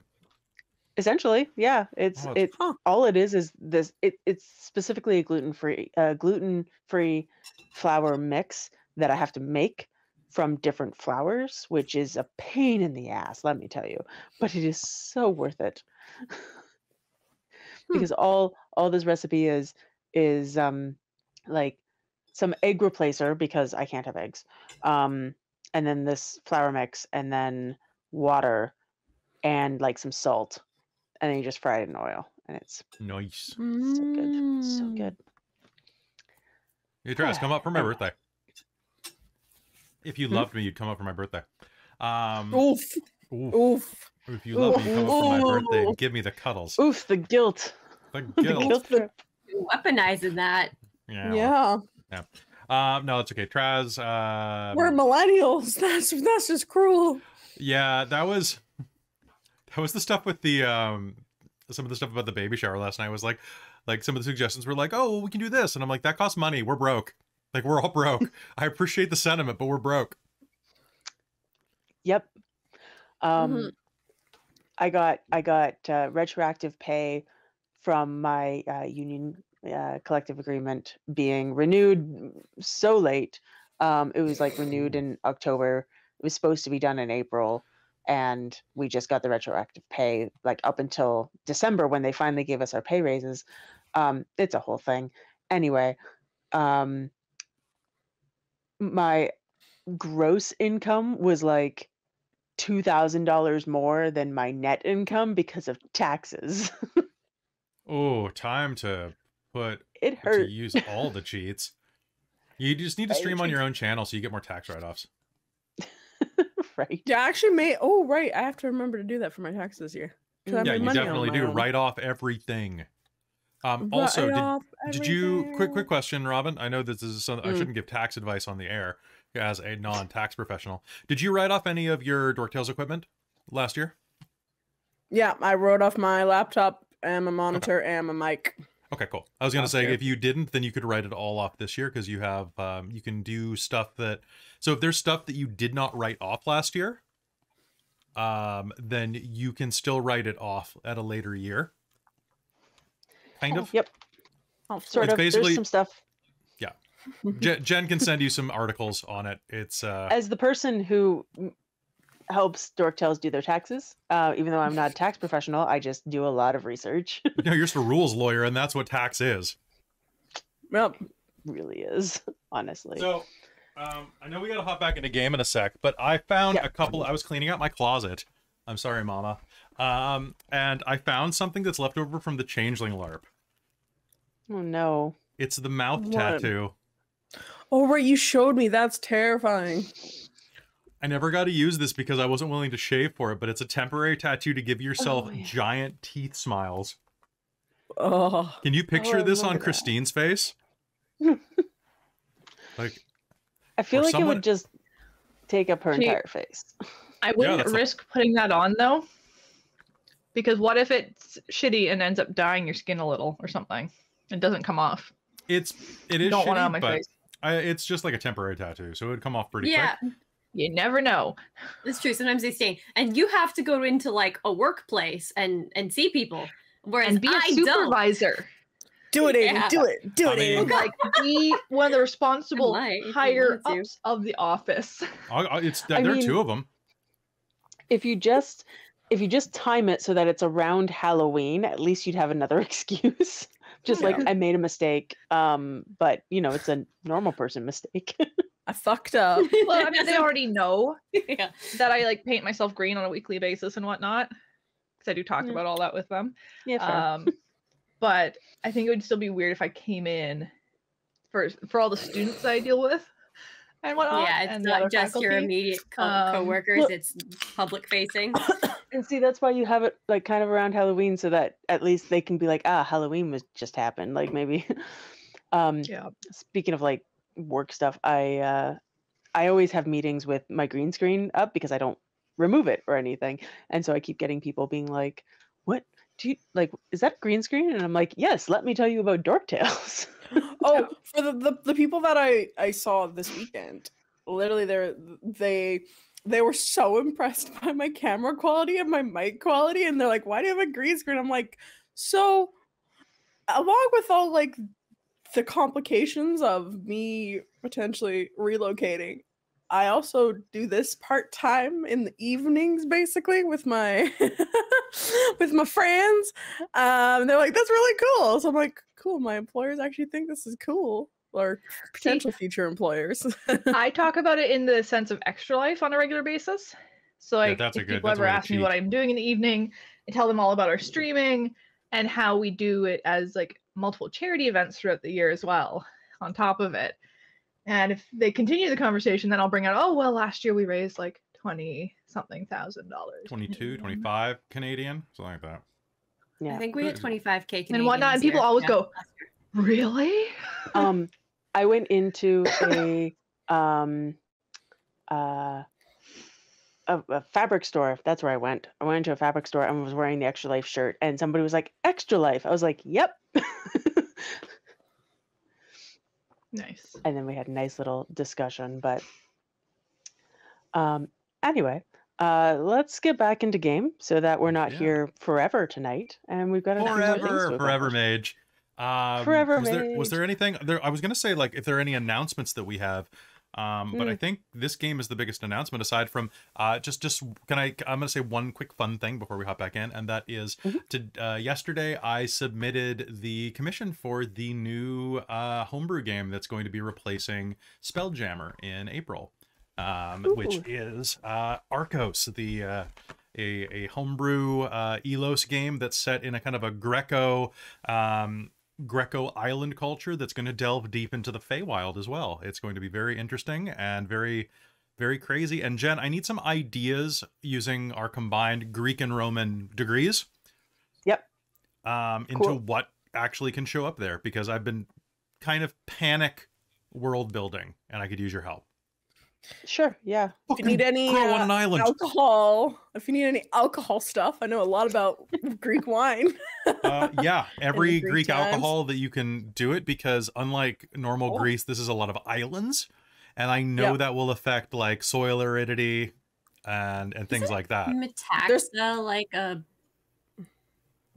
S1: Essentially, yeah, it's
S3: Oh, it's-
S1: it
S2: Huh.
S1: all it is is this it, it's specifically a gluten-free uh, gluten-free flour mix that I have to make from different flowers, which is a pain in the ass, let me tell you. But it is so worth it. because all all this recipe is is um like some egg replacer because I can't have eggs. Um and then this flour mix and then water and like some salt and then you just fry it in oil and it's
S3: Nice.
S1: so good. So
S2: Mm.
S1: good.
S3: Hey, Travis, come up for my birthday. If you loved me, you'd come up for my birthday. Um,
S2: Oof.
S3: oof.
S2: Oof.
S3: if you love me, you come up for my birthday and give me the cuddles.
S1: Oof, the guilt.
S3: The
S1: The
S3: guilt.
S1: guilt.
S4: Weaponizing that.
S3: Yeah.
S2: Yeah.
S3: Uh, no, it's okay. Traz. Uh,
S2: We're millennials. That's that's just cruel.
S3: yeah, that was that was the stuff with the um some of the stuff about the baby shower last night was like like some of the suggestions were like, oh, we can do this, and I'm like, that costs money. We're broke. Like we're all broke. I appreciate the sentiment, but we're broke.
S1: Yep. Um,
S2: Mhm.
S1: I got I got uh, retroactive pay from my uh, union uh, collective agreement being renewed so late. Um, it was like renewed in October. It was supposed to be done in April, and we just got the retroactive pay like up until December when they finally gave us our pay raises. Um, it's a whole thing. Anyway, um, my gross income was like two thousand dollars more than my net income because of taxes.
S3: Oh, time to put
S1: it
S3: to
S1: hurt.
S3: use all the cheats. You just need to
S1: Right,
S3: stream on your own channel so you get more tax write-offs.
S1: right.
S2: Yeah, I actually made. Oh, right. I have to remember to do that for my taxes this year. 'cause I.
S3: Yeah, you definitely do. Write off everything. Um, also, did, did you quick quick question, Robin? I know this is something I
S2: Mm.
S3: shouldn't give tax advice on the air as a non-tax professional. Did you write off any of your Dorktales equipment last year?
S2: Yeah, I wrote off my laptop and my monitor and my mic.
S3: Okay, cool. I was gonna say
S2: year.
S3: if you didn't, then you could write it all off this year because you have um, you can do stuff that. So if there's stuff that you did not write off last year, um, then you can still write it off at a later year. Kind
S2: Oh,
S3: of.
S1: Yep.
S2: Oh,
S1: Sort
S3: It's
S1: of.
S3: basically-
S1: There's some stuff.
S3: Jen, Jen can send you some articles on it. It's uh,
S1: As the person who helps Dork Tales do their taxes, uh, even though I'm not a tax professional, I just do a lot of research.
S3: no, you're just a rules lawyer, and that's what tax is.
S2: Yep.
S1: really is, honestly.
S3: So, um, I know we gotta hop back into game in a sec, but I found
S1: Yeah.
S3: a couple. I was cleaning out my closet. I'm sorry, Mama. Um, and I found something that's left over from the Changeling LARP.
S1: Oh no.
S3: It's the mouth
S2: What?
S3: tattoo.
S2: Oh, right. You showed me. That's terrifying.
S3: I never got to use this because I wasn't willing to shave for it, but it's a temporary tattoo to give yourself
S1: Oh, yeah.
S3: giant teeth smiles.
S2: Oh.
S3: Can you picture oh,
S1: I
S3: this on
S1: remember that.
S3: Christine's face? like,
S1: I feel
S3: Or
S1: like it would just take up her
S5: She-
S1: entire face.
S5: I wouldn't
S3: that's the-
S5: risk putting that on though. Because what if it's shitty and ends up dyeing your skin a little or something? It doesn't come off.
S3: it's it is
S5: Don't want it
S3: shitty,
S5: on my
S3: but
S5: face.
S3: I, it's just like a temporary tattoo, so it would come off pretty
S4: yeah,
S3: quick.
S5: You never know.
S4: it's true. Sometimes they sting, and you have to go into like a workplace and and see people. Whereas
S5: And be a
S4: I don't.
S5: supervisor.
S2: Do it, Amy.
S4: Yeah.
S2: Do it. Do
S3: I
S2: it,
S3: mean-
S2: Amy.
S5: Like be one of the responsible
S4: might
S5: higher ups of the office.
S3: I, I, it's
S1: I
S3: there are
S1: mean-
S3: two of them.
S1: if you just if you just time it so that it's around Halloween, at least you'd have another excuse. Just like I made a mistake. Um, but you know, it's a normal person mistake.
S2: I fucked up.
S5: well, I mean, they already know
S4: yeah.
S5: that I like paint myself green on a weekly basis and whatnot. Because I do talk
S1: Yeah.
S5: about all that with them.
S1: yeah, fair.
S5: Um, but I think it would still be weird if I came in for for all the students I deal with and whatnot.
S4: yeah, it's not
S5: other
S4: just your immediate co-
S5: Um,
S4: coworkers;
S1: look-
S4: it's public facing.
S1: and see, that's why you have it like kind of around Halloween, so that at least they can be like, ah, Halloween was just happened. Like maybe. um,
S5: Yeah.
S1: speaking of like work stuff, I uh, I always have meetings with my green screen up because I don't remove it or anything, and so I keep getting people being like, "What do you like? Is that green screen?" And I'm like, "Yes, let me tell you about Dork Tales."
S2: oh, for the, the the people that I I saw this weekend, literally they're they they were so impressed by my camera quality and my mic quality, and they're like, "Why do you have a green screen?" I'm like, so along with all like the complications of me potentially relocating. I also do this part time in the evenings, basically with my with my friends. Um, they're like, "That's really cool." So I'm like, "Cool." My employers actually think this is cool, or potential future employers.
S5: I talk about it in the sense of extra life on a regular basis. So like
S3: that's a
S5: if
S3: good-
S5: people
S3: that's
S5: ever
S3: way to
S5: ask me what. I'm doing in the evening, I tell them all about our streaming and how we do it as like multiple charity events throughout the year as well on top of it. And if they continue the conversation, then I'll bring out, oh well, last year we raised like 20 something thousand dollars.
S3: 22, 25 Canadian, something like that.
S1: yeah.
S4: I think we had 25k
S5: And whatnot, and people always
S4: yeah,
S5: go. Really?
S1: um i went into a um uh a, a fabric store that's where i went i went into a fabric store and was wearing the extra life shirt and somebody was like extra life i was like yep
S5: Nice.
S1: and then we had a nice little discussion but um anyway uh let's get back into game so that we're not
S3: Yeah.
S1: here forever tonight and we've got a few more things
S3: Forever,
S1: to
S3: forever mage. Um,
S1: Forever
S3: was there, was there anything there? I was gonna say like if there are any announcements that we have, um, but I
S1: Mm.
S3: think this game is the biggest announcement aside from uh, just just can I I'm gonna say one quick fun thing before we hop back in, and that is
S1: Mhm.
S3: to uh, yesterday I submitted the commission for the new uh, homebrew game that's going to be replacing Spelljammer in April, um, which is uh, Arcos, the uh, a, a homebrew uh, Elos game that's set in a kind of a Greco um, Greco island culture that's going to delve deep into the Feywild as well. It's going to be very interesting and very, very crazy. And Jen, I need some ideas using our combined Greek and Roman degrees.
S1: Yep.
S3: Um, into
S1: Cool.
S3: what actually can show up there because I've been kind of panic world building and I could use your help.
S1: Sure yeah
S2: if you need any
S3: grow on
S2: uh,
S3: an island.
S2: alcohol, if you need any alcohol stuff, I know a lot about Greek wine.
S3: uh, yeah, every
S2: Greek
S3: Greek alcohol that you can do it because unlike normal
S2: Oh.
S3: Greece, this is a lot of islands, and I know
S2: Yeah.
S3: that will affect like soil aridity and and things like that.
S4: Metaxa, like a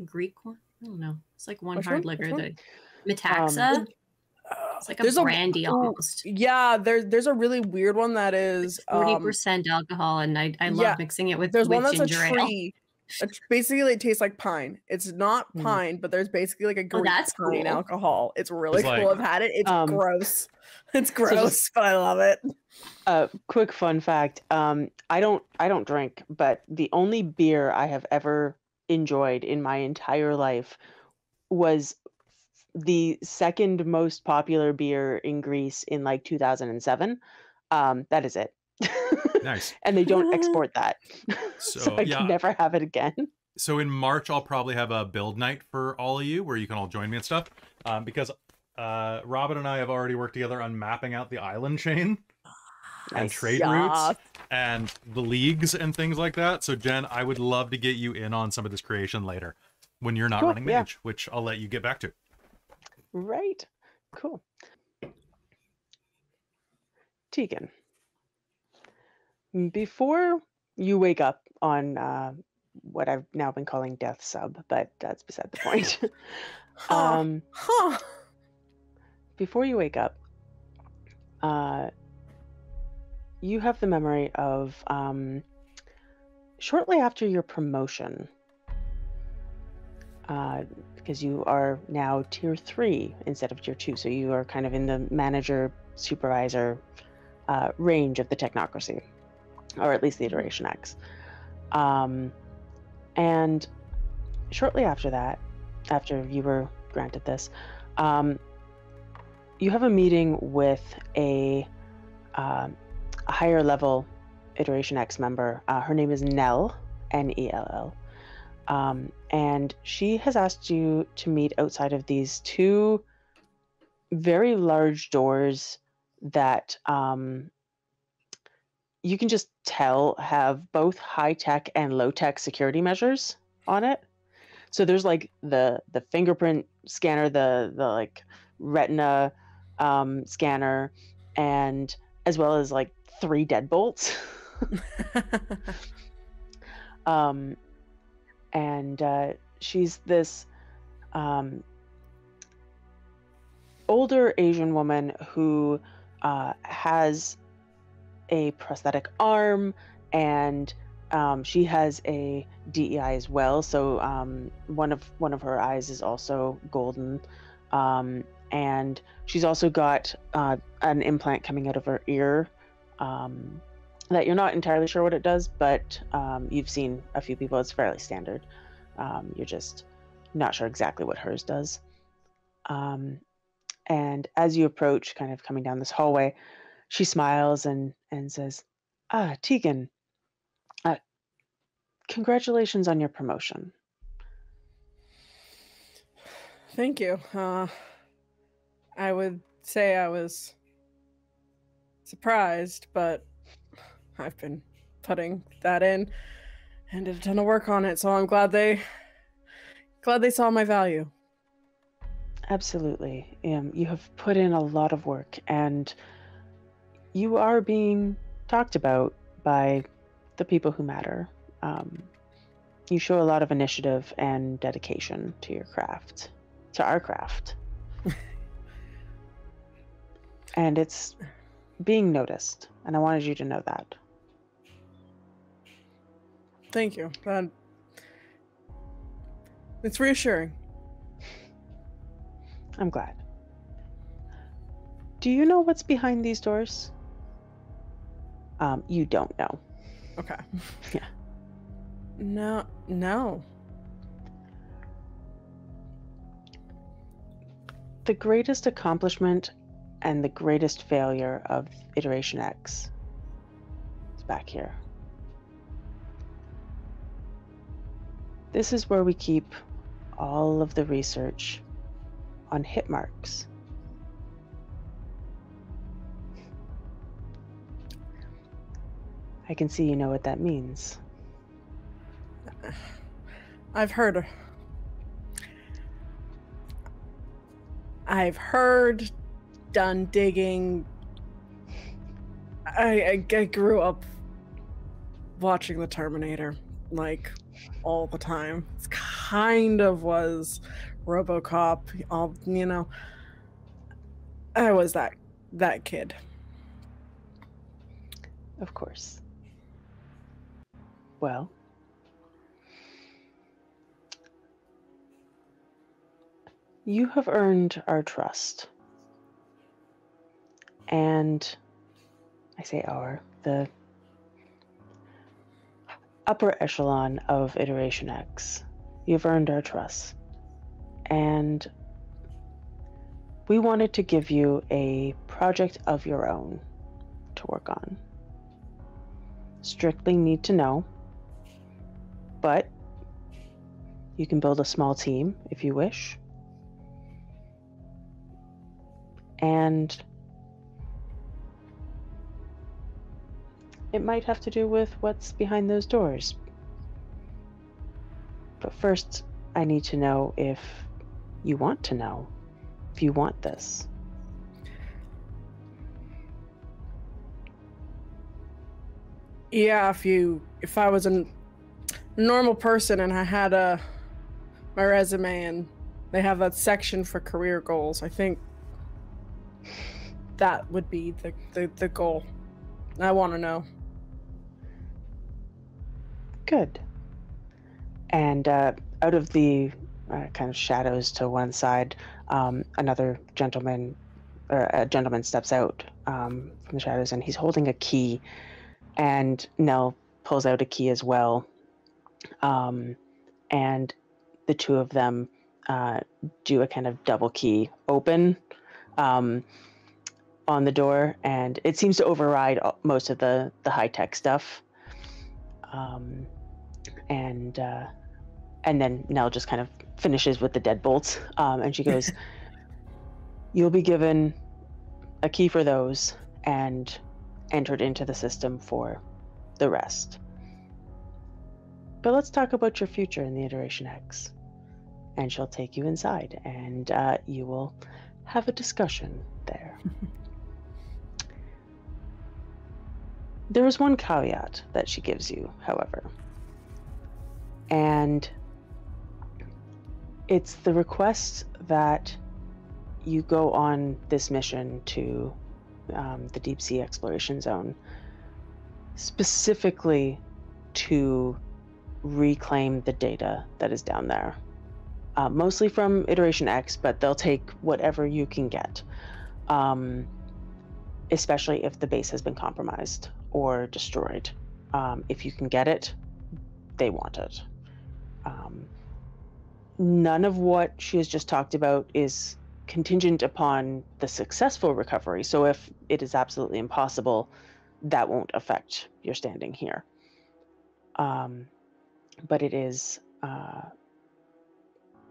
S4: Greek one. I don't know. It's like one
S2: Which
S4: hard
S2: one?
S4: Liquor.
S2: one?
S4: The Metaxa. It's like a
S2: there's a-
S4: brandy
S2: ooh,
S4: almost.
S2: Yeah, there's there's a really weird one that is
S4: Forty
S2: um,
S4: percent alcohol, and I I love
S2: yeah,
S4: mixing it with
S2: there's
S4: with
S2: one that's a
S4: ginger ale.
S2: tree. A tr- basically, it tastes like pine. It's not
S1: Mhm.
S2: pine, but there's basically like a Greek
S4: that's
S2: pine
S4: cool.
S2: alcohol. It's really
S3: It's
S2: cool.
S3: like-
S2: I've had it. It's
S1: Um,
S2: gross. It's
S1: just-
S2: gross, but I love it.
S1: uh quick fun fact um i don't i don't drink but the only beer i have ever enjoyed in my entire life was the second most popular beer in greece in like 2007 um that is it
S3: Nice.
S1: and they don't export that so,
S3: So,
S1: i
S3: yeah.
S1: can never have it again
S3: So in March, I'll probably have a build night for all of you where you can all join me and stuff. Um, because uh, Robin and I have already worked together on mapping out the island chain and trade routes and the leagues and things like that. So Jen, I would love to get you in on some of this creation later when you're not
S1: Cool,
S3: running
S1: yeah.
S3: mage, which I'll let you get back to.
S1: Right cool Tegan, before you wake up on uh, what I've now been calling Death Sub, but that's beside the point.
S2: Huh.
S1: um,
S2: huh.
S1: before you wake up, uh, you have the memory of um, shortly after your promotion, uh, because you are now tier three instead of tier two, so you are kind of in the manager supervisor uh, range of the technocracy, or at least the iteration X. Um, and shortly after that, after you were granted this, um, you have a meeting with a, um a higher level Iteration X member. Uh, her name is Nell, N E L L. Um, and she has asked you to meet outside of these two very large doors that um, you can just tell have both high tech and low tech security measures on it. So there's like the the fingerprint scanner, the the like retina um, scanner, and as well as like three deadbolts. um, and uh, she's this um, older Asian woman who uh, has a prosthetic arm and um, she has a DEI as well. So um, one of one of her eyes is also golden, um, and she's also got uh, an implant coming out of her ear um, that you're not entirely sure what it does, but um, you've seen a few people. It's fairly standard. Um, you're just not sure exactly what hers does. Um, and as you approach, kind of coming down this hallway, she smiles and and says, "Ah, Tegan, uh, congratulations on your promotion."
S2: Thank you. Uh, I would say I was surprised, but I've been putting that in and did a ton of work on it, so I'm glad they glad they saw my value.
S1: Absolutely. Um, you have put in a lot of work, and you are being talked about by the people who matter. Um, you show a lot of initiative and dedication to your craft, to our craft. and it's being noticed, and I wanted you to know that.
S2: Thank you. That it's reassuring.
S1: I'm glad. Do you know what's behind these doors? Um, you don't know.
S2: Okay.
S1: Yeah.
S2: No, no.
S1: The greatest accomplishment and the greatest failure of Iteration X is back here. This is where we keep all of the research on HIT Marks. I can see you know what that means.
S2: I've heard. I've heard, done digging. I, I, I grew up watching the Terminator, like all the time. It's kind of was RoboCop. All you know. I was that that kid.
S1: Of course. Well, you have earned our trust. And I say our, the upper echelon of Iteration X. You've earned our trust. And we wanted to give you a project of your own to work on. Strictly need to know, but you can build a small team if you wish. And it might have to do with what's behind those doors. But first, I need to know if you want to know, if you want this.
S2: Yeah, if you if I was a normal person and I had a my resume and they have that section for career goals, I think that would be the the, the goal. I want to know.
S1: Good. And uh, out of the uh, kind of shadows to one side, um, another gentleman, or a gentleman steps out um, from the shadows, and he's holding a key. And Nell pulls out a key as well. Um, and the two of them uh, do a kind of double key open um, on the door, and it seems to override most of the the high tech stuff. Um, and uh, and then Nell just kind of finishes with the deadbolts, um, and she goes, "You'll be given a key for those, and entered into the system for the rest." But let's talk about your future in the Iteration X. And she'll take you inside, and uh, you will have a discussion there. there is one caveat that she gives you, however. And it's the request that you go on this mission to um, the deep sea exploration zone specifically to reclaim the data that is down there. Uh, mostly from iteration x but they'll take whatever you can get um, especially if the base has been compromised or destroyed um, if you can get it they want it um, none of what she has just talked about is contingent upon the successful recovery. So if it is absolutely impossible, that won't affect your standing here. Um, but it is uh,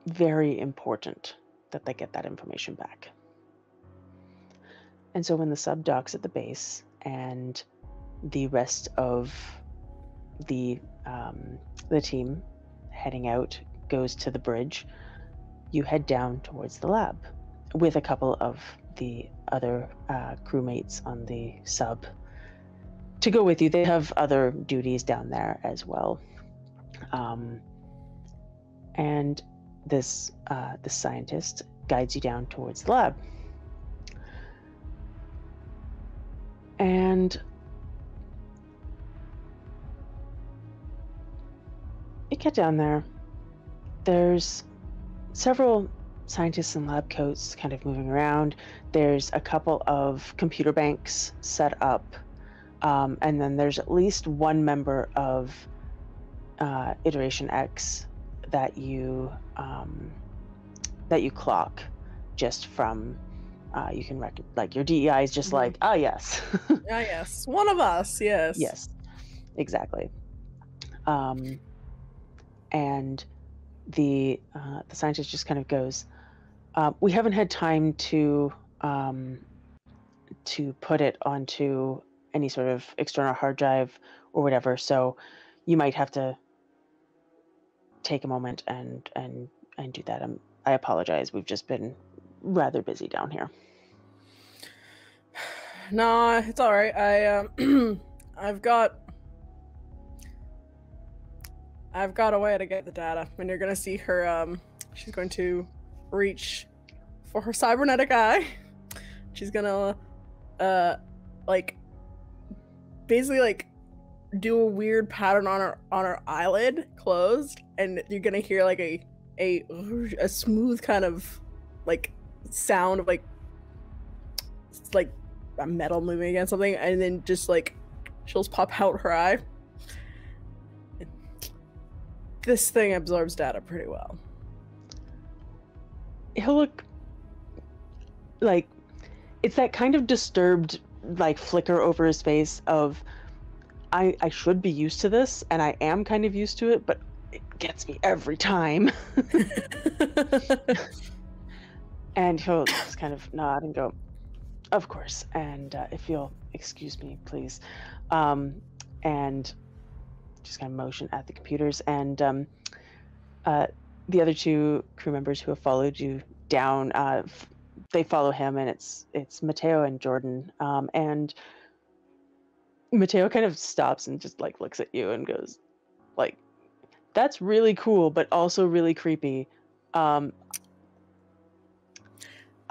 S1: very important that they get that information back. And so when the sub docks at the base and the rest of the um, the team heading out goes to the bridge, you head down towards the lab with a couple of the other uh, crewmates on the sub to go with you. They have other duties down there as well. Um, and this uh, the scientist guides you down towards the lab. And you get down there. There's several scientists in lab coats kind of moving around. There's a couple of computer banks set up. Um, and then there's at least one member of uh, Iteration X that you um, that you clock just from uh, you can rec- like your DEI is just
S2: Mhm.
S1: like oh yes
S2: Ah, yes, one of us. Yes.
S1: Yes, exactly. Um, and the uh, the scientist just kind of goes, uh, "We haven't had time to um, to put it onto any sort of external hard drive or whatever. So you might have to take a moment and and and do that. I'm, I apologize. We've just been rather busy down here.
S2: No, it's all right. I um, I've got I've got a way to get the data, and you're gonna see her. Um, she's going to reach for her cybernetic eye. She's gonna, uh, like, basically like do a weird pattern on her on her eyelid closed, and you're gonna hear like a a a smooth kind of like sound of like like a metal moving against something, and then just like she'll pop out her eye. This thing absorbs data pretty well.
S1: he'll look like it's that kind of disturbed like flicker over his face of I I should be used to this and I am kind of used to it but it gets me every time and he'll just kind of nod and go of course and uh, if you'll excuse me please um, and just kind of motion at the computers and um, uh, the other two crew members who have followed you down uh, f- they follow him and it's it's mateo and jordan um, and Mateo kind of stops and just like looks at you and goes, like, "That's really cool, but also really creepy." Um,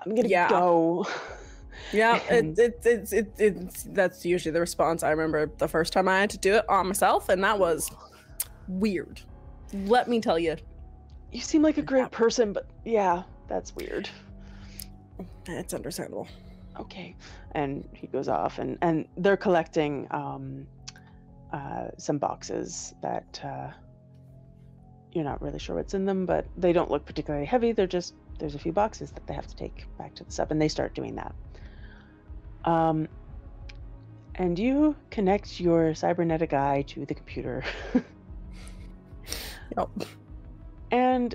S1: I'm gonna
S2: Yeah.
S1: go.
S2: Yeah, it, it, it, it, it's that's usually the response. I remember the first time I had to do it on myself, and that was weird. Let me tell you,
S1: You seem like a great person, but yeah, that's weird.
S2: it's understandable.
S1: Okay. And he goes off, and and they're collecting um, uh, some boxes that uh, you're not really sure what's in them, but they don't look particularly heavy. They're just there's a few boxes that they have to take back to the sub, and they start doing that. Um, and you connect your cybernetic eye to the computer.
S2: Yep.
S1: and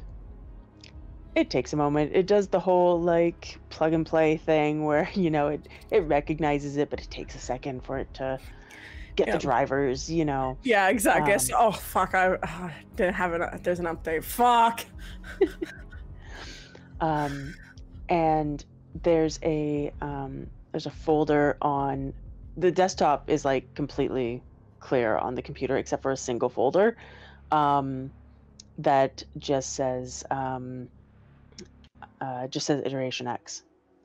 S1: it takes a moment it does the whole like plug and play thing where you know it it recognizes it but it takes a second for it to get
S2: Yep.
S1: the drivers you know
S2: Yeah, exactly.
S1: Um,
S2: oh fuck! I uh, didn't have it. There's an update. Fuck.
S1: um and there's a um there's a folder on the desktop is like completely clear on the computer except for a single folder um that just says um uh just says iteration x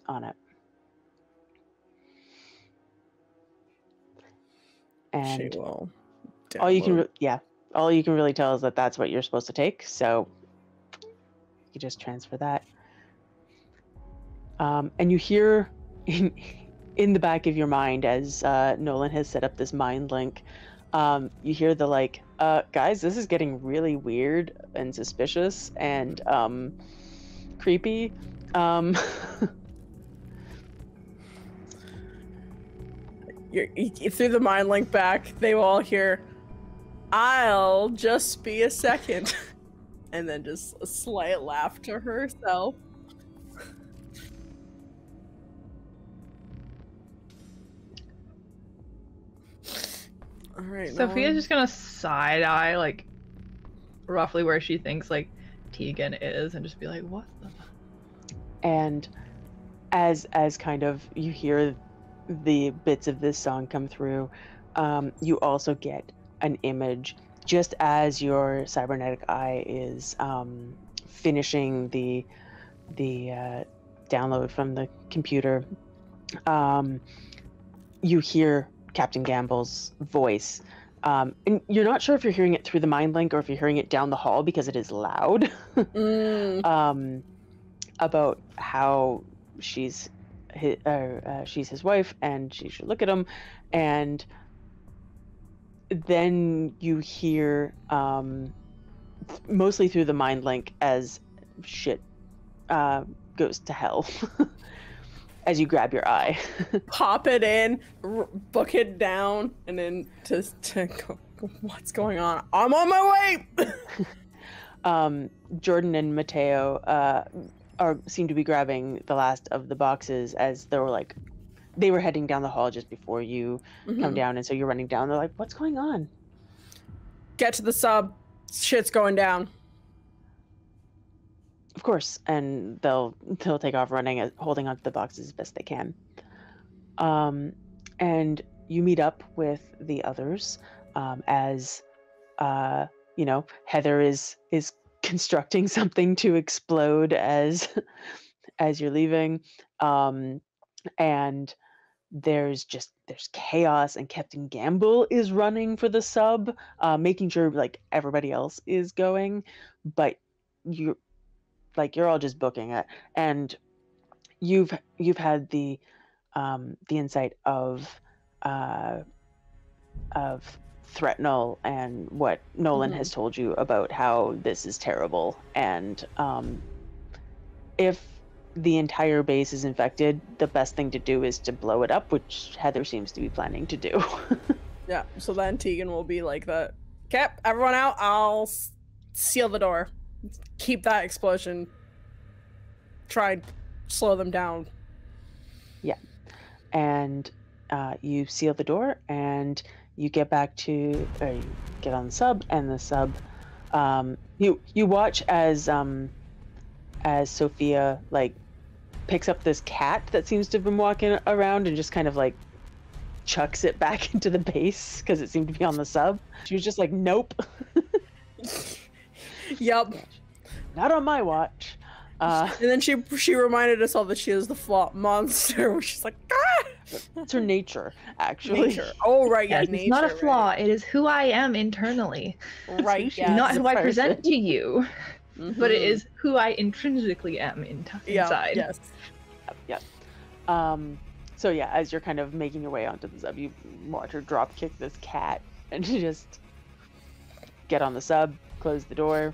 S1: on it. And
S2: she will.
S1: all you can yeah all you can really tell is that that's what you're supposed to take so you just transfer that. Um, and you hear in, in the back of your mind as uh, nolan has set up this mind link um, you hear the like uh, guys this is getting really weird and suspicious and um, creepy um,
S2: You're, you, through the mind link back, they all hear, "I'll just be a second. and then just a slight laugh to herself. All right.
S5: Sophia's
S2: Nolan.
S5: just gonna side eye like roughly where she thinks like Tegan is and just be like, what the
S1: and as as kind of you hear the bits of this song come through um, you also get an image just as your cybernetic eye is um, finishing the the uh, download from the computer um, you hear captain gamble's voice. Um, and you're not sure if you're hearing it through the mind link or if you're hearing it down the hall because it is loud.
S2: Mm,
S1: um, about how she's his, uh, uh, she's his wife and she should look at him, and then you hear um, th- mostly through the mind link as shit uh, goes to hell as you grab your eye.
S2: pop it in, r- book it down, and then just to go, what's going on? I'm on my way.
S1: um, Jordan and Mateo uh, are seem to be grabbing the last of the boxes as they were like they were heading down the hall just before you come
S2: Mhm.
S1: down, and so you're running down. They're like, "What's going on?"
S2: Get to the sub. Shit's going down.
S1: Of course, and they'll they'll take off running, holding onto the boxes as best they can. Um, and you meet up with the others um, as uh, you know Heather is is constructing something to explode as as you're leaving, um, and there's just there's chaos and Captain Gamble is running for the sub, uh, making sure like everybody else is going, but you like you're all just booking it and you've you've had the um the insight of uh of Threat Null and what nolan
S2: Mhm.
S1: has told you about how this is terrible and um if the entire base is infected the best thing to do is to blow it up which heather seems to be planning to do
S2: Yeah. So then Tegan will be like the, okay, everyone out. I'll s- seal the door. Keep that explosion. Try and slow them down. Yeah.
S1: And uh, you seal the door and you get back to or you get on the sub and the sub um, you you watch as um, as Sophia like picks up this cat that seems to have been walking around and just kind of like chucks it back into the base because it seemed to be on the sub. She was just like, "Nope,
S2: Yup.
S1: not on my watch." Uh,
S2: And then she she reminded us all that she is the flop monster. Where she's like, ah!
S1: it's her nature, actually.
S2: nature. Oh right, yeah,
S5: Yes,
S2: nature.
S5: it's not a
S2: right.
S5: flaw. It is who I am internally,
S2: Right. Yeah.
S5: not who I present to you, but it
S2: Mhm.
S5: is who I intrinsically am in
S2: Yeah.
S5: inside.
S2: Yes.
S1: Yep. Um, so yeah, as you're kind of making your way onto the sub, you watch her drop kick this cat and you just get on the sub, close the door,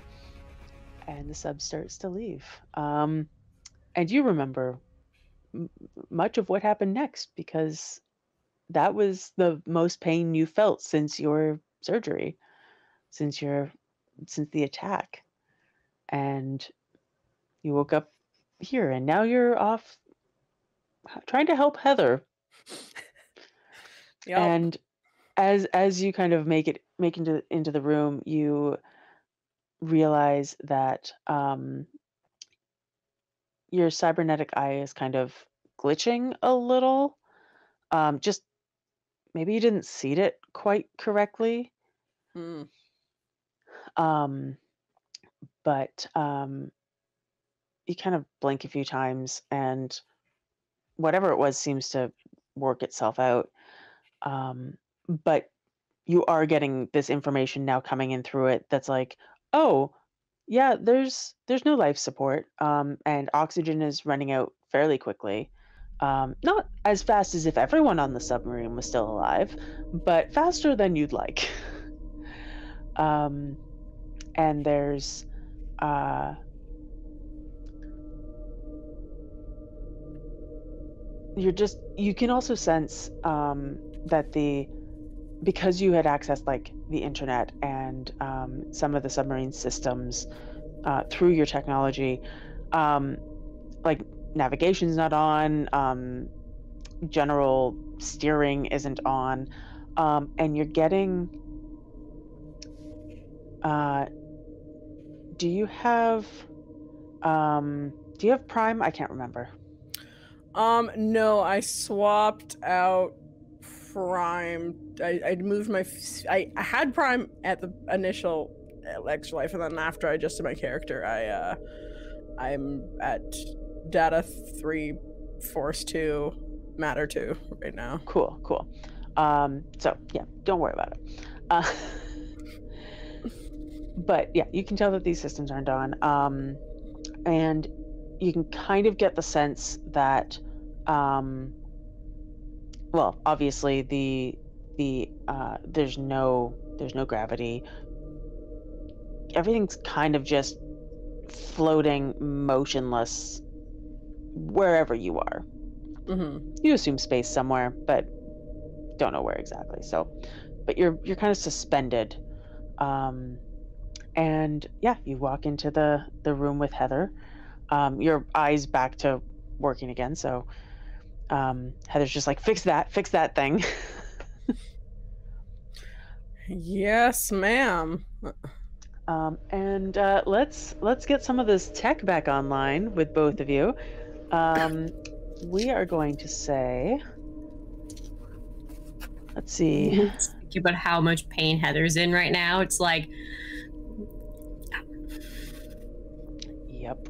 S1: and the sub starts to leave. Um, and you remember m- much of what happened next because that was the most pain you felt since your surgery, since your since the attack, and you woke up here, and now you're off trying to help Heather.
S2: Yep.
S1: And as as you kind of make it make into into the room, you realize that um, your cybernetic eye is kind of glitching a little. Um, just maybe you didn't seed it quite correctly.
S2: Mm.
S1: Um, but um, you kind of blink a few times, and whatever it was seems to work itself out. Um, but you are getting this information now coming in through it that's like, oh, yeah, there's there's no life support, um, and oxygen is running out fairly quickly. Um, not as fast as if everyone on the submarine was still alive, but faster than you'd like. um, and there's uh, you're just you can also sense um, that the because you had accessed like the internet and um, some of the submarine systems uh, through your technology um, like navigation's not on um, general steering isn't on um, and you're getting uh, do you have um, do you have prime? I can't remember.
S2: Um, no, I swapped out Prime. I, I moved my. I, I had Prime at the initial uh, extra life, and then after I adjusted my character, I uh, I'm at Data Three, Force Two, Matter Two right now.
S1: Cool, cool. Um, so yeah, don't worry about it. Uh, but yeah, you can tell that these systems aren't on, um, and you can kind of get the sense that, um, well, obviously the the uh, there's no there's no gravity. Everything's kind of just floating, motionless, wherever you are
S2: Mm-hmm.
S1: you assume space somewhere, but don't know where exactly. So, but you're you're kind of suspended, um, and yeah, you walk into the the room with Heather. Um, your eyes back to working again. So, um, Heather's just like, fix that, fix that thing.
S2: Yes, ma'am.
S1: Um, and uh, let's let's get some of this tech back online with both of you. Um, we are going to say, let's see.
S4: Think about how much pain Heather's in right now. It's like
S1: Yep.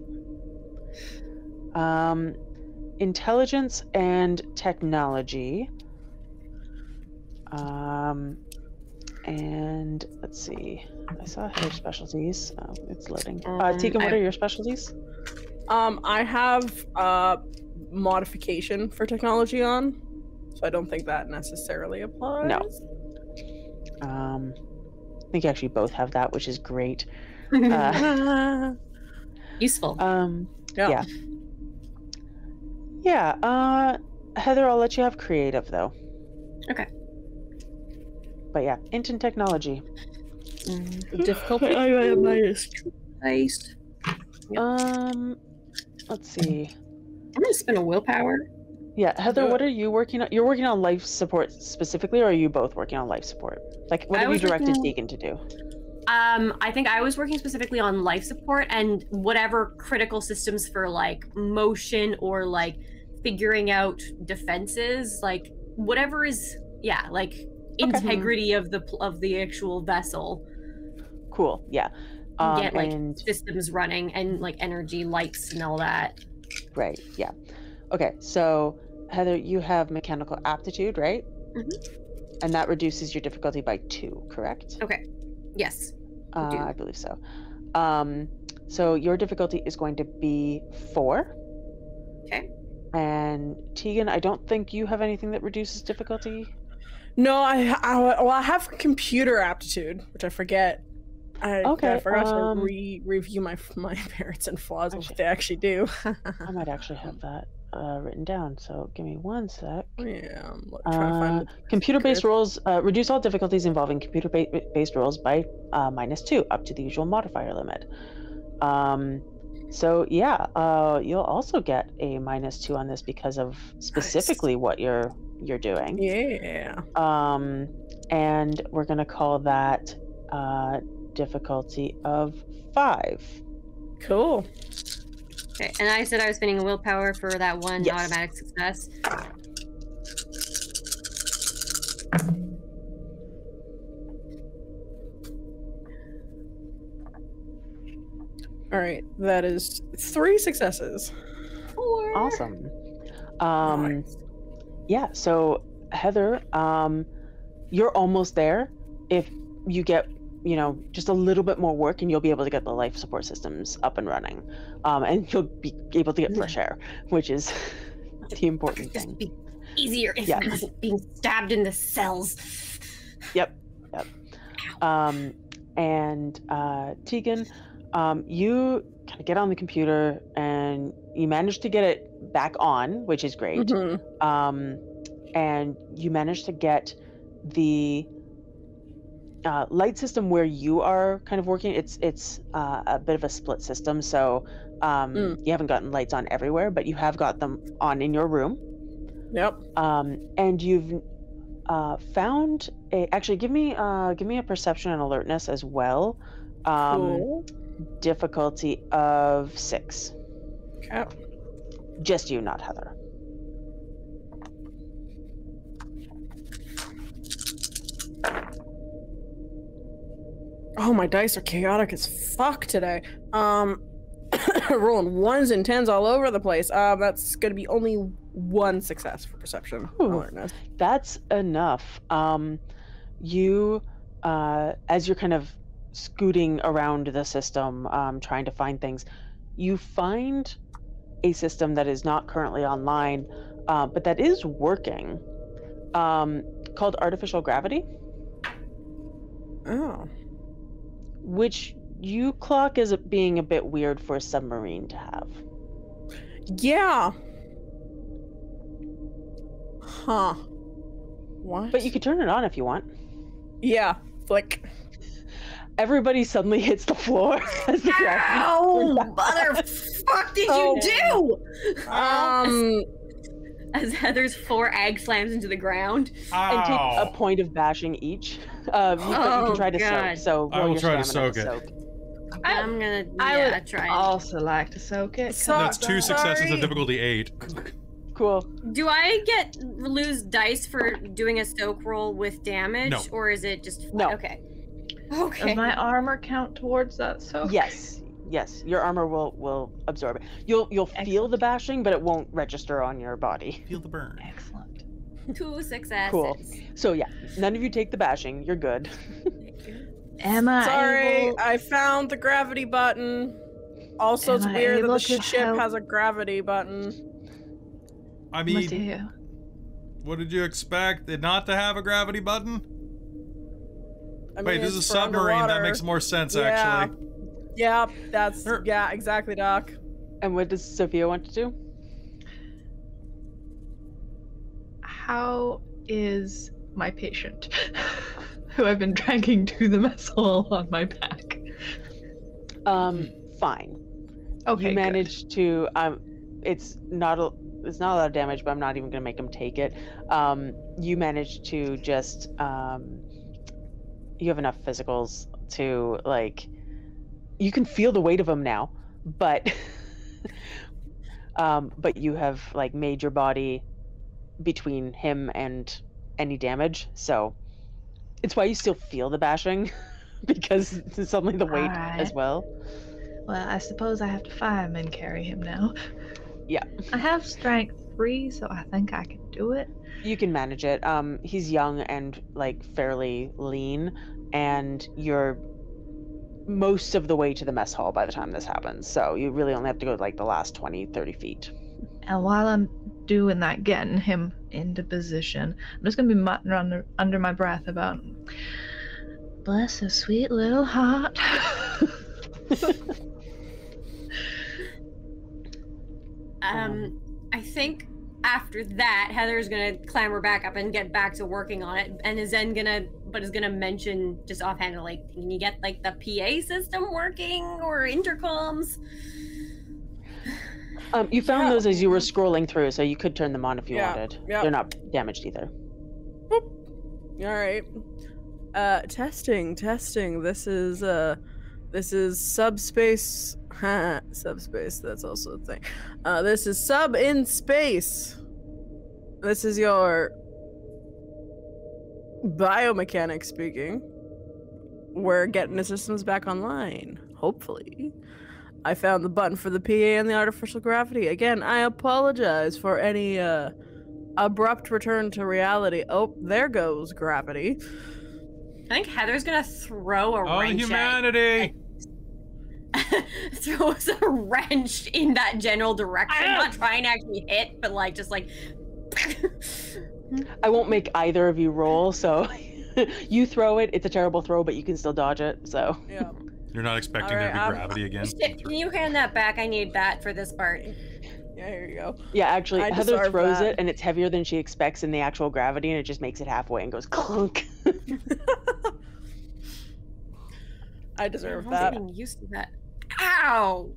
S1: Um, intelligence and technology. Um, and let's see. I saw her specialties. Oh, it's loading. Uh,
S2: Um,
S1: Tegan, what
S4: I-
S1: are your specialties?
S2: Um, I have uh modification for technology on, so I don't think that necessarily applies.
S1: Um, I think you actually both have that, which is great. Uh,
S4: useful.
S1: um,
S2: yeah.
S1: yeah. Yeah. Uh, Heather, I'll let you have creative though.
S4: Okay.
S1: But yeah, int and technology.
S2: The difficulty.
S4: Nice.
S1: Um, let's see.
S4: I'm gonna spin a willpower.
S1: Yeah, Heather, what are you working on? You're working on life support specifically, or are you both working on life support? Like, what
S4: I
S1: have you
S4: was
S1: directed
S4: working-
S1: Tegan to do?
S4: Um, I think I was working specifically on life support and whatever critical systems for like motion or like figuring out defenses, like whatever is yeah, like integrity of the of the actual vessel.
S1: Cool. Yeah. Um,
S4: get like
S1: and
S4: systems running and like energy lights and all that.
S1: right. Yeah. Okay. So Heather, you have mechanical aptitude, right?
S4: Mm-hmm.
S1: And that reduces your difficulty by two, correct? Okay.
S4: Yes.
S1: Uh. I believe so. Um, so your difficulty is going to be four.
S4: Okay.
S1: And Tegan, I don't think you have anything that reduces difficulty.
S2: No, I, I well, I have computer aptitude, which I forget. I,
S1: okay, I
S2: forgot
S1: um,
S2: to re- review my my merits and flaws of
S1: Actually-
S2: what they actually do.
S1: I might actually have that uh, written down. So give me one sec.
S2: yeah, I'm trying to find.
S1: Uh, computer-based rolls uh, reduce all difficulties involving computer-based rolls by uh, minus two, up to the usual modifier limit. Um, so yeah, uh, you'll also get a minus two on this because of specifically what you're you're doing.
S2: Yeah.
S1: Um, and we're gonna call that uh, difficulty of five.
S2: Cool.
S4: Okay. And I said I was spending a willpower for that one
S1: Yes.
S4: automatic success.
S2: All right, that is three successes.
S4: Four.
S1: Awesome. Um,
S2: Nice.
S1: yeah so heather um you're almost there if you get you know just a little bit more work and you'll be able to get the life support systems up and running um and you'll be able to get fresh air which is the important
S4: Just
S1: thing
S4: be easier if
S1: Yeah.
S4: I wasn't being stabbed in the cells. Yep. Yep.
S1: Um and uh tegan um you kind of get on the computer and you manage to get it back on which is great
S2: Mhm.
S1: um, and you manage to get the uh, light system where you are kind of working. It's it's uh, a bit of a split system, so um,
S2: Mm.
S1: you haven't gotten lights on everywhere, but you have got them on in your room,
S2: Yep.
S1: um, and you've uh, found a. Actually, give me uh, give me a perception and alertness as well. Um,
S2: cool.
S1: Difficulty of six.
S2: Okay.
S1: Just you, not Heather.
S2: Oh, my dice are chaotic as fuck today. Um, rolling ones and tens all over the place. Uh, that's gonna be only one success for perception.
S1: Ooh.
S2: alertness.
S1: that's enough. Um, you, uh, as you're kind of scooting around the system, um, trying to find things, you find a system that is not currently online, uh, but that is working, um, called artificial gravity,
S2: Oh.
S1: Which you clock as being a bit weird for a submarine to have.
S2: Yeah. Huh. What?
S1: But you could turn it on if you want.
S2: Yeah. Like
S1: Everybody suddenly hits the floor as the gravity.
S4: Ow, motherfuck did
S2: Oh.
S4: you do?
S2: Um.
S4: As Heather's four egg slams into the ground.
S1: and take a point of bashing each. Um, you, can, you
S4: Oh,
S1: can try to
S4: God.
S1: soak. So
S3: I will try to soak it.
S5: I-
S4: I'm gonna
S5: I
S4: yeah,
S5: would
S4: try.
S5: also like to soak it.
S2: So-
S3: That's two successes of difficulty eight.
S1: Cool.
S4: Do I get lose dice for doing a soak roll with damage,
S3: No.
S4: or is it just
S1: No.
S4: Okay. Okay.
S5: Does
S4: Okay.
S5: my armor count towards that soak?
S1: Yes. Yes. Your armor will will absorb it. You'll you'll feel the bashing, but it won't register on your body.
S3: Feel the burn.
S5: Excellent.
S4: Two successes.
S1: Cool. So yeah, none of you take the bashing. You're good.
S5: Am I
S2: Sorry,
S5: able-
S2: I found the gravity button. Also, it's
S5: Am I
S2: weird that the ship
S5: help?
S2: has a gravity button.
S3: I
S5: Must
S3: mean,
S5: you?
S3: what did you expect? It not to have a gravity button?
S2: I
S3: Wait, this is a
S2: it's for
S3: submarine. That makes more sense,
S2: Yeah.
S3: actually.
S2: Yeah, that's
S3: Er-
S2: yeah, exactly, Doc.
S1: And what does Sophia want to do?
S5: How is my patient, who I've been dragging to the mess hall on my back?
S1: Um, fine.
S5: Okay,
S1: you
S5: good.
S1: managed to. Um, it's not a. It's not a lot of damage, but I'm not even gonna make him take it. Um, you managed to just. Um, you have enough physicals to like. You can feel the weight of him now, but. um, but you have like made your body between him and any damage. So it's why you still feel the bashing because suddenly the weight as well.
S5: Well, I suppose I have to fireman carry him now.
S1: Yeah.
S5: I have strength three, so I think I can do it.
S1: You can manage it. Um, he's young and like fairly lean, and you're most of the way to the mess hall by the time this happens. So you really only have to go like the last 20, 30 feet.
S5: And while I'm doing that, getting him into position, I'm just gonna be muttering under under my breath about bless his sweet little heart.
S4: Um, I think after that, Heather's gonna clamber back up and get back to working on it, and is then gonna, but is gonna mention just offhand, like, can you get like the PA system working or intercoms?
S1: Um, you found
S2: Yeah.
S1: those as you were scrolling through, so you could turn them on if you
S2: Yeah,
S1: wanted.
S2: yeah.
S1: They're not damaged either.
S2: All right. Uh, testing, testing. This is uh, this is subspace. subspace. That's also a thing. Uh, this is sub in space. This is your biomechanic speaking. We're getting the systems back online. Hopefully. I found the button for the PA and the artificial gravity. Again, I apologize for any uh abrupt return to reality. Oh, there goes gravity.
S4: I think Heather's gonna throw a
S3: Oh,
S4: wrench at
S3: humanity!
S4: throws a wrench in that general direction, not trying to actually hit, but like just like
S1: I won't make either of you roll, so you throw it. It's a terrible throw, but you can still dodge it. So
S2: Yeah.
S3: You're not expecting there to be
S2: um,
S3: gravity again?
S4: Shit, can you hand that back? I need that for this part.
S2: Yeah, here you go.
S1: yeah, actually,
S2: I
S1: Heather throws
S2: that.
S1: it, and it's heavier than she expects in the actual gravity, and it just makes it halfway and goes clunk.
S2: I deserve
S4: I'm
S2: that.
S4: getting used to that. Ow!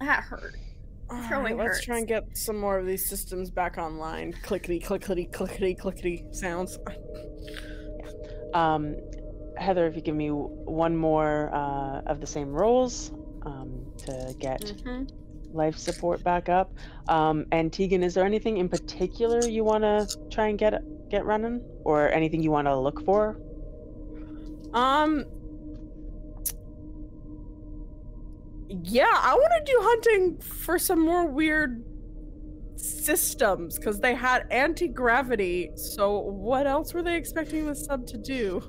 S4: That hurt. Throwing
S2: Alright, let's try and get some more of these systems back online. Clickety, clickety, clickety, clickety sounds.
S1: Um, Heather, if you give me one more uh, of the same rolls um, to get
S4: Mhm.
S1: life support back up. Um, and Tegan, is there anything in particular you want to try and get get running, or anything you want to look for?
S2: Um. Yeah, I want to do hunting for some more weird systems because they had anti gravity. So, what else were they expecting the sub to do?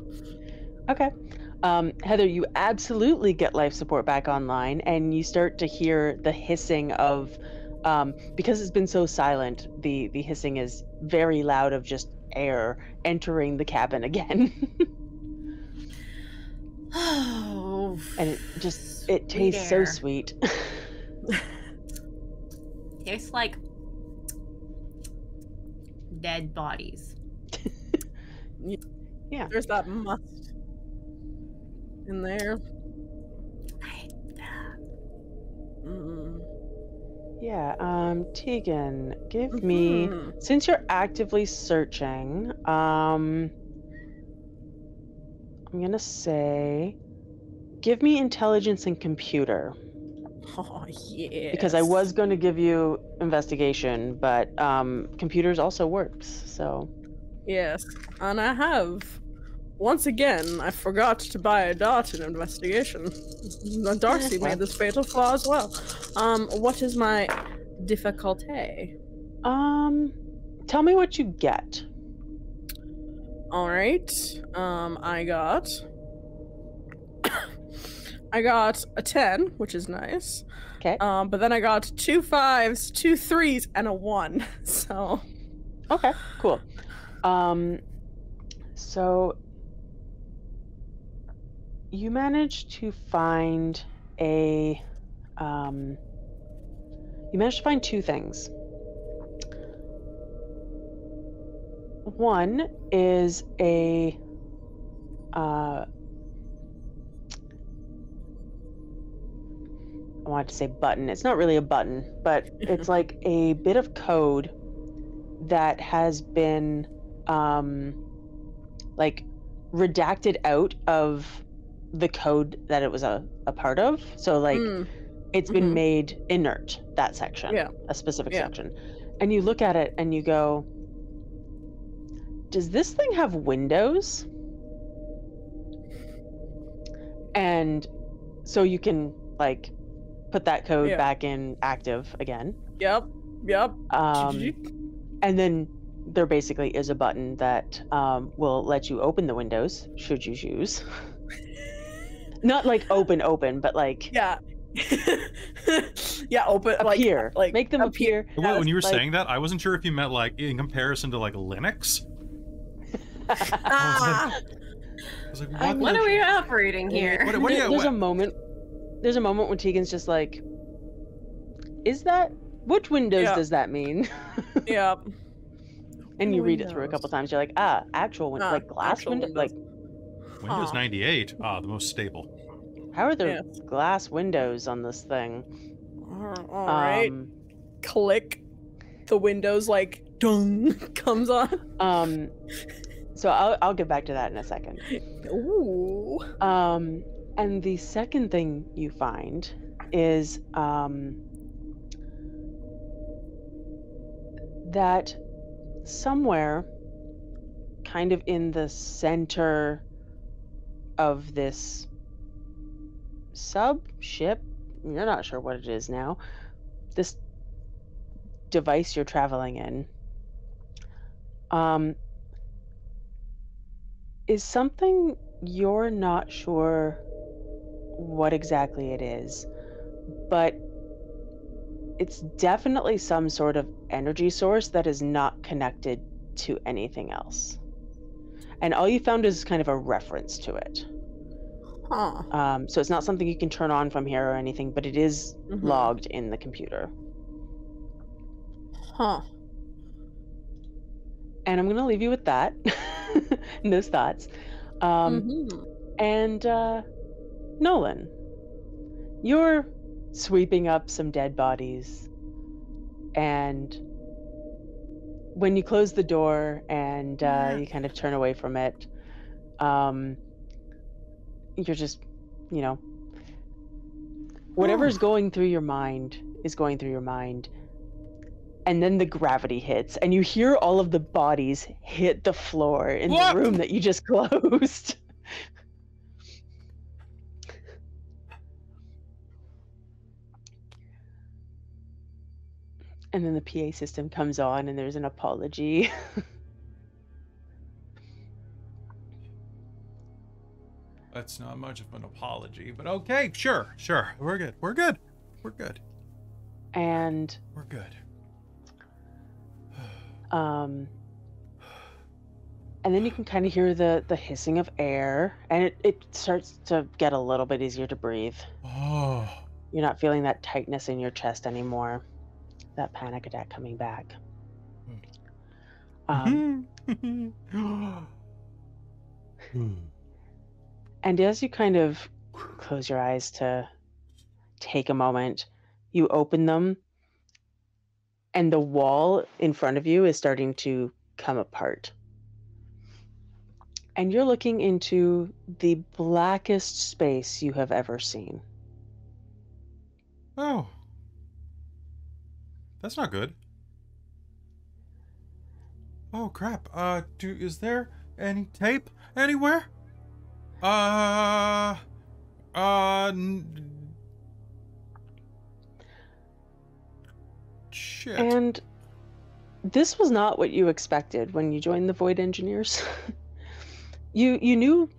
S1: Okay. Um, Heather, you absolutely get life support back online, and you start to hear the hissing of, um, because it's been so silent. The the hissing is very loud of just air entering the cabin again,
S4: Oh,
S1: and it just it
S4: Sweet
S1: tastes so sweet.
S4: tastes like dead bodies. Yeah.
S2: There's that must in there.
S4: I-
S2: Mm.
S1: yeah. Um, Tegan, give me
S2: Mhm.
S1: since you're actively searching. Um, I'm gonna say, give me intelligence and computer.
S2: Oh yeah.
S1: because I was going to give you investigation, but um, computers also works. So
S2: Yes, and I have. Once again, I forgot to buy a dart in investigation. Darcy made this fatal flaw as well. Um, what is my difficulty?
S1: um, tell me what you get.
S2: All right. Um, I got. I got a ten, which is nice.
S1: Okay.
S2: Um, but then I got two fives, two threes, and a one. So
S1: Okay, cool. Um, so you managed to find a um, you managed to find two things. One is a uh, I wanted to say button. It's not really a button, but it's like a bit of code that has been um, like redacted out of the code that it was a, a part of. So like
S2: mm,
S1: it's been
S2: Mhm.
S1: made inert that section
S2: Yeah.
S1: a specific
S2: Yeah.
S1: section and you look at it and you go does this thing have windows? And so you can like put that code
S2: Yeah.
S1: back in active again.
S2: Yep. Yep.
S1: Um, and then there basically is a button that um, will let you open the windows should you choose. Not like open, open, but like
S2: yeah. yeah. Open. Like,
S1: appear.
S2: like
S1: make them appear.
S3: Wait, when you were
S1: like-
S3: saying that, I wasn't sure if you meant like in comparison to like Linux.
S2: Ah,
S3: I was like,
S1: I
S3: what?
S4: What are we operating here?
S3: What, what do
S1: There-
S3: you?
S1: there's a moment. There's a moment when Tegan's just like, "Is that which windows
S2: Yeah.
S1: does that mean?"
S2: yep.
S1: and you read it through a couple times. You're like, "Ah, actual windows,
S2: Ah,
S1: like glass window.
S2: windows.
S1: Like,
S3: Windows 98. Ah, the most stable.
S1: how are there
S2: Yes.
S1: glass windows on this thing?"
S2: All right.
S1: Um,
S2: Click. The windows like dung comes on.
S1: um, so I'll I'll get back to that in a second.
S2: Ooh.
S1: Um, and the second thing you find is um, that somewhere, kind of in the center of this sub ship, you're not sure what it is now, this device you're traveling in. Um, is something you're not sure what exactly it is, but it's definitely some sort of energy source that is not connected to anything else. And all you found is kind of a reference to it.
S2: Huh.
S1: Um, so it's not something you can turn on from here or anything, but it is
S2: Mhm.
S1: logged in the computer.
S2: Huh.
S1: And I'm going to leave you with that, those thoughts. Um,
S2: Mhm.
S1: And uh, Nolan, you're sweeping up some dead bodies. And when you close the door and uh,
S2: Yeah.
S1: you kind of turn away from it, um, you're just, you know, whatever's going through your mind is going through your mind. And then the gravity hits, and you hear all of the bodies hit the floor in
S3: What?
S1: the room that you just closed. And then the PA system comes on, and there's an apology.
S3: That's not much of an apology, but okay, sure, sure. We're good. We're good. We're good.
S1: and
S3: We're good.
S1: um and then you can kind of hear the the hissing of air and it, it starts to get a little bit easier to breathe
S3: Oh.
S1: you're not feeling that tightness in your chest anymore that panic attack coming back um,
S3: Hmm.
S1: and as you kind of close your eyes to take a moment you open them and the wall in front of you is starting to come apart and you're looking into the blackest space you have ever seen
S3: oh. That's not good. Oh crap. Uh do is there any tape anywhere? Uh uh Shit.
S1: And this was not what you expected when you joined the Void Engineers. you you knew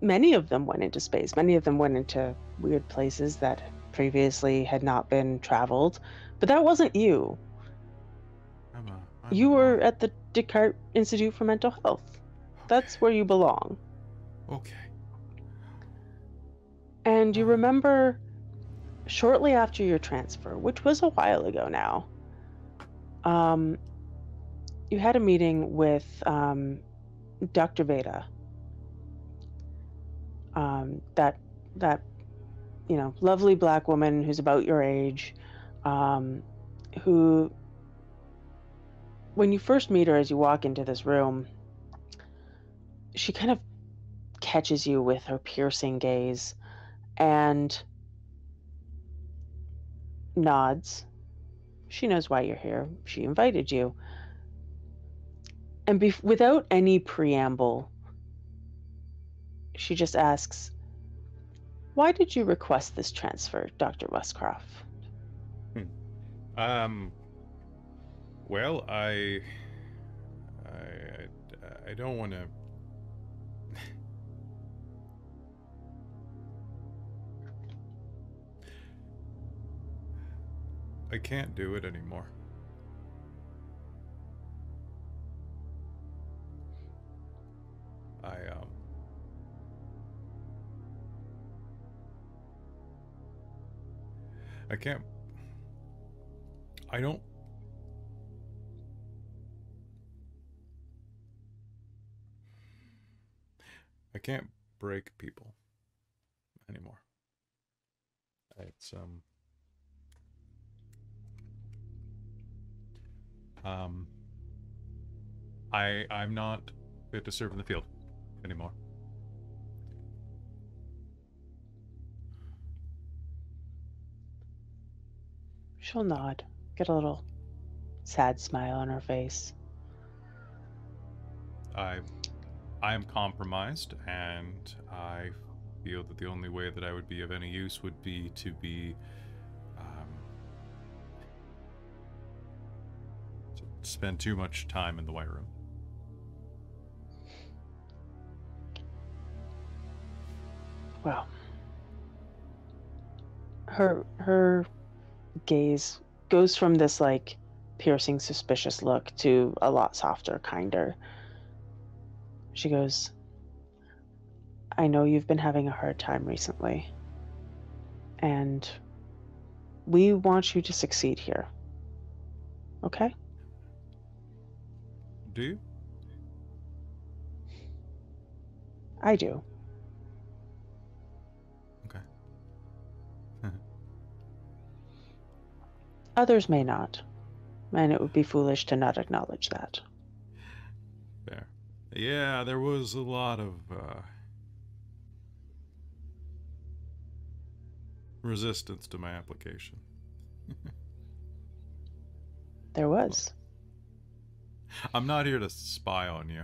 S1: many of them went into space. Many of them went into weird places that previously had not been traveled, but that wasn't you.
S3: I'm a- I'm
S1: You were at the Descartes Institute for Mental Health. That's where you belong.
S3: Okay.
S1: And you
S3: Mhm.
S1: remember shortly after your transfer, which was a while ago now, um, you had a meeting with um, Dr. Veda. Um, that that you know, lovely black woman who's about your age, um, who, when you first meet her as you walk into this room, she kind of catches you with her piercing gaze and nods. She knows why you're here. She invited you. And bef- without any preamble, she just asks, Why did you request this transfer, Dr. Westcroft?
S3: Um. Well, I. I. I, I don't want to. I can't do it anymore. I um. I can't. I don't. I can't break people anymore. It's um. Um. I I'm not fit to serve in the field anymore.
S1: She'll nod, get a little sad smile on her face.
S3: I I am compromised and I feel that the only way that I would be of any use would be to be um, to spend too much time in the white room.
S1: Well, her her gaze goes from this like piercing, suspicious look to a lot softer, kinder. She goes, I know you've been having a hard time recently, and we want you to succeed here. Okay?
S3: Do you?
S1: I do. Others may not, and it would be foolish to not acknowledge that.
S3: Fair. Yeah, there was a lot of uh, resistance to my application.
S1: There was.
S3: I'm not here to spy on you.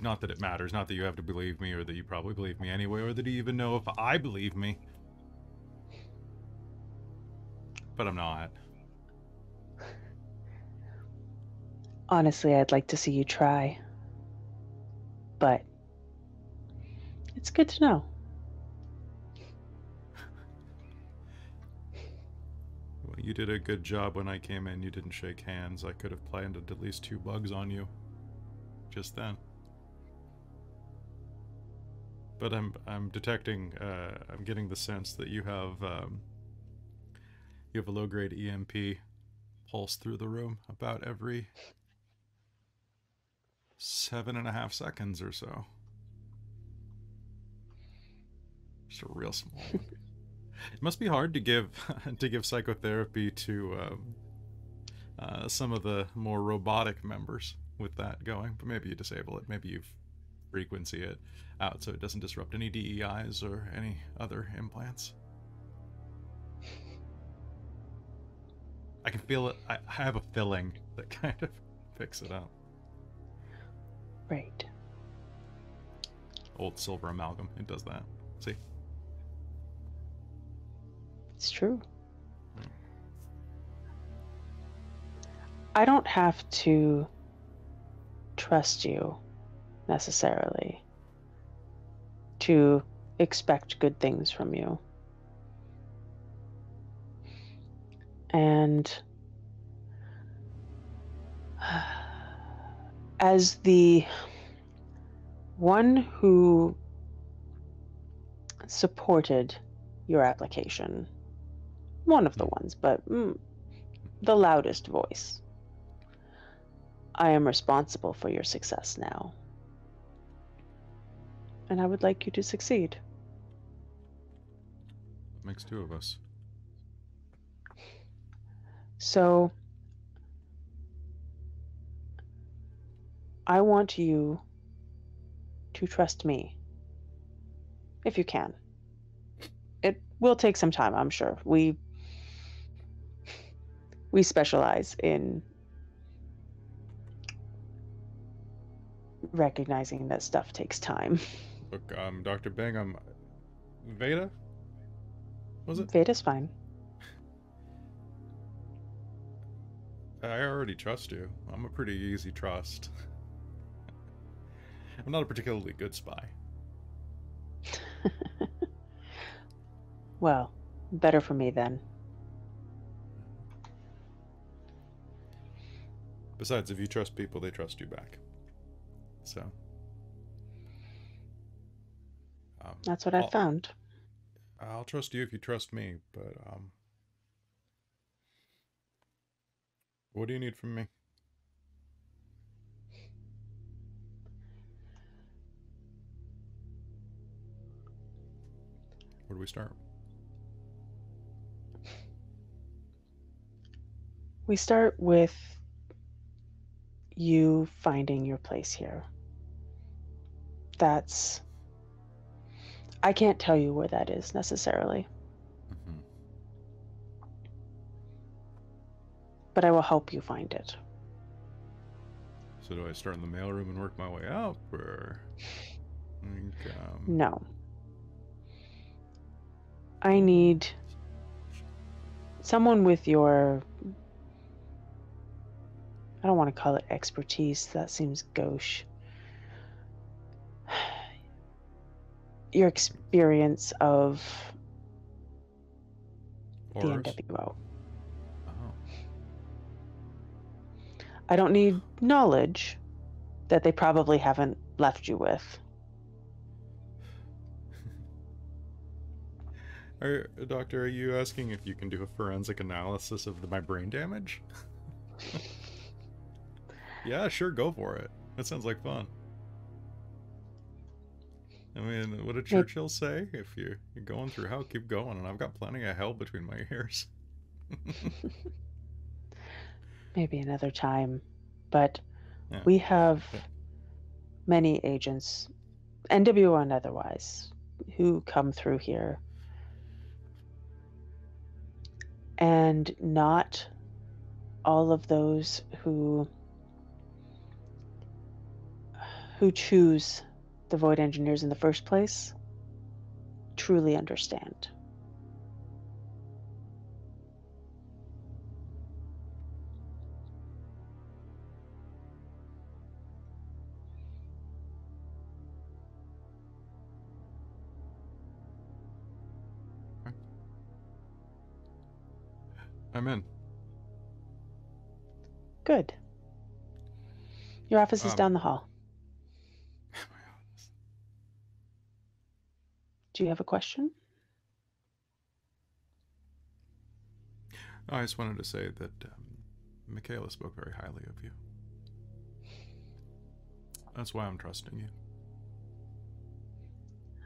S3: Not that it matters, not that you have to believe me or that you probably believe me anyway, or that you even know if I believe me. But I'm not.
S1: Honestly, I'd like to see you try. But it's good to know.
S3: Well, you did a good job when I came in. You didn't shake hands. I could have planted at least two bugs on you. Just then. But I'm I'm detecting uh, I'm getting the sense that you have um, you have a low grade EMP pulse through the room about every seven and a half seconds or so. Just a real small. It must be hard to give to give psychotherapy to um, uh, some of the more robotic members with that going. But maybe you disable it. Maybe you frequency it out so it doesn't disrupt any DEIs or any other implants. I can feel it. I have a filling that kind of picks it up.
S1: Right.
S3: Old silver amalgam. It does that. See?
S1: It's true.
S3: Hmm.
S1: I don't have to trust you necessarily to expect good things from you. And as the one who supported your application, one of the ones, but mm, the loudest voice. I am responsible for your success now. And I would like you to succeed.
S3: Makes two of us.
S1: So I want you to trust me if you can. It will take some time, I'm sure. We we specialize in recognizing that stuff takes time.
S3: Look, um, Dr. Bingham, Veda. Was it
S1: Veda's fine?
S3: I already trust you. I'm a pretty easy trust. I'm not a particularly good spy.
S1: well, better for me then.
S3: Besides, if you trust people, they trust you back. So. Um,
S1: That's what I
S3: I'll-
S1: found.
S3: I'll trust you if you trust me, but um. What do you need from me? Where do we start?
S1: We start with you finding your place here. That's. I can't tell you where that is necessarily, but I will help you find it.
S3: So do I start in the mailroom and work my way up, or? Think, um,
S1: No. I need someone with your. I don't want to call it expertise, that seems gauche. Your experience of the? NWO. I don't need knowledge that they probably haven't left you with.
S3: Are, doctor, are you asking if you can do a forensic analysis of the, my brain damage? yeah, sure, go for it. That sounds like fun. I mean, what did Churchill say? If you're, you're going through hell, keep going, and I've got plenty of hell between my ears.
S1: maybe another time. But
S3: Yeah.
S1: we have
S3: Okay.
S1: many agents, NWO and otherwise, who come through here. And not all of those who who choose the void engineers in the first place truly understand.
S3: I'm in.
S1: Good. Your office is
S3: Um,
S1: down the hall. Do you have a question?
S3: I just wanted to say that um, Michaela spoke very highly of you. That's why I'm trusting you.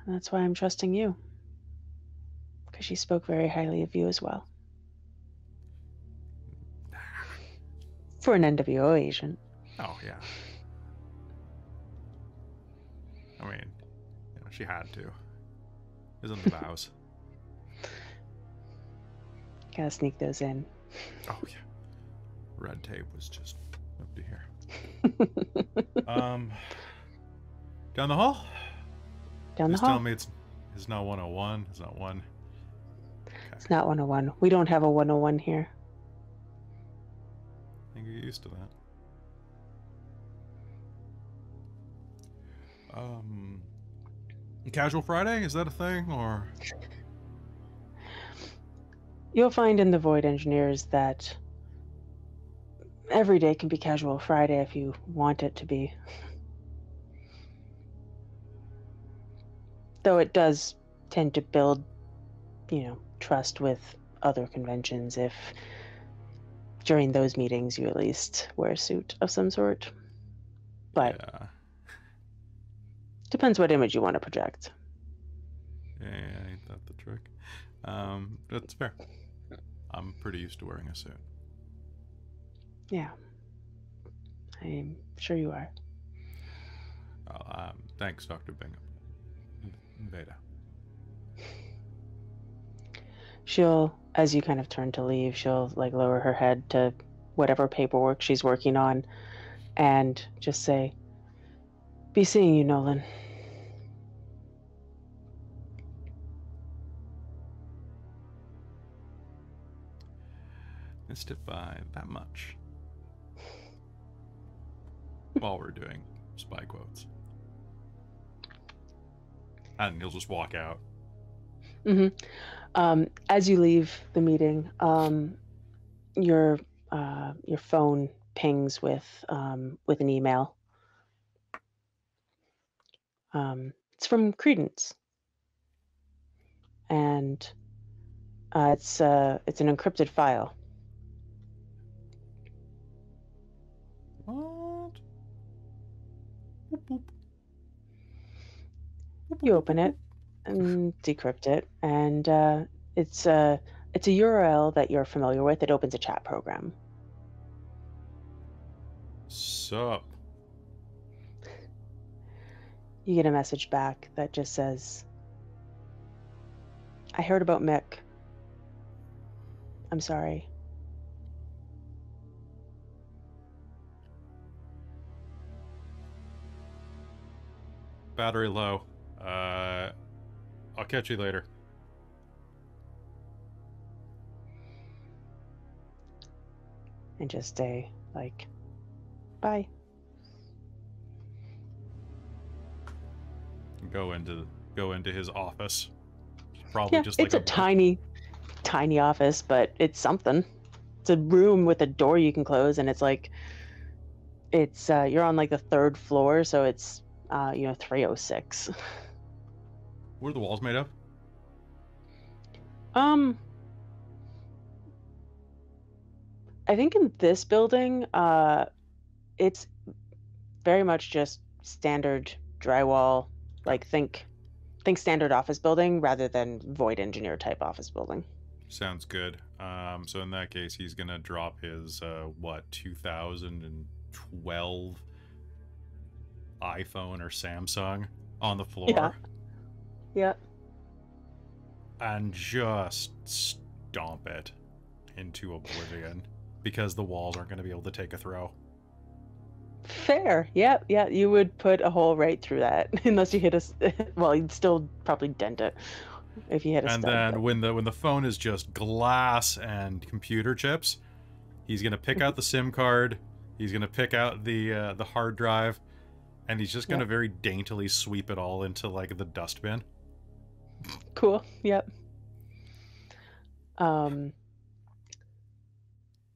S1: And that's why I'm trusting you. Because she spoke very highly of you as well. For an NWO agent.
S3: Oh yeah. I mean, you know, she had to. In the vows.
S1: Gotta sneak those in.
S3: Oh yeah. Red tape was just up to here. Um, down the hall.
S1: Down the
S3: Just
S1: hall.
S3: tell me it's it's not 101. It's not one.
S1: It's not 101. We don't have a 101 here.
S3: You're used to that. Um, casual Friday is that a thing or?
S1: You'll find in the Void Engineers that every day can be casual Friday if you want it to be. Though it does tend to build, you know, trust with other conventions if during those meetings you at least wear a suit of some sort. But
S3: yeah,
S1: depends what image you want to project.
S3: yeah, ain't that the trick? Um, that's fair. I'm pretty used to wearing a suit.
S1: Yeah. I'm sure you are.
S3: Uh, um, thanks, Doctor Bingham. Veda.
S1: she'll as you kind of turn to leave she'll like lower her head to whatever paperwork she's working on and just say be seeing you, Nolan.
S3: Missed it by that much. While we're doing spy quotes. And he'll just walk out.
S1: hmm Um, as you leave the meeting, um, your uh, your phone pings with um, with an email. Um, it's from Credence, and uh, it's uh, it's an encrypted file.
S3: What? Boop, boop. Boop,
S1: You open it and decrypt it, and uh, it's a it's a URL that you're familiar with. It opens a chat program.
S3: Sup?
S1: You get a message back that just says, "I heard about Mick. I'm sorry."
S3: Battery low. Uh, I'll catch you later.
S1: and just say like bye
S3: Go into go into his office. Probably
S1: yeah
S3: just like
S1: it's a, tiny tiny office but it's something it's a room with a door you can close and it's like it's uh, you're on like the third floor so it's uh, you know 306
S3: What are the walls made of?
S1: um i think in this building uh it's very much just standard drywall like think think standard office building rather than void engineer type office building
S3: Sounds good. Um, so in that case, he's gonna drop his uh, what 2012 iPhone or Samsung on the floor
S1: Yeah. Yeah
S3: and just stomp it into oblivion because the walls aren't gonna be able to take a throw.
S1: Fair. Yeah, yeah. You would put a hole right through that, unless you hit a. Well, you'd still probably dent it if you hit a
S3: and then
S1: but-
S3: when the when the phone is just glass and computer chips, he's gonna pick out the SIM card. He's gonna pick out the uh, the hard drive, and he's just gonna
S1: Yeah.
S3: very daintily sweep it all into like the dustbin.
S1: Cool. Yep. Um.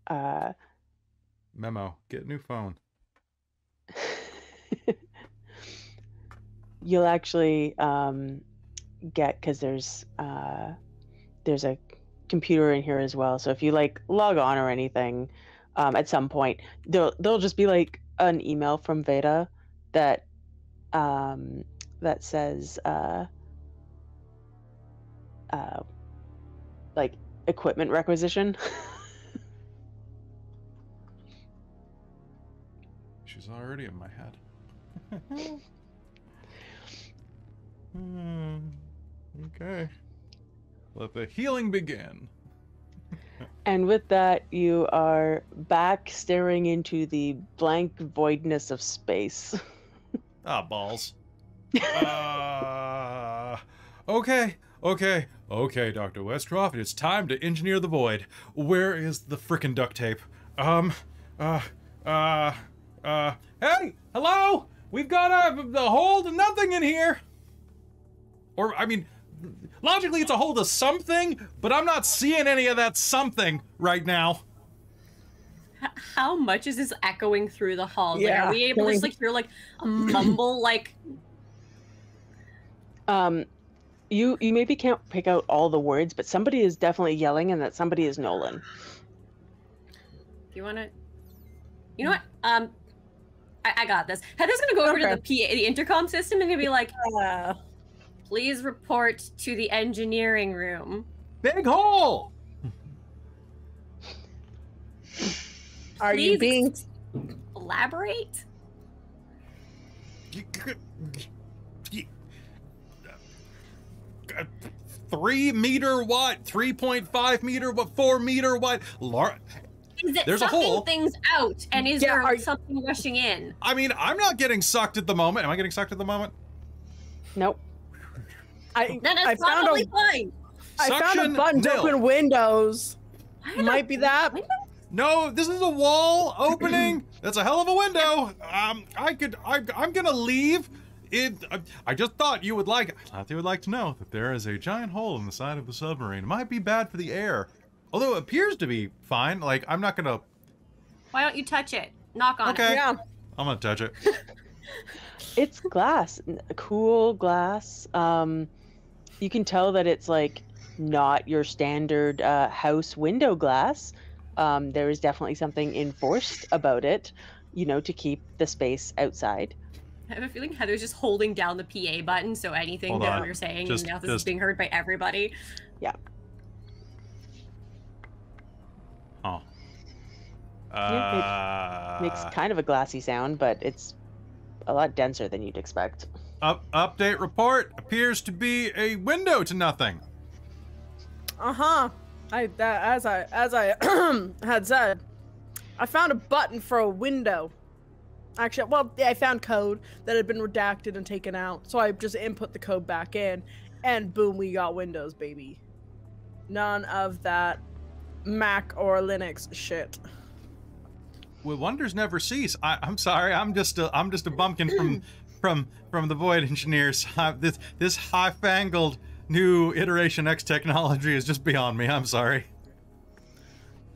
S1: Uh.
S3: Memo: Get new phone.
S1: you'll actually um, get because there's uh, there's a computer in here as well. So if you like log on or anything, um, at some point there'll there'll just be like an email from Veda that um, that says uh, uh, like equipment requisition.
S3: She's already in my head. Hmm, okay. Let the healing begin.
S1: And with that, you are back staring into the blank voidness of space.
S3: Ah, balls. uh, okay, okay, okay, Dr. Westcroft, it's time to engineer the void. Where is the frickin' duct tape? Um, uh, uh, uh, hey, hello? We've got a, a hole to nothing in here. Or, I mean, logically it's a hole to something, but I'm not seeing any of that something right now.
S4: How much is this echoing through the halls? Like,
S1: Yeah,
S4: are we able to just like hear like a mumble like
S1: Um, you you maybe can't pick out all the words, but somebody is definitely yelling, and that somebody is Nolan.
S4: Do you want to? You know what? Um, I, I got this. Heather's gonna go over to the PA, the intercom system, and gonna be like,
S2: Uh,
S4: "Please report to the engineering room."
S3: Big hole!
S2: are you being
S4: ex- elaborate?
S3: Three meter wide, 3.5 meter, what, four meter wide. Lar-
S4: Is it
S3: There's a
S4: sucking
S3: hole.
S4: things out, and is
S2: Yeah,
S4: there
S2: are-
S4: something rushing in?
S3: I mean, I'm not getting sucked at the moment. Am I getting sucked at the moment?
S1: Nope.
S2: I,
S4: Then it's
S2: I found
S4: probably
S2: a,
S4: fine.
S2: I found a button to
S3: nil.
S2: open windows. Might be that.
S4: Window?
S3: No, this is a wall opening. That's a hell of a window. Um, I could. I, I'm gonna leave. It. I, I just thought you would like. I thought you would like to know that there is a giant hole in the side of the submarine. It might be bad for the air, although it appears to be fine. Like I'm not gonna.
S4: Why don't you touch it? Knock on
S3: Okay.
S4: it.
S2: Yeah.
S3: I'm gonna touch it.
S1: It's glass, cool glass. Um, you can tell that it's like not your standard uh, house window glass. Um, there is definitely something enforced about it, you know, to keep the space outside.
S4: I have a feeling Heather's just holding down the PA button, so anything
S3: Hold
S4: that
S3: on.
S4: we're saying
S3: Just-
S4: now this is
S3: just-
S4: being heard by everybody.
S3: Oh.
S1: Yeah,
S3: Uh,
S1: Makes kind of a glassy sound, but it's a lot denser than you'd expect.
S3: up, update report appears to be a window to nothing.
S2: Uh huh. I that, as I as I had said, I found a button for a window. Actually, well, I found code that had been redacted and taken out, so I just input the code back in, and boom, we got Windows, baby. None of that Mac or Linux shit.
S3: Well, wonders never cease. I, I'm sorry. I'm just a, I'm just a bumpkin from from from the Void Engineers. I, this this high-fangled new iteration X technology is just beyond me. I'm sorry.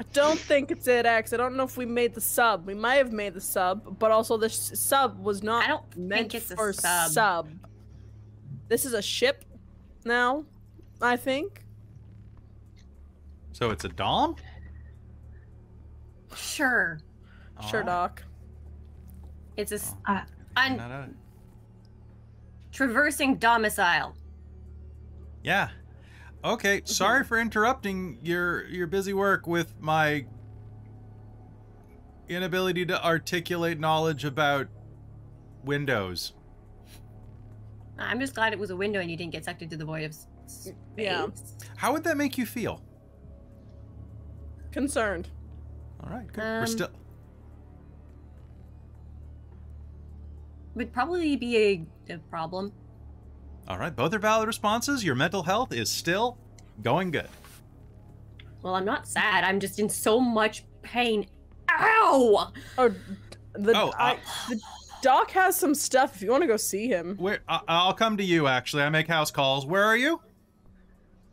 S2: I don't think it's it X. I don't know if we made the sub. We might have made the sub, but also this sub was not
S4: I don't
S2: meant
S4: think it's a
S2: for
S4: sub.
S2: This is a ship now, I think.
S3: So it's a dom.
S4: Sure.
S2: Sure,
S3: Alright.
S2: Doc.
S4: It's a s-
S5: Uh,
S4: un-
S3: Not a-
S4: traversing domicile.
S3: yeah. Okay. Sorry for interrupting your your busy work with my inability to articulate knowledge about Windows.
S4: I'm just glad it was a window and you didn't get sucked into the void of space.
S2: Yeah.
S3: How would that make you feel?
S2: Concerned.
S3: All right. Good. We're
S4: Um,
S3: still.
S4: Would probably be a, a problem.
S3: All right. Both are valid responses. Your mental health is still going good.
S4: Well, I'm not sad. I'm just in so much pain. Ow!
S2: Oh, the,
S3: Oh,
S2: I,
S3: uh,
S2: the Doc has some stuff if you want to go see him.
S3: Where I, I'll come to you. Actually, I make house calls. Where are you?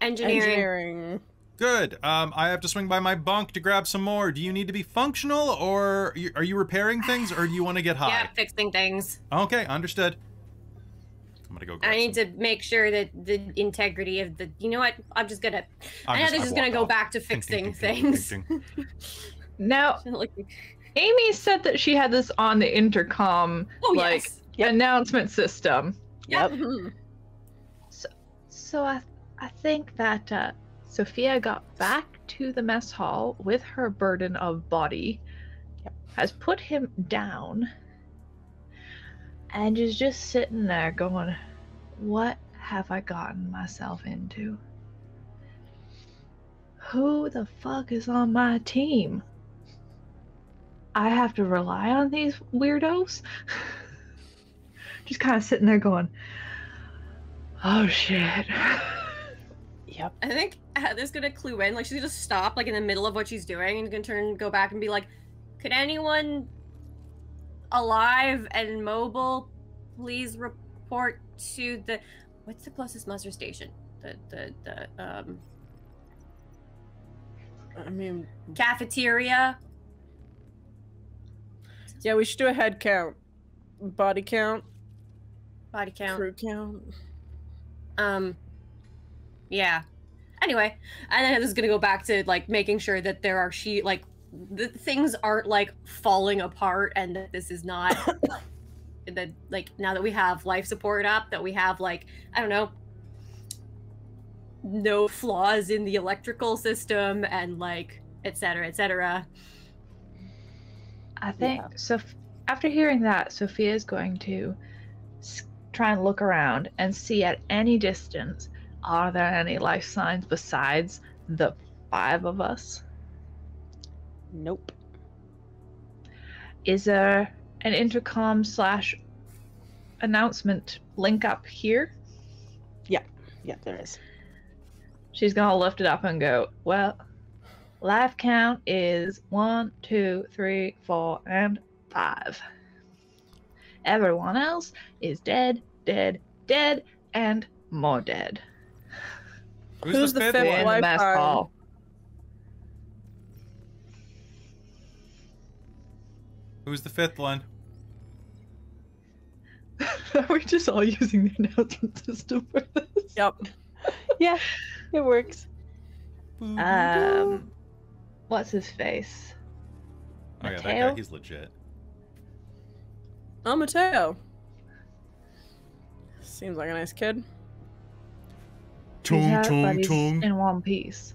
S4: Engineering.
S2: Engineering.
S3: Good. Um, I have to swing by my bunk to grab some more. Do you need to be functional, or are you repairing things, or do you want to get high?
S4: Yeah, fixing things.
S3: Okay, understood. I'm gonna go. Grab
S4: I need
S3: some.
S4: to make sure that the integrity of the. You know what? I'm just gonna.
S3: I'm
S4: I know this is gonna
S3: walk
S4: go
S3: off.
S4: back to
S3: Ting, ting,
S4: fixing
S3: ting, ting,
S4: things.
S3: ting, ting.
S5: now, Amy said that she had this on the intercom
S4: oh
S5: like
S4: yes.
S1: Yep.
S5: announcement system.
S1: Yep.
S2: Mhm.
S5: So I, I think that uh, Sophia got back to the mess hall with her burden of body,
S1: Yep.
S5: has put him down, and is just sitting there going, "What have I gotten myself into? Who the fuck is on my team? I have to rely on these weirdos." just kind of sitting there going, "Oh shit."
S1: Yep.
S4: I think Heather's gonna clue in. Like she's gonna stop, like in the middle of what she's doing, and gonna turn, go back, and be like, "Could anyone alive and mobile please report to the what's the closest muster station? The the the um
S2: I mean,
S4: cafeteria."
S2: yeah, we should do a head count, body count,
S4: Body count.
S2: crew count.
S4: Um, yeah. Anyway, and then gonna go back to like making sure that there are she like the things aren't like falling apart, and that this is not that like now that we have life support up, that we have like I don't know no flaws in the electrical system and like et cetera, et cetera.
S5: I think
S1: Yeah.
S5: so. After hearing that, Sophia is going to try and look around and see at any distance are there any life signs besides the five of us?
S1: Nope.
S5: Is there an intercom slash announcement link up here?
S1: Yeah, yeah, there is.
S5: She's gonna lift it up and go, Well, life count is one, two, three, four, and five. Everyone else is dead, dead, dead, and more dead.
S2: Who's the fifth
S5: We're
S2: Fifth
S5: in
S3: Who's the fifth one?
S5: Are we just all using the announcement system for this?
S2: Yep.
S1: Yeah, it works.
S5: Um, what's his face?
S3: oh yeah, that guy, he's legit.
S2: Oh, Mateo. Seems like a nice kid.
S5: He's
S3: Tung,
S5: out,
S3: tung, tung.
S5: in one piece.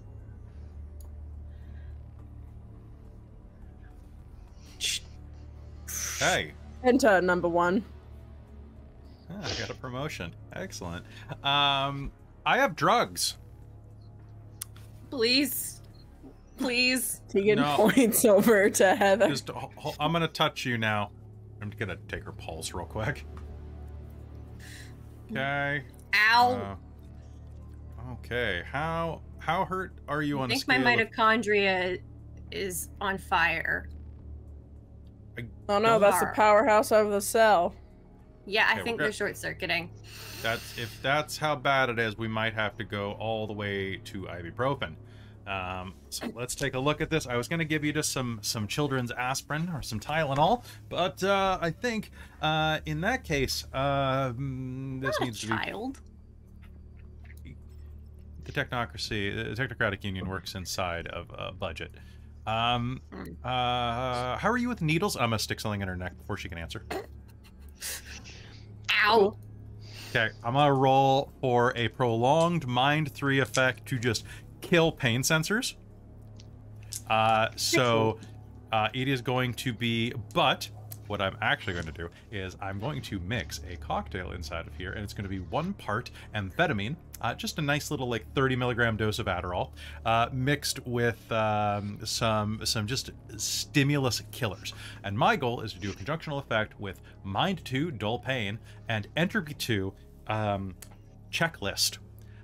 S3: Hey,
S2: Into number one.
S3: ah, I got a promotion. Excellent. Um, I have drugs.
S4: Please. Please.
S2: Tegan
S3: No.
S2: points over to Heather.
S3: Just, ho- ho- I'm gonna touch you now. I'm gonna take her pulse real quick. Okay.
S4: Ow.
S3: uh, okay. How how hurt are you
S4: I
S3: on a
S4: think my
S3: scale of-
S4: mitochondria is on fire.
S2: Oh no, that's the powerhouse of the cell.
S4: Yeah, I
S3: Okay,
S4: think they're short circuiting.
S3: That's if that's how bad it is, we might have to go all the way to ibuprofen. Um, so let's take a look at this. I was going to give you just some some children's aspirin or some Tylenol, but uh, I think uh, in that case, uh, this
S4: Not a
S3: needs to be the technocracy, the technocratic union works inside of a budget. Um,
S4: Mm.
S3: uh, how are you with needles? I'm gonna stick something in her neck before she can answer.
S4: Ow.
S3: Okay, I'm gonna roll for a prolonged mind three effect to just kill pain sensors. Uh, so uh, it is going to be, but what I'm actually going to do is I'm going to mix a cocktail inside of here, and it's going to be one part amphetamine, uh, just a nice little like 30 milligram dose of Adderall, uh, mixed with um, some some just stimulus killers. And my goal is to do a conjunctional effect with Mind 2, Dull Pain, and Entropy 2, um, Checklist.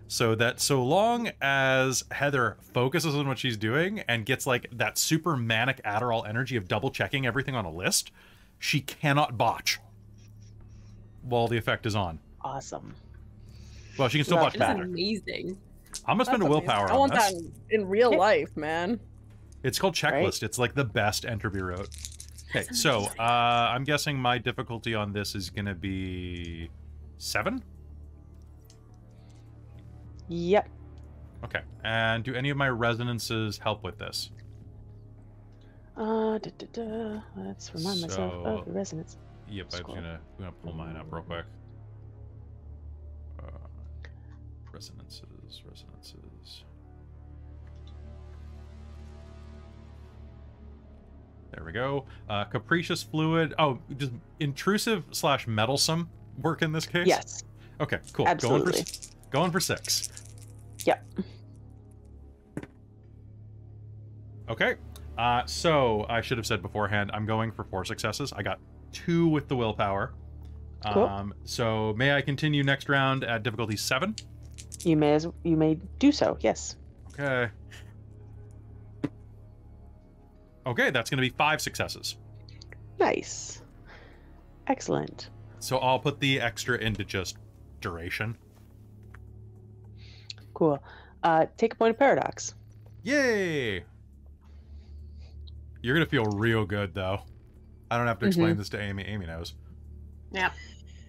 S3: So that so long as Heather focuses on what she's doing and gets like that super manic Adderall energy of double checking everything on a list, she cannot botch while the effect is on.
S1: Awesome.
S3: Well, she can still
S1: Love
S3: botch
S4: That's
S3: better.
S4: amazing.
S3: I'm gonna spend a
S2: That's
S3: willpower
S2: amazing. I
S3: on
S2: want
S3: this.
S2: that in, in real life, man.
S3: It's called checklist.
S1: Right.
S3: It's like the best entropy rote. Okay,
S4: Sounds
S3: so uh, I'm guessing my difficulty on this is gonna be seven.
S1: Yep.
S3: Okay, and do any of my resonances help with this?
S1: Uh, da, da, da. Let's remind myself of the resonance.
S3: Yep, I'm gonna I'm gonna pull mine up real quick. Uh, resonances, resonances. There we go. Uh, capricious fluid. Oh, just intrusive slash meddlesome work in this case.
S1: Yes,
S3: Okay. Cool. Going
S1: absolutely.
S3: for going for six.
S1: Yep.
S3: Okay. Uh, so I should have said beforehand, I'm going for four successes. I got two with the willpower.
S1: Cool.
S3: Um, so may I continue next round at difficulty seven?
S1: You may as you may do so. Yes.
S3: Okay. Okay, that's going to be five successes.
S1: Nice. Excellent.
S3: So I'll put the extra into just duration.
S1: Cool. Uh, take a point of paradox.
S3: Yay! You're going to feel real good, though. I don't have to explain
S1: Mm-hmm.
S3: this to Amy. Amy knows.
S4: Yeah.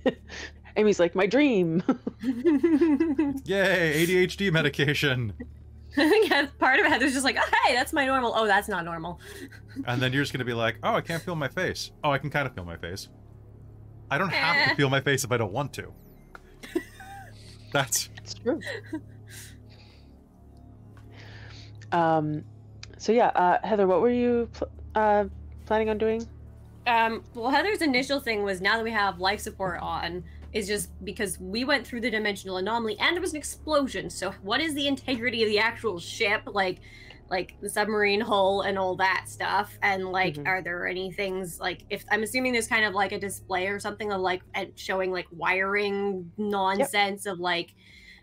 S1: Amy's like my dream.
S3: Yay! ADHD medication.
S4: yeah, part of Heather's just like, oh, hey, that's my normal. Oh, that's not normal.
S3: And then you're just going to be like, oh, I can't feel my face. Oh, I can kind of feel my face. I don't have to
S4: Eh.
S3: feel my face if I don't want to. That's
S1: It's true. um, so yeah, uh, Heather, what were you pl- uh, planning on doing?
S4: Um, well, Heather's initial thing was now that we have life support on, is just because we went through the dimensional anomaly and there was an explosion. So, what is the integrity of the actual ship? Like, like the submarine hull and all that stuff and like
S1: Mhm.
S4: are there any things like if i'm assuming there's kind of like a display or something of like showing like wiring nonsense of like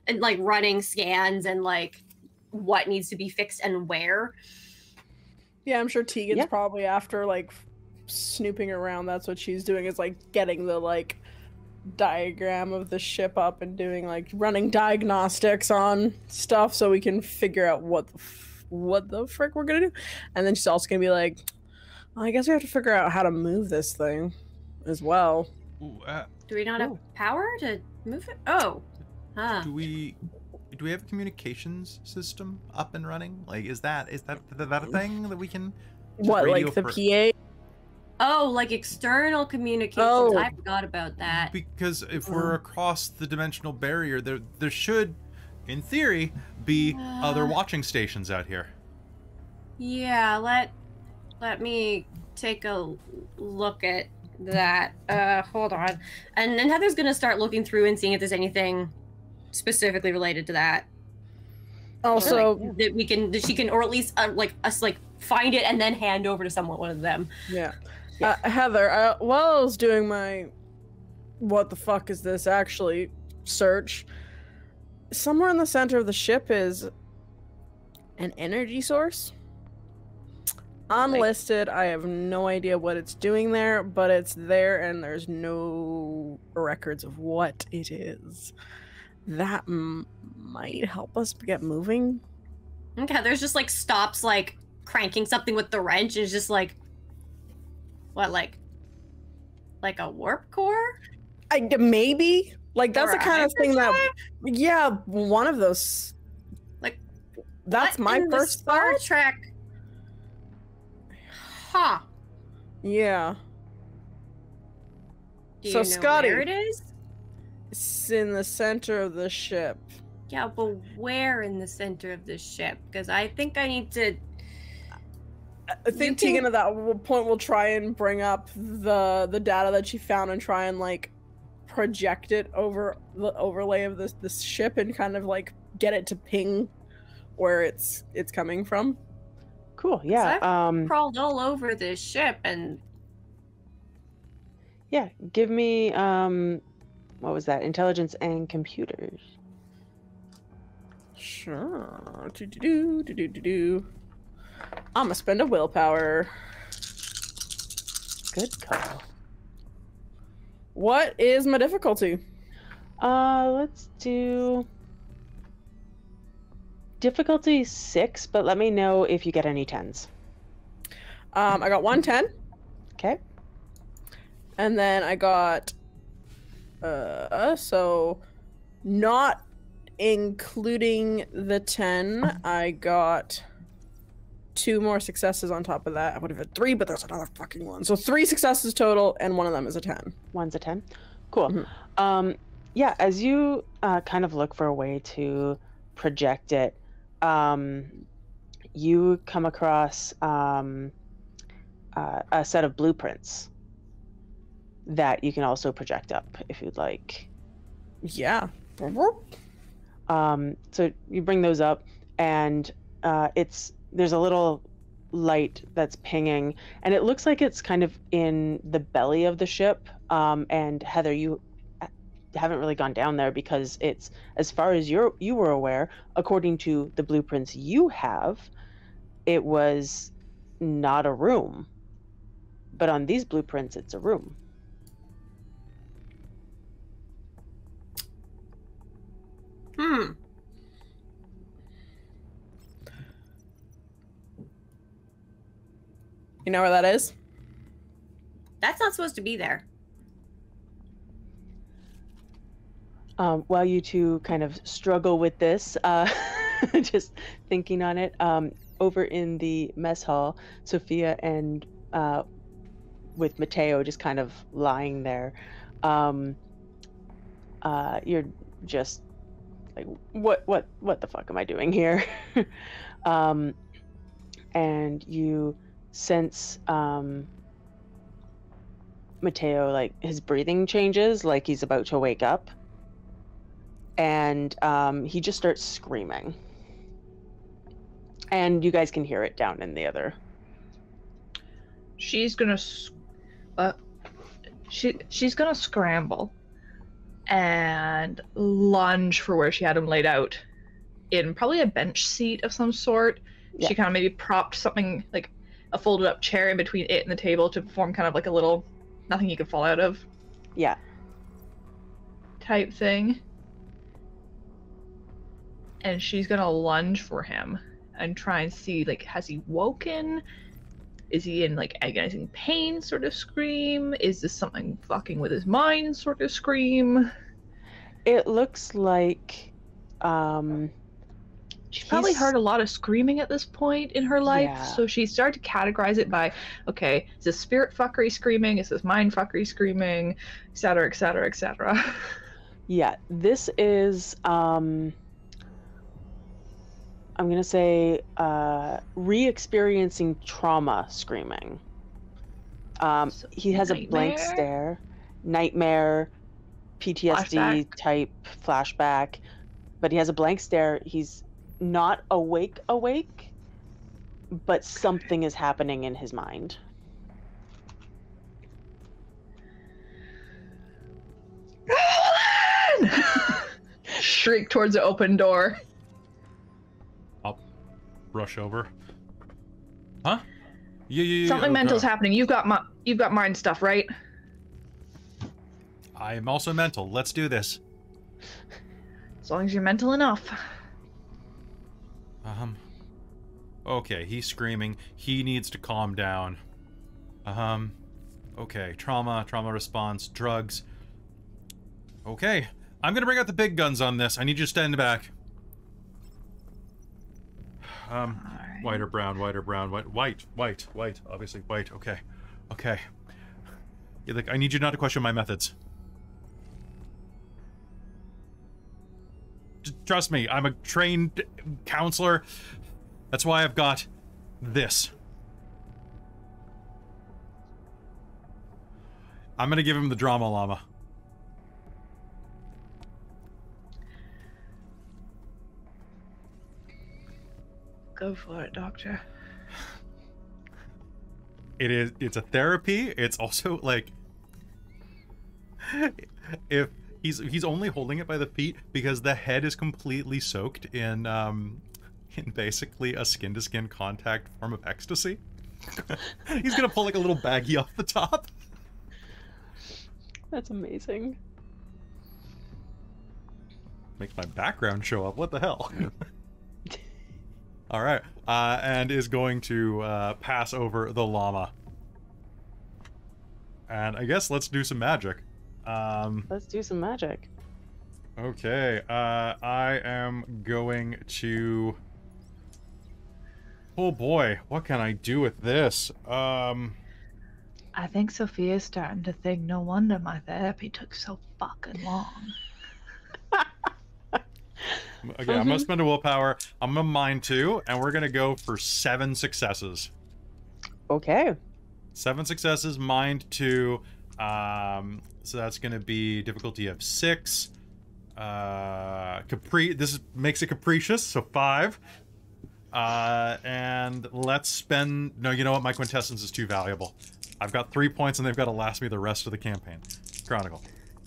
S4: and like running scans and like what needs to be fixed and where
S2: Yeah, I'm sure Tegan's
S1: Yeah.
S2: probably after like snooping around. That's what she's doing is like getting the like diagram of the ship up and doing like running diagnostics on stuff so we can figure out what the f- what the frick we're gonna do. And then she's also gonna be like, I guess we have to figure out how to move this thing as well.
S3: Ooh, uh,
S4: do we not
S1: Ooh.
S4: have power to move it oh huh
S3: do we do we have a communications system up and running? Like, is that is that is that a thing that we can?
S2: What, like the
S3: for-
S2: PA?
S4: oh like external communications
S2: Oh.
S4: i forgot about that
S3: Because if we're across the dimensional barrier, there there should, in theory, be other
S4: Uh.
S3: watching stations out here.
S4: Yeah, let let me take a look at that. Uh hold on. And then Heather's gonna start looking through and seeing if there's anything specifically related to that.
S2: Also,
S4: Like, that we can that she can or at least uh, like us like find it and then hand over to someone one of them.
S2: Yeah.
S1: Yeah.
S2: Uh, Heather, uh, while I was doing my what the fuck is this actually search, somewhere in the center of the ship is an energy source. Unlisted, I have no idea what it's doing there, but it's there and there's no records of what it is. That m- might help us get moving.
S4: Okay, there's just like stops like cranking something with the wrench is just like what like like a warp core?
S2: I maybe like that's
S4: Or
S2: the kind of thing that yeah, one of those
S4: Like,
S2: that's my first
S4: Star
S2: thought.
S4: Trek. Huh.
S2: Yeah, So, Scotty-
S4: where it is?
S2: It's in the center of the ship.
S4: Yeah, but where in the center of the ship? Because I think I need to.
S2: I think
S4: You can-
S2: Tegan at that point will try and bring up the the data that she found and try and like project it over the overlay of this this ship and kind of like get it to ping where it's it's coming from.
S1: Cool. Yeah.
S4: I've
S1: Um.
S4: crawled all over this ship and
S1: Yeah. Give me um. What was that? Intelligence and computers.
S2: Sure. Do do do do do do do. I'm gonna spend a willpower.
S1: Good call.
S2: What is my difficulty?
S1: Uh, let's do difficulty six, but let me know if you get any tens.
S2: Um, I got 110,
S1: Okay.
S2: and then I got uh so not including the 10, I got two more successes on top of that. I would have had three, but there's another fucking one. So three successes total, and one of them is a 10.
S1: One's a 10. Cool.
S2: Mhm.
S1: Um, yeah, as you uh, kind of look for a way to project it, um, you come across um, uh, a set of blueprints that you can also project up if you'd like.
S2: Yeah.
S1: Um, so you bring those up, and uh, it's there's a little light that's pinging, and it looks like it's kind of in the belly of the ship. Um, and Heather, you uh, haven't really gone down there because it's as far as you're you were aware, according to the blueprints you have, it was not a room. But on these blueprints, it's a room.
S4: Hmm.
S2: You know where that is?
S4: That's not supposed to be there.
S1: um, while you two kind of struggle with this, uh, just thinking on it, um, over in the mess hall, Sophia and uh, with Mateo just kind of lying there, um, uh, you're just like, what, what, what the fuck am I doing here? um, and you sense um, Mateo like his breathing changes, like he's about to wake up and um, he just starts screaming. And you guys can hear it down in the other.
S5: She's gonna, uh, she she's gonna scramble, and lunge for where she had him laid out, in probably a bench seat of some sort.
S1: Yeah.
S5: She kind of maybe propped something like a folded up chair in between it and the table to form kind of like a little nothing you could fall out of
S1: Yeah.
S5: type thing. And she's gonna lunge for him and try and see like has he woken? Is he in like agonizing pain sort of scream? Is this something fucking with his mind sort of scream?
S1: It looks like um
S5: She probably heard a lot of screaming at this point in her life,
S1: Yeah.
S5: so she started to categorize it by, okay, is this spirit fuckery screaming? Is this mind fuckery screaming? Et cetera, et cetera, et cetera.
S1: yeah, this is um I'm going to say uh re-experiencing trauma screaming. Um
S5: So
S1: he has a blank stare, nightmare, PTSD
S5: Flashback?
S1: type flashback, but he has a blank stare. He's not awake awake, but something is happening in his mind.
S5: Shriek towards the open door.
S3: Rush over. Huh? Yeah, yeah, yeah.
S5: Something
S3: oh,
S5: mental's
S3: God.
S5: happening. You've got my, you've got mind stuff, right?
S3: I am also mental. Let's do this.
S5: As long as you're mental enough.
S3: Um. Okay, he's screaming. He needs to calm down. Um. Okay, trauma, trauma response, drugs. Okay, I'm gonna bring out the big guns on this. I need you to stand back. Um, white or brown, white or brown, white, white, white, white. Obviously, white. Okay, okay. Yeah, like, I need you not to question my methods. Trust me, I'm a trained counselor. That's why I've got this. I'm gonna give him the drama llama.
S5: Go for it, doctor.
S3: It is it's a therapy. It's also like if he's he's only holding it by the feet because the head is completely soaked in um in basically a skin to skin contact form of ecstasy. he's gonna pull like a little baggie off the top.
S1: That's amazing.
S3: Makes my background show up. What the hell? All right, uh, and is going to uh, pass over the llama. And I guess let's do some magic. Um,
S1: Let's do some magic.
S3: okay, uh, I am going to. Oh boy, what can I do with this? Um,
S5: I think Sophia's starting to think no wonder my therapy took so fucking long.
S3: okay, I'm gonna spend a willpower. I'm gonna mine two, and we're gonna go for seven successes.
S1: Okay.
S3: Seven successes, mind two. Um, so that's going to be difficulty of six. Uh, capri. This is, makes it capricious, so five. Uh, and let's spend. No, you know what? My quintessence is too valuable. I've got three points, and they've got to last me the rest of the campaign. Chronicle.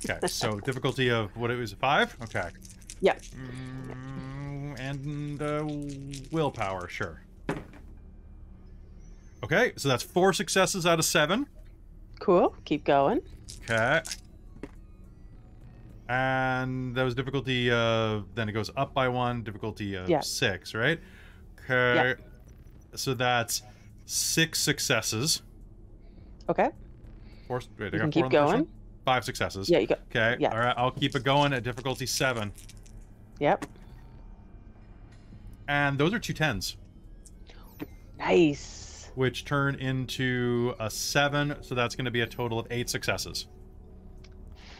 S3: Okay, so difficulty of what it was five. Okay.
S1: Yep.
S3: Mm, and uh, willpower, sure. Okay, so that's four successes out of seven.
S1: Cool. Keep going.
S3: Okay. And that was difficulty of then it goes up by one, difficulty of
S1: Yeah.
S3: six, right? Okay. Yeah. So that's six successes.
S1: Okay.
S3: Four, wait, I
S1: You
S3: got
S1: can keep
S3: on the first
S1: going.
S3: Five successes.
S1: Yeah, you go.
S3: Okay.
S1: yeah.
S3: All right. I'll keep it going at difficulty seven.
S1: Yep.
S3: And those are two tens,
S1: Nice.
S3: which turn into a seven. So that's going to be a total of eight successes.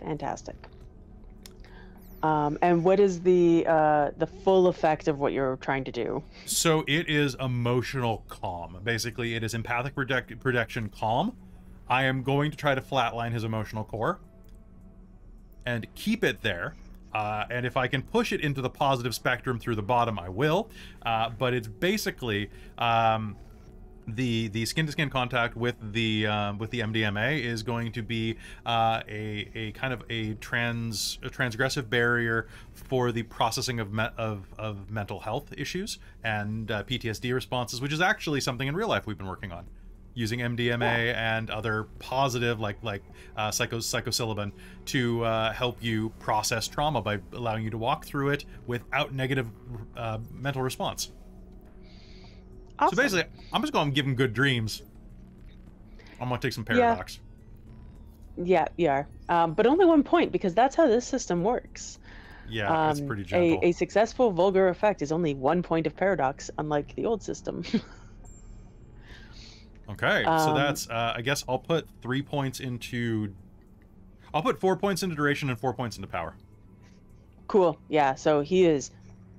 S1: Fantastic. Um, and what is the uh, the full effect of what you're trying to do?
S3: So it is emotional calm. Basically, it is empathic project- projection calm. I am going to try to flatline his emotional core and keep it there. Uh, and if I can push it into the positive spectrum through the bottom, I will. Uh, but it's basically um, the the skin to skin contact with the uh, with the MDMA is going to be uh, a a kind of a trans a transgressive barrier for the processing of me- of of mental health issues and uh, PTSD responses, which is actually something in real life we've been working on using MDMA and other positive like like uh, psycho psilocybin to uh, help you process trauma by allowing you to walk through it without negative uh, mental response.
S1: Awesome.
S3: So basically, I'm just going to give him good dreams. I'm going to take some paradox.
S1: yeah, you are. Um, but only one point because that's how this system works.
S3: Yeah, it's
S1: Um,
S3: pretty
S1: a,
S3: gentle.
S1: a successful vulgar effect is only one point of paradox, unlike the old system.
S3: Okay, so
S1: Um,
S3: that's uh, I guess I'll put three points into. I'll put four points into duration and four points into power.
S1: cool. Yeah. So he is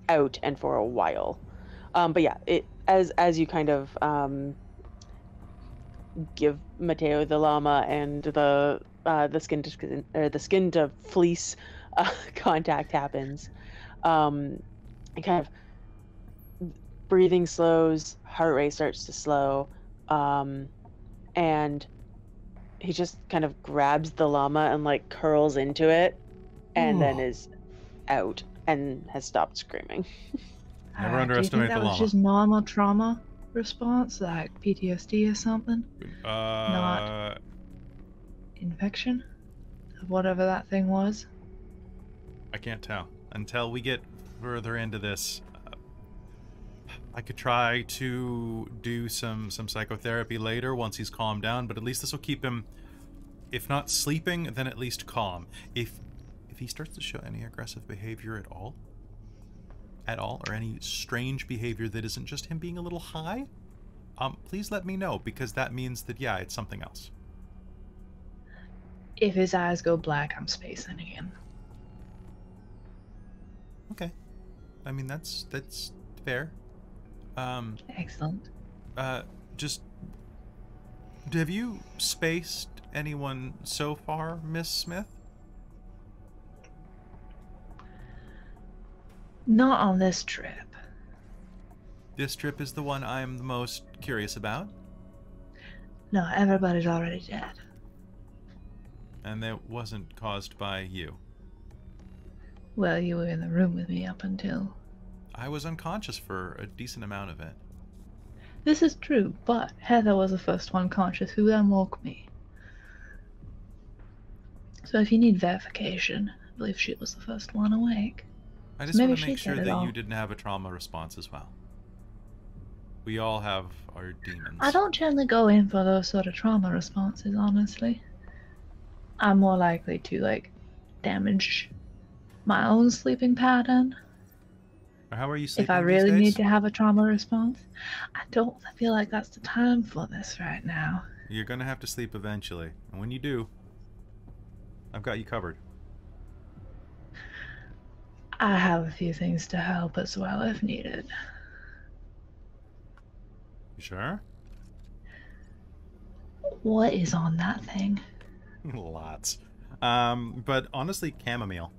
S1: out and for a while. Um, but yeah, it as as you kind of um, give Mateo the llama and the uh, the skin to skin or the skin to fleece uh, contact happens. Um, kind of breathing slows, heart rate starts to slow, um, and he just kind of grabs the llama and like curls into it, and then is out and has stopped screaming.
S3: Never
S5: Uh,
S3: underestimate
S5: do you
S3: the
S5: think that was
S3: llama.
S5: just normal trauma response, like PTSD or something?
S3: Uh,
S5: Infection? Of whatever that thing was.
S3: I can't tell until we get further into this. I could try to do some some psychotherapy later once he's calmed down, but at least this will keep him, if not sleeping, then at least calm. If if he starts to show any aggressive behavior at all, at all, or any strange behavior that isn't just him being a little high, um, please let me know because that means that yeah, it's something else.
S5: If his eyes go black, I'm spacing again.
S3: Okay, I mean that's that's fair. Um,
S5: Excellent.
S3: Uh, just have you spaced anyone so far, Miss Smith?
S5: Not on this trip.
S3: This trip is the one I'm the most curious about,
S5: No, everybody's already dead.
S3: and that wasn't caused by you.
S5: Well, you were in the room with me up until.
S3: I was unconscious for a decent amount of it.
S5: This is true, but Heather was the first one conscious who then woke me. So if you need verification, I believe she was the first one awake.
S3: I just
S5: Maybe
S3: want to make sure that
S5: all.
S3: you didn't have a trauma response as well. We all have our demons.
S5: I don't generally go in for those sort of trauma responses, honestly. I'm more likely to, like, damage my own sleeping pattern
S3: How are you sleeping
S5: if I really need to have a trauma response. I don't feel like that's the time for this right now.
S3: You're gonna have to sleep eventually, and when you do, I've got you covered.
S5: I have a few things to help as well if needed.
S3: You sure?
S5: What is on that thing?
S3: Lots. Um, but honestly, chamomile.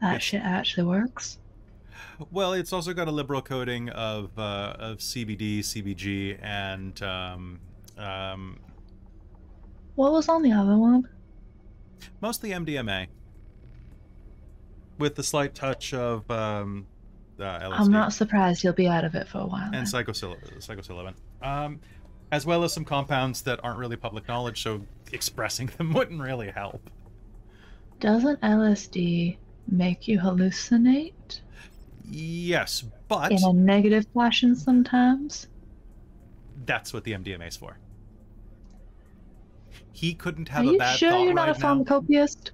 S5: That
S3: Yes.
S5: shit actually works.
S3: Well, it's also got a liberal coating of uh, of CBD, CBG, and um, um,
S5: What was on the other one?
S3: mostly MDMA, with the slight touch of um, uh, LSD
S5: I'm not surprised you'll be out of it for a while.
S3: and
S5: then.
S3: psychosil- psilocybin, um, as well as some compounds that aren't really public knowledge, so expressing them wouldn't really help.
S5: Doesn't LSD make you hallucinate
S3: Yes, but
S5: in a negative fashion sometimes?
S3: that's what the MDMA is for. He couldn't
S5: Are
S3: have a
S5: you
S3: bad
S5: sure
S3: thought
S5: you're not
S3: right
S5: a
S3: now.
S5: pharmacopoeist?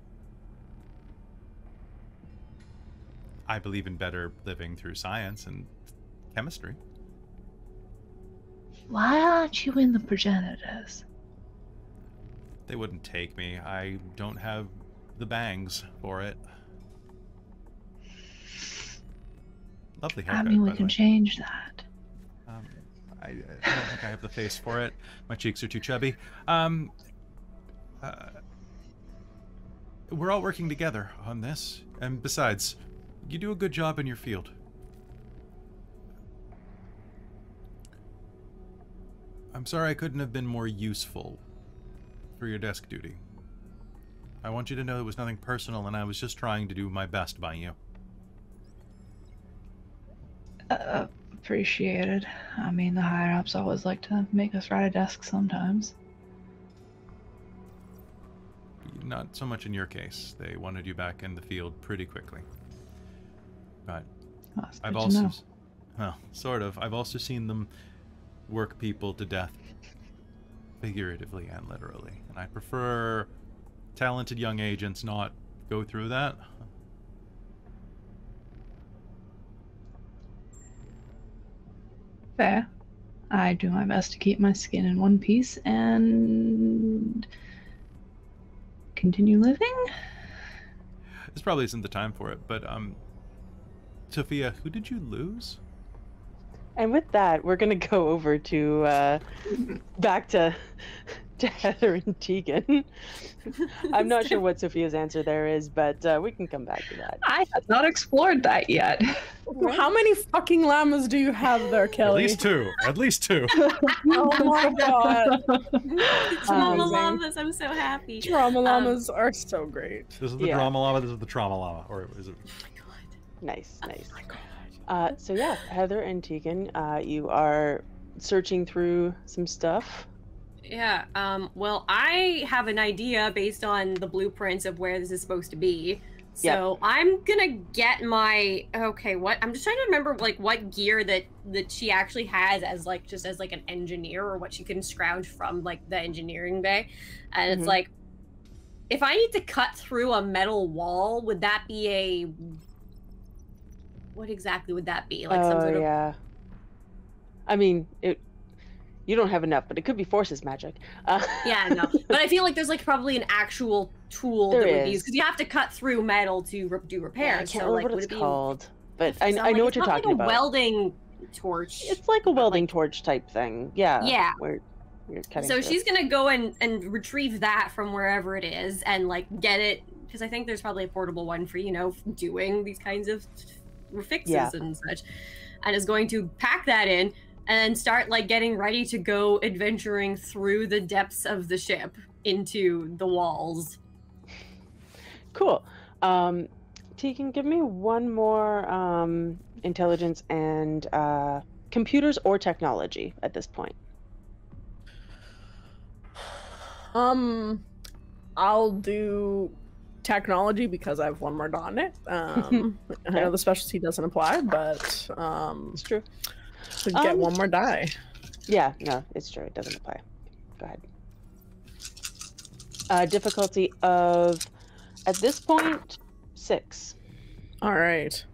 S3: I believe in better living through science and chemistry.
S5: Why aren't you in the progenitors?
S3: They wouldn't take me. I don't have the bangs for it. Lovely
S5: I mean, we can change that.
S3: Um, I, I don't think I have the face for it. My cheeks are too chubby. Um, uh, we're all working together on this. And besides, you do a good job in your field. I'm sorry I couldn't have been more useful for your desk duty. I want you to know it was nothing personal and I was just trying to do my best by you.
S5: Uh, appreciated. I mean, the higher ups always like to make us ride a desk sometimes.
S3: Not so much in your case. They wanted you back in the field pretty quickly. But
S5: that's
S3: I've also,
S5: know.
S3: well, sort of. I've also seen them work people to death, figuratively and literally. And I prefer talented young agents not go through that.
S5: Fair. I do my best to keep my skin in one piece and continue living.
S3: This probably isn't the time for it, but um, Sophia, who did you lose?
S1: And with that, we're gonna go over to uh, back to to Heather and Tegan. I'm not sure what Sophia's answer there is, but uh, we can come back to that.
S5: I have not explored that yet.
S2: How many fucking llamas do you have there, Kelly?
S3: At least two. At least two.
S2: Oh my god.
S4: Mama
S1: Amazing.
S4: llamas, I'm so happy.
S2: Drama
S4: Um,
S2: llamas are so great.
S3: This is the
S1: Yeah.
S3: drama llama. This is the trauma llama, or is it? Oh my god.
S1: Nice, nice.
S2: Oh my god.
S1: Uh, so yeah, Heather and Tegan, uh, you are searching through some stuff.
S4: Yeah. Um, well, I have an idea based on the blueprints of where this is supposed to be. So I'm gonna get my okay. What I'm just trying to remember, like what gear that that she actually has as like just as like an engineer, or what she can scrounge from like the engineering bay. And
S1: Mhm.
S4: it's like, if I need to cut through a metal wall, would that be a what exactly would that be? Like some
S1: oh
S4: sort of
S1: yeah. I mean, it. You don't have enough, but it could be forces magic. Uh,
S4: Yeah, no. But I feel like there's like probably an actual tool
S1: There
S4: that would be
S1: is.
S4: because you have to cut through metal to re- do
S1: yeah, I
S4: repairs.
S1: can't
S4: so
S1: remember
S4: like,
S1: what it's
S4: it be?
S1: called, but I, I
S4: like,
S1: know what you're talking
S4: like
S1: about.
S4: a welding torch.
S1: It's like a welding
S4: like-
S1: torch type thing. Yeah.
S4: Yeah.
S1: Where you're cutting.
S4: So
S1: through.
S4: she's gonna go and and retrieve that from wherever it is and like get it because I think there's probably a portable one for you know doing these kinds of fixes
S1: Yeah.
S4: and such, and is going to pack that in and start like getting ready to go adventuring through the depths of the ship into the walls.
S1: Cool. Um, Tegan, give me one more um, intelligence and uh, computers or technology at this point.
S2: Um, I'll do technology because I have one more dot in it. Um, I know the specialty doesn't apply, but um,
S1: It's true.
S2: To get
S1: Um,
S2: one more die.
S1: Yeah, no, it's true. It doesn't apply. Go ahead. Uh, difficulty of, at this point, six.
S2: All right.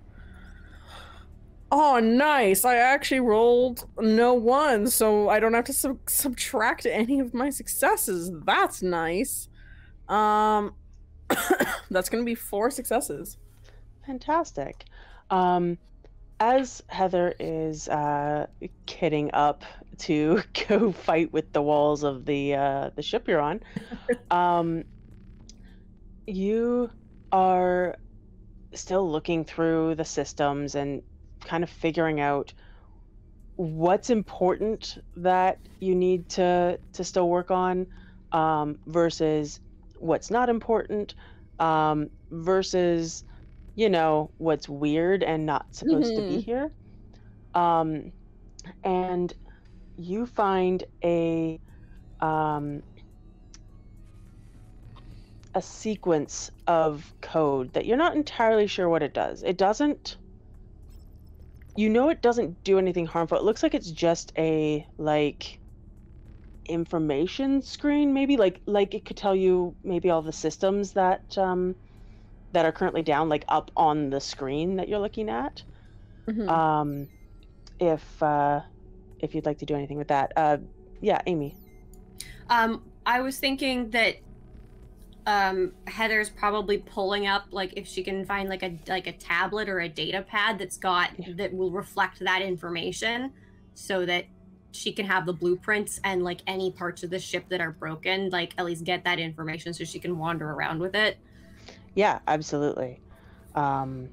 S2: Oh, nice! I actually rolled no one, so I don't have to sub- subtract any of my successes. That's nice. Um, that's gonna be four successes.
S1: Fantastic. Um, as Heather is uh, kitting up to go fight with the walls of the uh, the ship you're on, um, you are still looking through the systems and kind of figuring out what's important that you need to to still work on um, versus what's not important um, versus you know what's weird and not supposed to be
S2: Mhm.
S1: here. Um, and you find a um, a sequence of code that you're not entirely sure what it does. It doesn't you know it doesn't do anything harmful. It looks like it's just a like information screen maybe? Like like it could tell you maybe all the systems that um that are currently down like up on the screen that you're looking at
S2: Mhm.
S1: um if uh if you'd like to do anything with that uh yeah amy
S4: Um, I was thinking that um Heather's probably pulling up like if she can find like a like a tablet or a data pad that's got
S1: Yeah.
S4: that will reflect that information so that she can have the blueprints and like any parts of the ship that are broken like at least get that information so she can wander around with it
S1: Yeah, absolutely. Um,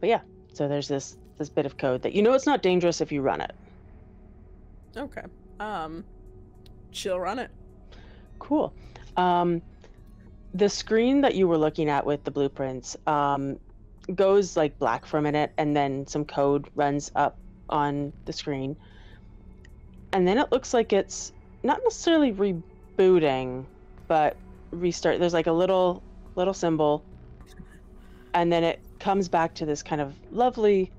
S1: but yeah, so there's this this bit of code that you know it's not dangerous if you run it.
S2: Okay. Um, she'll run it.
S1: Cool. Um, the screen that you were looking at with the blueprints um, goes like black for a minute, and then some code runs up on the screen, and then it looks like it's not necessarily rebooting, but restart. There's like a little little symbol, and then it comes back to this kind of lovely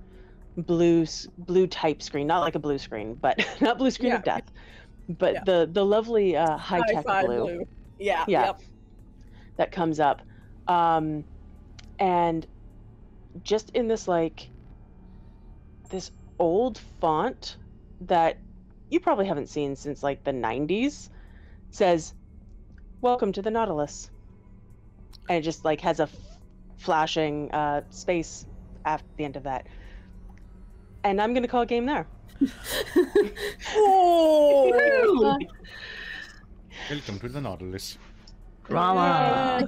S1: blue blue type screen, not like a blue screen, but not blue screen of death, but
S2: Yeah.
S1: the the lovely uh, high tech
S2: Hi-fi
S1: blue
S2: Yeah.
S1: Yeah.
S2: Yep.
S1: that comes up, um, and just in this like this old font that you probably haven't seen since like the 90s says welcome to the nautilus and it just like has a f- flashing uh, space at the end of that and i'm gonna call a game there
S2: Oh.
S3: Welcome to the Nautilus.
S5: Drama.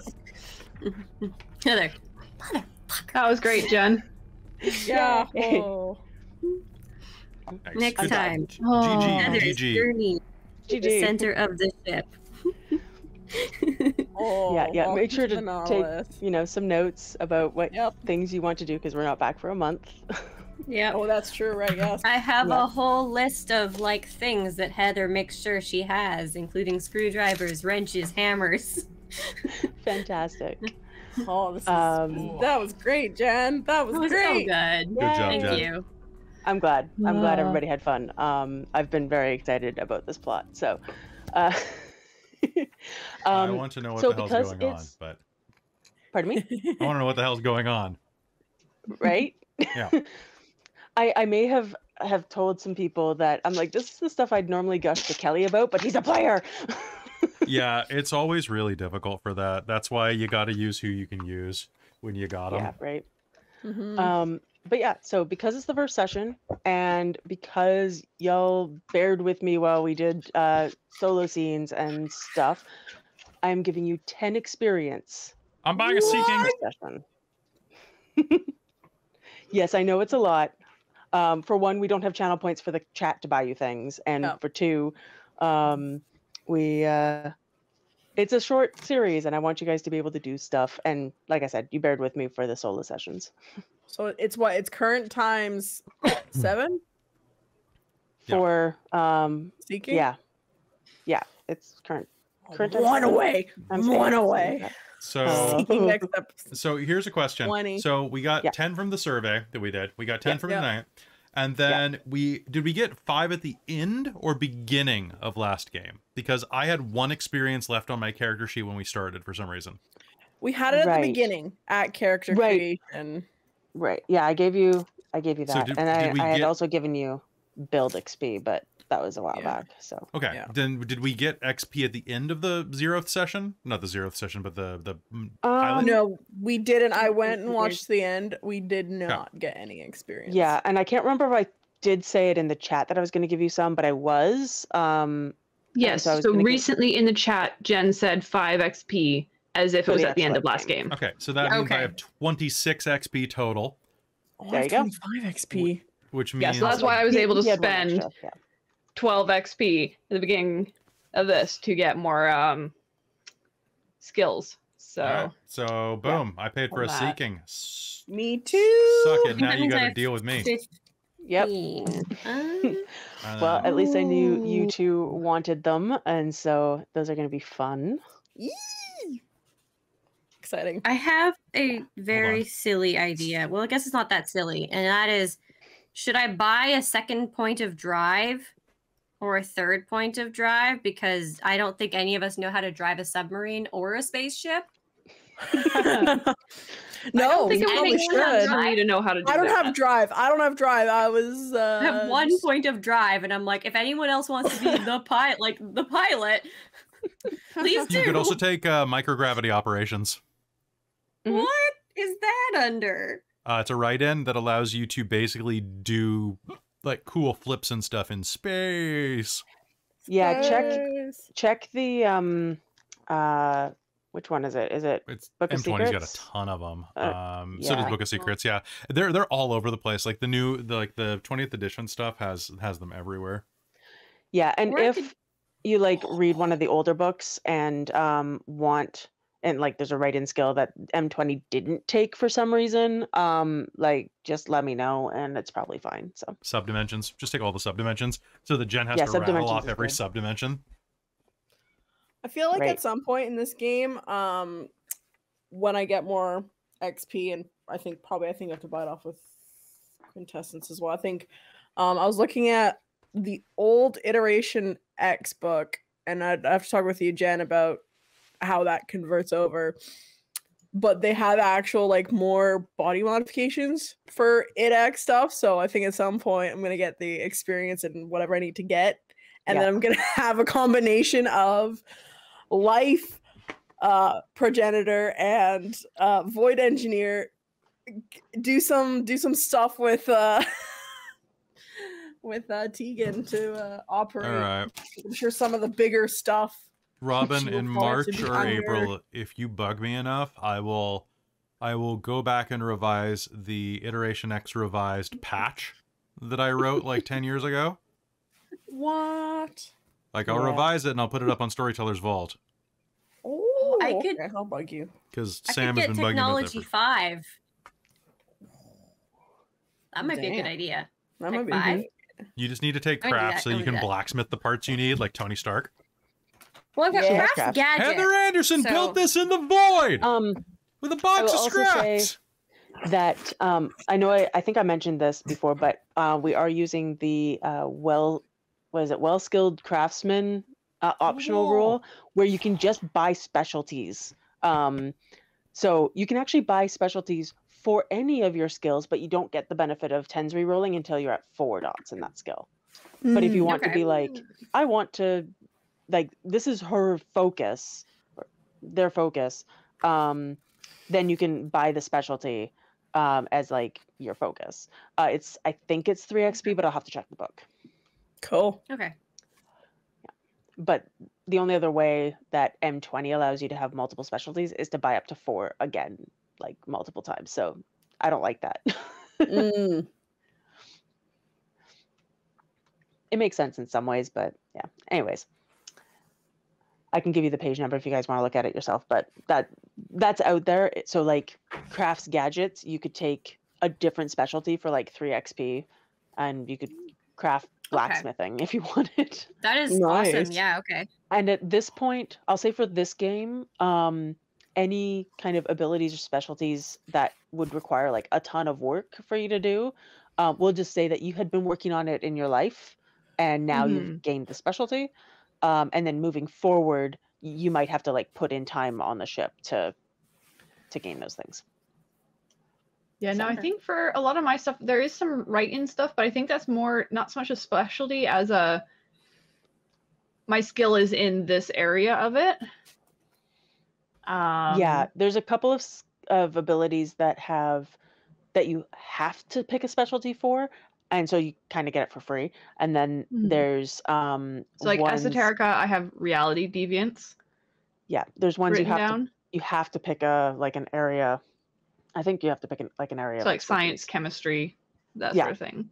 S4: Heather.
S5: That was great, Jen.
S2: Yeah.
S1: Yay.
S2: Oh.
S3: Nice.
S4: Next
S3: Good
S4: time.
S3: job.
S5: Oh.
S3: GG.
S4: Heather's
S3: GG.
S4: journey to the
S1: GG.
S4: center of the ship.
S2: Oh,
S1: yeah yeah make sure
S2: the
S1: to take
S2: Nautilus.
S1: you know some notes about what
S2: Yep.
S1: things you want to do because we're not back for a month
S4: yeah.
S2: Oh, that's true, right? Yes.
S4: I have
S1: Yeah.
S4: a whole list of like things that Heather makes sure she has, including screwdrivers, wrenches, hammers.
S1: fantastic
S2: Oh, this is,
S1: Um,
S2: that was great, Jen. That was
S4: That was so
S2: great.
S4: good.
S3: Good job,
S4: Thank
S3: Jen.
S4: you.
S1: I'm glad. I'm glad everybody had fun. Um, I've been very excited about this plot. So, uh,
S3: I
S1: um,
S3: want to know what
S1: so
S3: the hell's
S1: because
S3: going on, but
S1: pardon me,
S3: I want to know what the hell's going on.
S1: right?
S3: Yeah.
S1: I I may have have told some people that I'm like this is the stuff I'd normally gush to Kelly about, but he's a player.
S3: yeah, it's always really difficult for that. That's why you got to use who you can use when you got them.
S1: yeah, right.
S2: Mhm.
S1: Um, but yeah, so because it's the first session, and because y'all bared with me while we did uh, solo scenes and stuff, I'm giving you ten experience
S3: I'm buying a seeking.
S1: session. yes, I know it's a lot. Um, for one, we don't have channel points for the chat to buy you things, and
S2: Oh.
S1: for two, um, we uh, it's a short series, and I want you guys to be able to do stuff. And like I said, you bared with me for the solo sessions.
S2: So it's what? It's current times seven?
S3: Yeah.
S1: For um,
S2: Seeking?
S1: yeah, yeah, it's current. current
S2: One
S1: seven.
S2: away.
S1: I'm
S2: One away.
S1: that.
S3: So.
S2: Seeking next
S3: so here's a question.
S2: 20.
S3: So we got
S1: Yeah.
S3: 10 from the survey that we did. We got 10
S1: Yeah.
S3: from
S2: Yeah.
S3: tonight. And then we did we get 5 at the end or beginning of last game? Because I had one experience left on my character sheet when we started for some reason.
S2: We had it at
S1: Right.
S2: the beginning at character
S1: Right.
S2: creation.
S1: Right. Yeah, I gave you. I gave you
S3: So
S1: that,
S3: did-
S1: and I,
S3: did we
S1: I had
S3: get-
S1: also given you build XP, but that was a while
S2: Yeah.
S1: back. So
S3: Okay.
S2: Yeah.
S3: Then did we get XP at the end of the zeroth session? Not the zeroth session, but the the
S1: Um.
S2: No, we didn't. I went and watched the end. We did not get any experience.
S1: yeah, and I can't remember if I did say it in the chat that I was going to give you some, but I was. Um,
S5: Yes.
S1: so I was
S5: So,
S1: gonna give-
S5: recently in the chat, Jen said 5 XP as if it was
S1: the
S5: at the end of last
S1: game.
S5: game.
S3: Okay, so that means I have 26 XP total,
S2: Oh,
S1: There
S2: I
S1: you
S2: have
S1: go.
S2: 25 XP.
S3: which means
S5: Yeah, so that's why I was
S1: he-
S5: able to
S1: he had one
S5: spend
S1: extra, yeah.
S5: 12 XP at the beginning of this to get more um skills. So,
S3: All right, So boom, I paid for
S5: All
S3: a
S5: that.
S3: seeking.
S2: Me too.
S3: Suck it. Now you got to deal with me.
S1: Yep.
S4: 15.
S1: Well, at least I knew you two wanted them, and so those are going to be fun.
S2: Yee. Exciting.
S4: I have a very silly idea. Well, I guess it's not that silly, and that is should I buy a second point of drive or a third point of drive? Because I don't think any of us know how to drive a submarine or a spaceship.
S2: no,
S5: I don't think
S2: we probably
S4: anyone have
S2: should.
S4: drive.
S5: for to know how to do
S2: I don't
S5: that.
S2: have drive. I don't have drive. I was. Uh,
S4: I have one point of drive, and I'm like, if anyone else wants to be the pilot, like the pilot, please do.
S3: you could also take uh, microgravity operations.
S4: What is that under?
S3: Uh, it's a write-in that allows you to basically do like cool flips and stuff in space.
S1: Yeah, check
S2: Space.
S1: check the um uh Which one is it? Is it
S3: It's
S1: Book of
S3: M20's got a
S1: Secrets?
S3: ton of them.
S1: Uh,
S3: um, so does
S1: yeah.
S3: Book of Secrets. Yeah, they're they're all over the place. Like the new, the, like the 20th edition stuff has has them everywhere.
S1: Yeah, and
S4: Or I
S1: if
S4: could-
S1: you like read one of the older books and um want and like there's a write-in skill that M20 didn't take for some reason, um like just let me know and it's probably fine. So
S3: Subdimensions. Just take all the subdimensions. So the Jen has
S1: Yeah,
S3: to rattle off every
S1: good.
S3: subdimension.
S2: I feel like
S1: Right.
S2: at some point in this game, um, when I get more XP, and I think probably I think I have to buy it off with quintessence as well. I think um, I was looking at the old iteration X book, and I'd I have to talk with you, Jen, about how that converts over. But they have actual like more body modifications for it X stuff. So I think at some point I'm gonna get the experience and whatever I need to get. And
S1: Yeah.
S2: then I'm gonna have a combination of life uh progenitor and uh void engineer do some do some stuff with uh with uh Tegan to uh operate
S3: All right,
S2: I'm sure some of the bigger stuff
S3: Robin. In March or
S2: under-
S3: April, if you bug me enough, I will, I will go back and revise the Iteration X revised patch that I wrote like 10 years ago.
S2: what
S3: Like I'll
S1: Yeah.
S3: revise it and I'll put it up on Storyteller's Vault
S2: oh
S4: I could-
S2: okay, I'll bug you
S3: because Sam
S4: could
S3: has been bugging me about that
S4: technology five. That might be a good idea.
S2: that
S4: Tech
S2: might be
S4: five?
S3: You just need to take
S4: I'm gonna do
S3: crafts so you can
S4: that.
S3: blacksmith the parts you need, like Tony Stark.
S4: Well, I've got
S2: Yeah.
S4: craft
S1: Craft.
S4: gadgets.
S3: Heather Anderson
S4: so-
S3: built this in the void
S1: um
S3: with a box
S1: will
S3: of
S1: also
S3: scraps.
S1: that um I know I, I think I mentioned this before, but uh, we are using the uh well what is it, well skilled craftsman uh, optional
S3: Whoa.
S1: rule where you can just buy specialties. Um so you can actually buy specialties for any of your skills, but you don't get the benefit of tens rerolling until you're at four dots in that skill. But if you want to be like, I want to, like, this is her focus, their focus, um, then you can buy the specialty um, as like your focus. Uh, it's, I think it's three XP, but I'll have to check the book.
S2: cool
S4: Okay. yeah.
S1: But the only other way that M20 allows you to have multiple specialties is to buy up to four again, like multiple times. So I don't like that.
S2: Mm.
S1: it makes sense in some ways, but yeah. Anyways, I can give you the page number if you guys want to look at it yourself. But that that's out there. So like crafts gadgets, you could take a different specialty for like three XP, and you could craft blacksmithing if you wanted.
S4: That is
S2: Nice.
S4: awesome. Yeah, okay.
S1: And at this point, I'll say for this game, um, any kind of abilities or specialties that would require like a ton of work for you to do, uh, we'll just say that you had been working on it in your life, and now you've gained the specialty. Um, and then moving forward, you might have to like put in time on the ship to to gain those things.
S5: Yeah, no, I think for a lot of my stuff, there is some write-in stuff, but I think that's more not so much a specialty as a my skill is in this area of it. Um,
S1: yeah, there's a couple of of abilities that have that you have to pick a specialty for, and so you kind of get it for free. And then
S5: Mhm.
S1: there's um
S5: So like
S1: ones-
S5: esoterica, I have reality deviance
S1: Yeah, there's ones you have to you have to pick a like an area. I think you have to pick an, like an area.
S5: So like science, chemistry, that
S1: Yeah.
S5: sort of thing.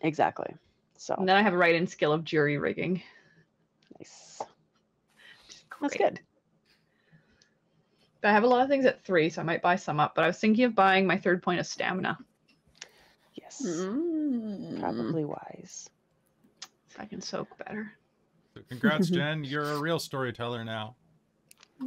S1: Exactly. So
S5: And then I have a write-in skill of jury rigging.
S1: nice. That's good.
S5: But I have a lot of things at three, so I might buy some up. But I was thinking of buying my third point of stamina,
S1: Yes,
S2: Mm.
S1: probably wise.
S5: so I can soak better.
S3: So congrats, Jen. You're a real storyteller now.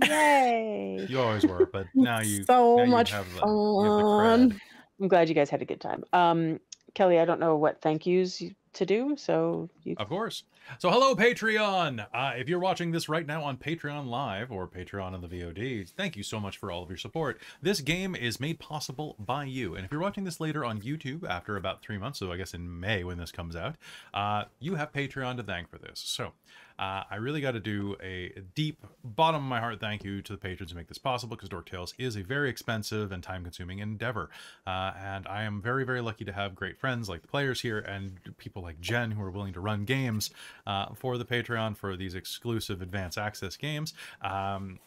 S1: Yay!
S3: You always were, but now you
S2: so
S3: now you
S2: much
S3: have the,
S2: fun.
S3: You have the.
S1: I'm glad you guys had a good time. Um, Kelly, I don't know what thank yous to do, so you
S3: Of course. So, hello, Patreon. Uh, if you're watching this right now on Patreon Live or Patreon on the VOD, thank you so much for all of your support. This game is made possible by you. And if you're watching this later on YouTube after about three months, so I guess in May when this comes out, uh, you have Patreon to thank for this. So, uh, I really got to do a deep, bottom of my heart thank you to the patrons who make this possible because Dork Tales is a very expensive and time consuming endeavor. Uh, and I am very, very lucky to have great friends like the players here and people like Jen who are willing to run games uh, for the Patreon for these exclusive advanced access games. Um,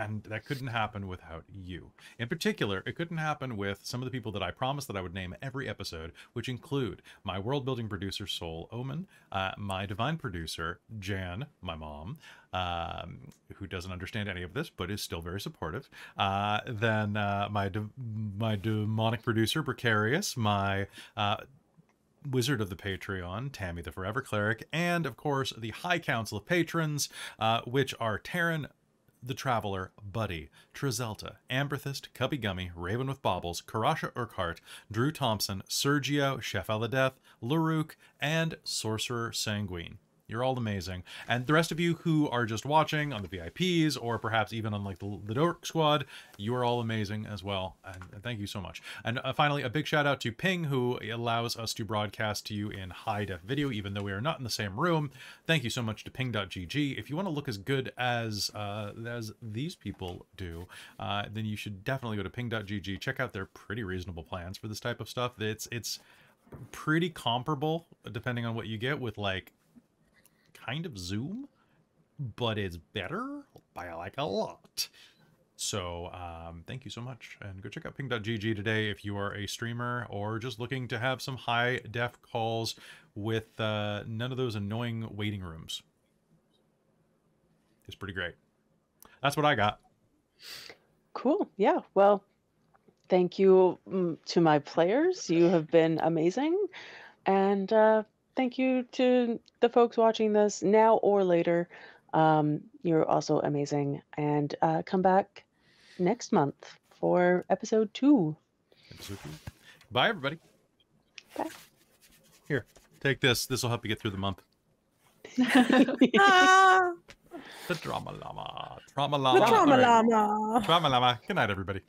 S3: And that couldn't happen without you. In particular, it couldn't happen with some of the people that I promised that I would name every episode, which include my world building producer, Soul Omen, uh, my divine producer, Jan, my mom, um, who doesn't understand any of this but is still very supportive. Uh, then uh, my de- my demonic producer, Precarious, my uh, Wizard of the Patreon, Tammy the Forever Cleric, and of course the High Council of Patrons, uh, which are Taryn, the Traveler, Buddy, Trizelta, Amberthist, Cubby Gummy, Raven with Baubles, Karasha Urquhart, Drew Thompson, Sergio, Chef Aladeth, Larouk, and Sorcerer Sanguine. You're all amazing. And the rest of you who are just watching on the VIPs or perhaps even on like the, the Dork Squad, you are all amazing as well. And, thank you so much. And uh, finally, a big shout out to Ping who allows us to broadcast to you in high def video, even though we are not in the same room. Thank you so much to ping.gg. If you want to look as good as uh, as these people do, uh, then you should definitely go to ping.gg. Check out their pretty reasonable plans for this type of stuff. It's it's pretty comparable depending on what you get with like kind of Zoom, but it's better by like a lot. So um, thank you so much. And go check out ping.gg today if you are a streamer or just looking to have some high def calls with uh, none of those annoying waiting rooms. It's pretty great. That's what I got.
S1: Cool. Yeah. Well, thank you mm, to my players. You have been amazing. And uh, thank you to the folks watching this now or later. Um, you're also amazing. And uh, come back next month for episode two.
S3: Episode two. Bye, everybody.
S1: Bye.
S3: Here, take this. This will help you get through the month.
S2: Ah,
S3: The drama llama. Drama
S2: the
S3: llama.
S2: trauma
S3: All right.
S2: llama.
S3: Drama llama. Good night, everybody.